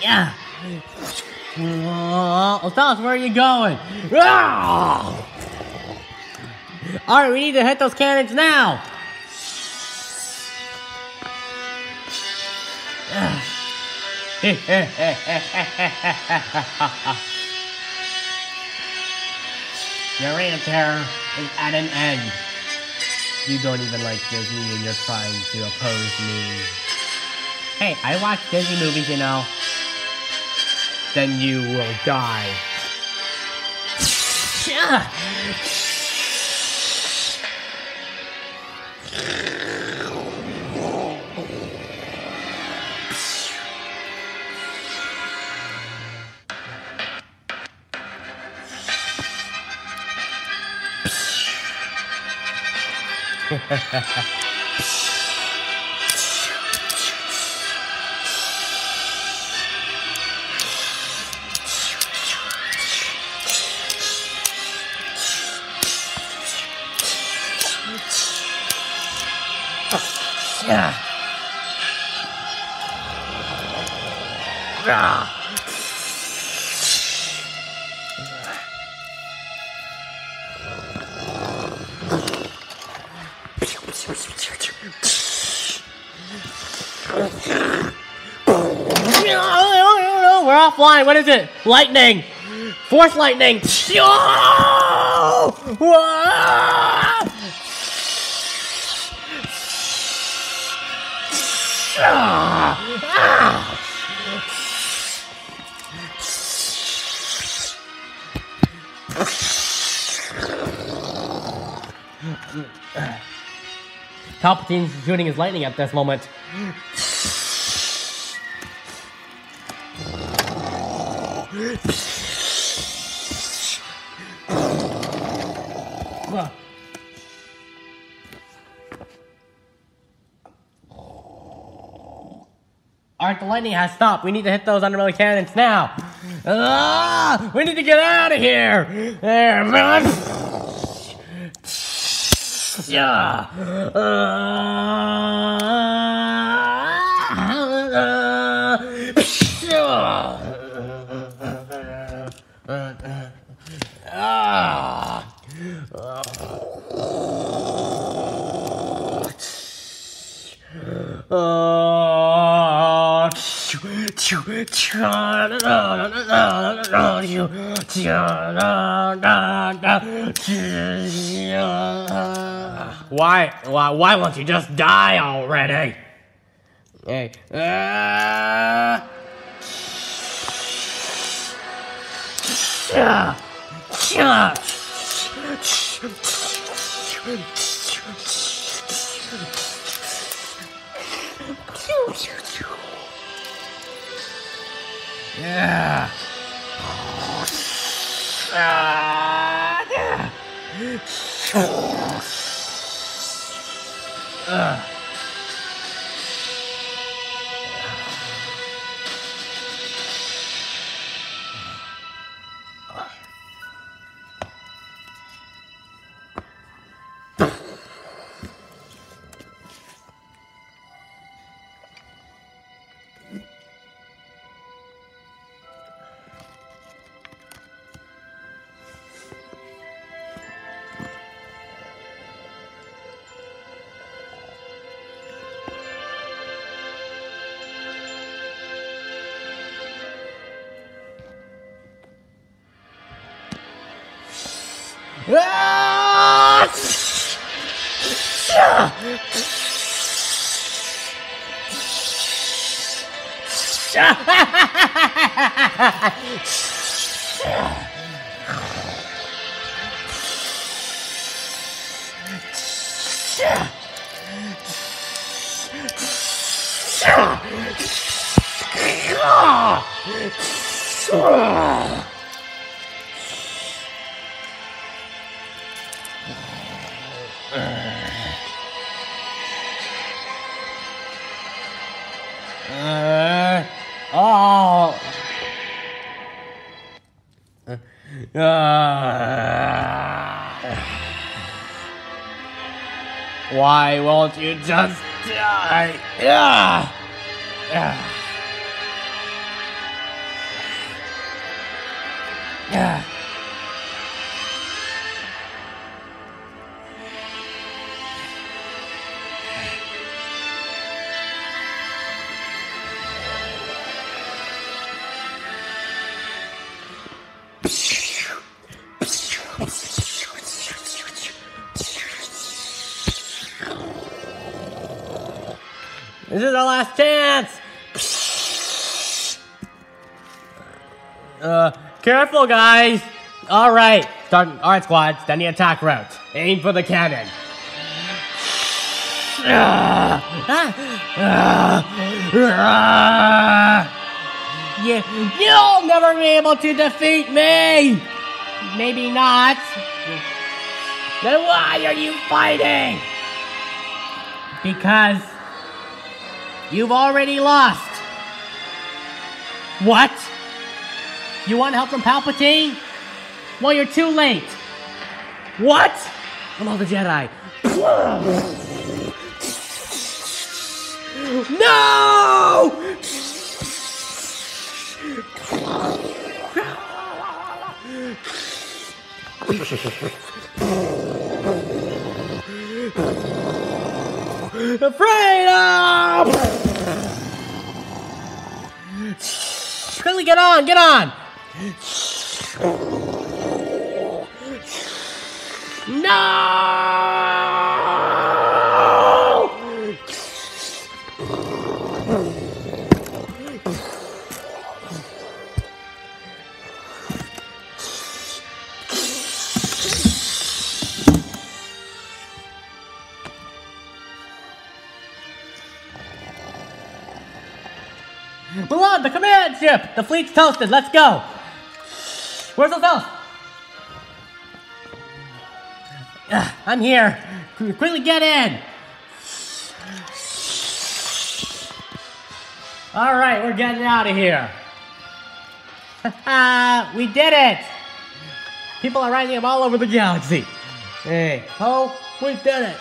Yeah. Oh, Thomas, where are you going? All right, we need to hit those cannons now. Your reign of terror is at an end. You don't even like Disney and you're trying to oppose me. Hey, I watch Disney movies, you know. Then you will die. Yeah. Ah. We're. What is it? Lightning. Force lightning. Palpatine's shooting his lightning at this moment. Alright, the lightning has stopped. We need to hit those underbelly cannons now. Ah, we need to get out of here. There, man. Yeah. Ah. Why, why, why won't you just die already? Hey. Uh, yeah. Ah. Ugh. You just die? Ah. Ah. Careful, guys. All right, start. All right, squad. Stand the attack route. Aim for the cannon. You, you'll never be able to defeat me. Maybe not. Then why are you fighting? Because you've already lost. What? You want help from Palpatine? Well, you're too late. What? I'm all the Jedi. No! Freedom! Quickly, get on, get on! No! Mulan, the command ship! The fleet's toasted, let's go! Where's house? Ah, I'm here. Qu- Quickly get in! Alright, we're getting out of here. we did it! People are rising up all over the galaxy. Hey, oh, we did it!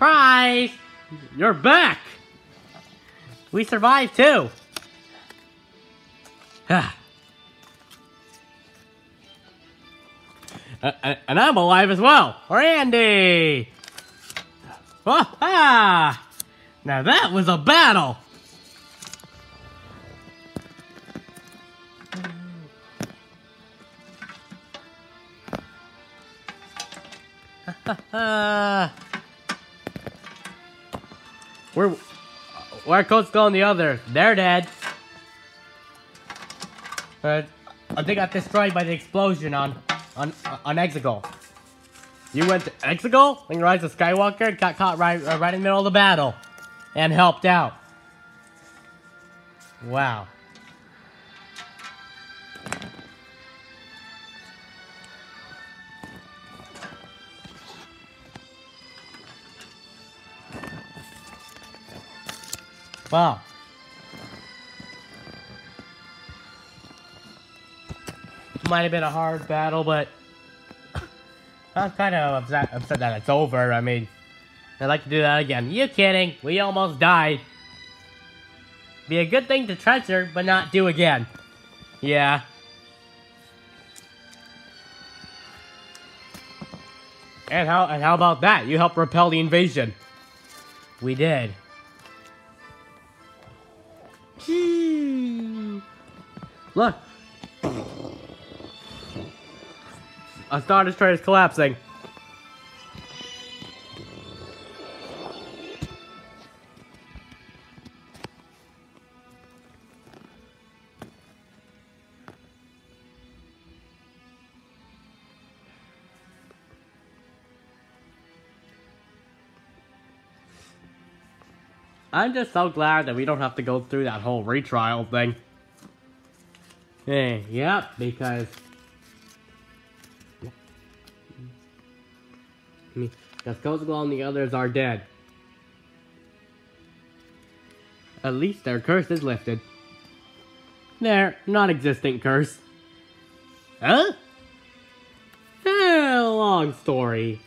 Surprise! You're back! We survived too! Uh, uh, and I'm alive as well! Randy! Oh, ah! Now that was a battle! where Skull and the others? They're dead. But uh, they got destroyed by the explosion on on on Exegol. You went to Exegol you Rise of Skywalker got caught right uh, right in the middle of the battle, and helped out. Wow. Wow. Might have been a hard battle, but I'm kind of upset, upset that it's over. I mean, I'd like to do that again. You kidding? We almost died. Be a good thing to treasure, but not do again. Yeah. And how and how about that? You helped repel the invasion. We did. Look. A Star Destroyer is collapsing. I'm just so glad that we don't have to go through that whole retrial thing. Hey, yep, because... Because Kozagol and the others are dead. At least their curse is lifted. Their non-existent curse. Huh? Eh, long story.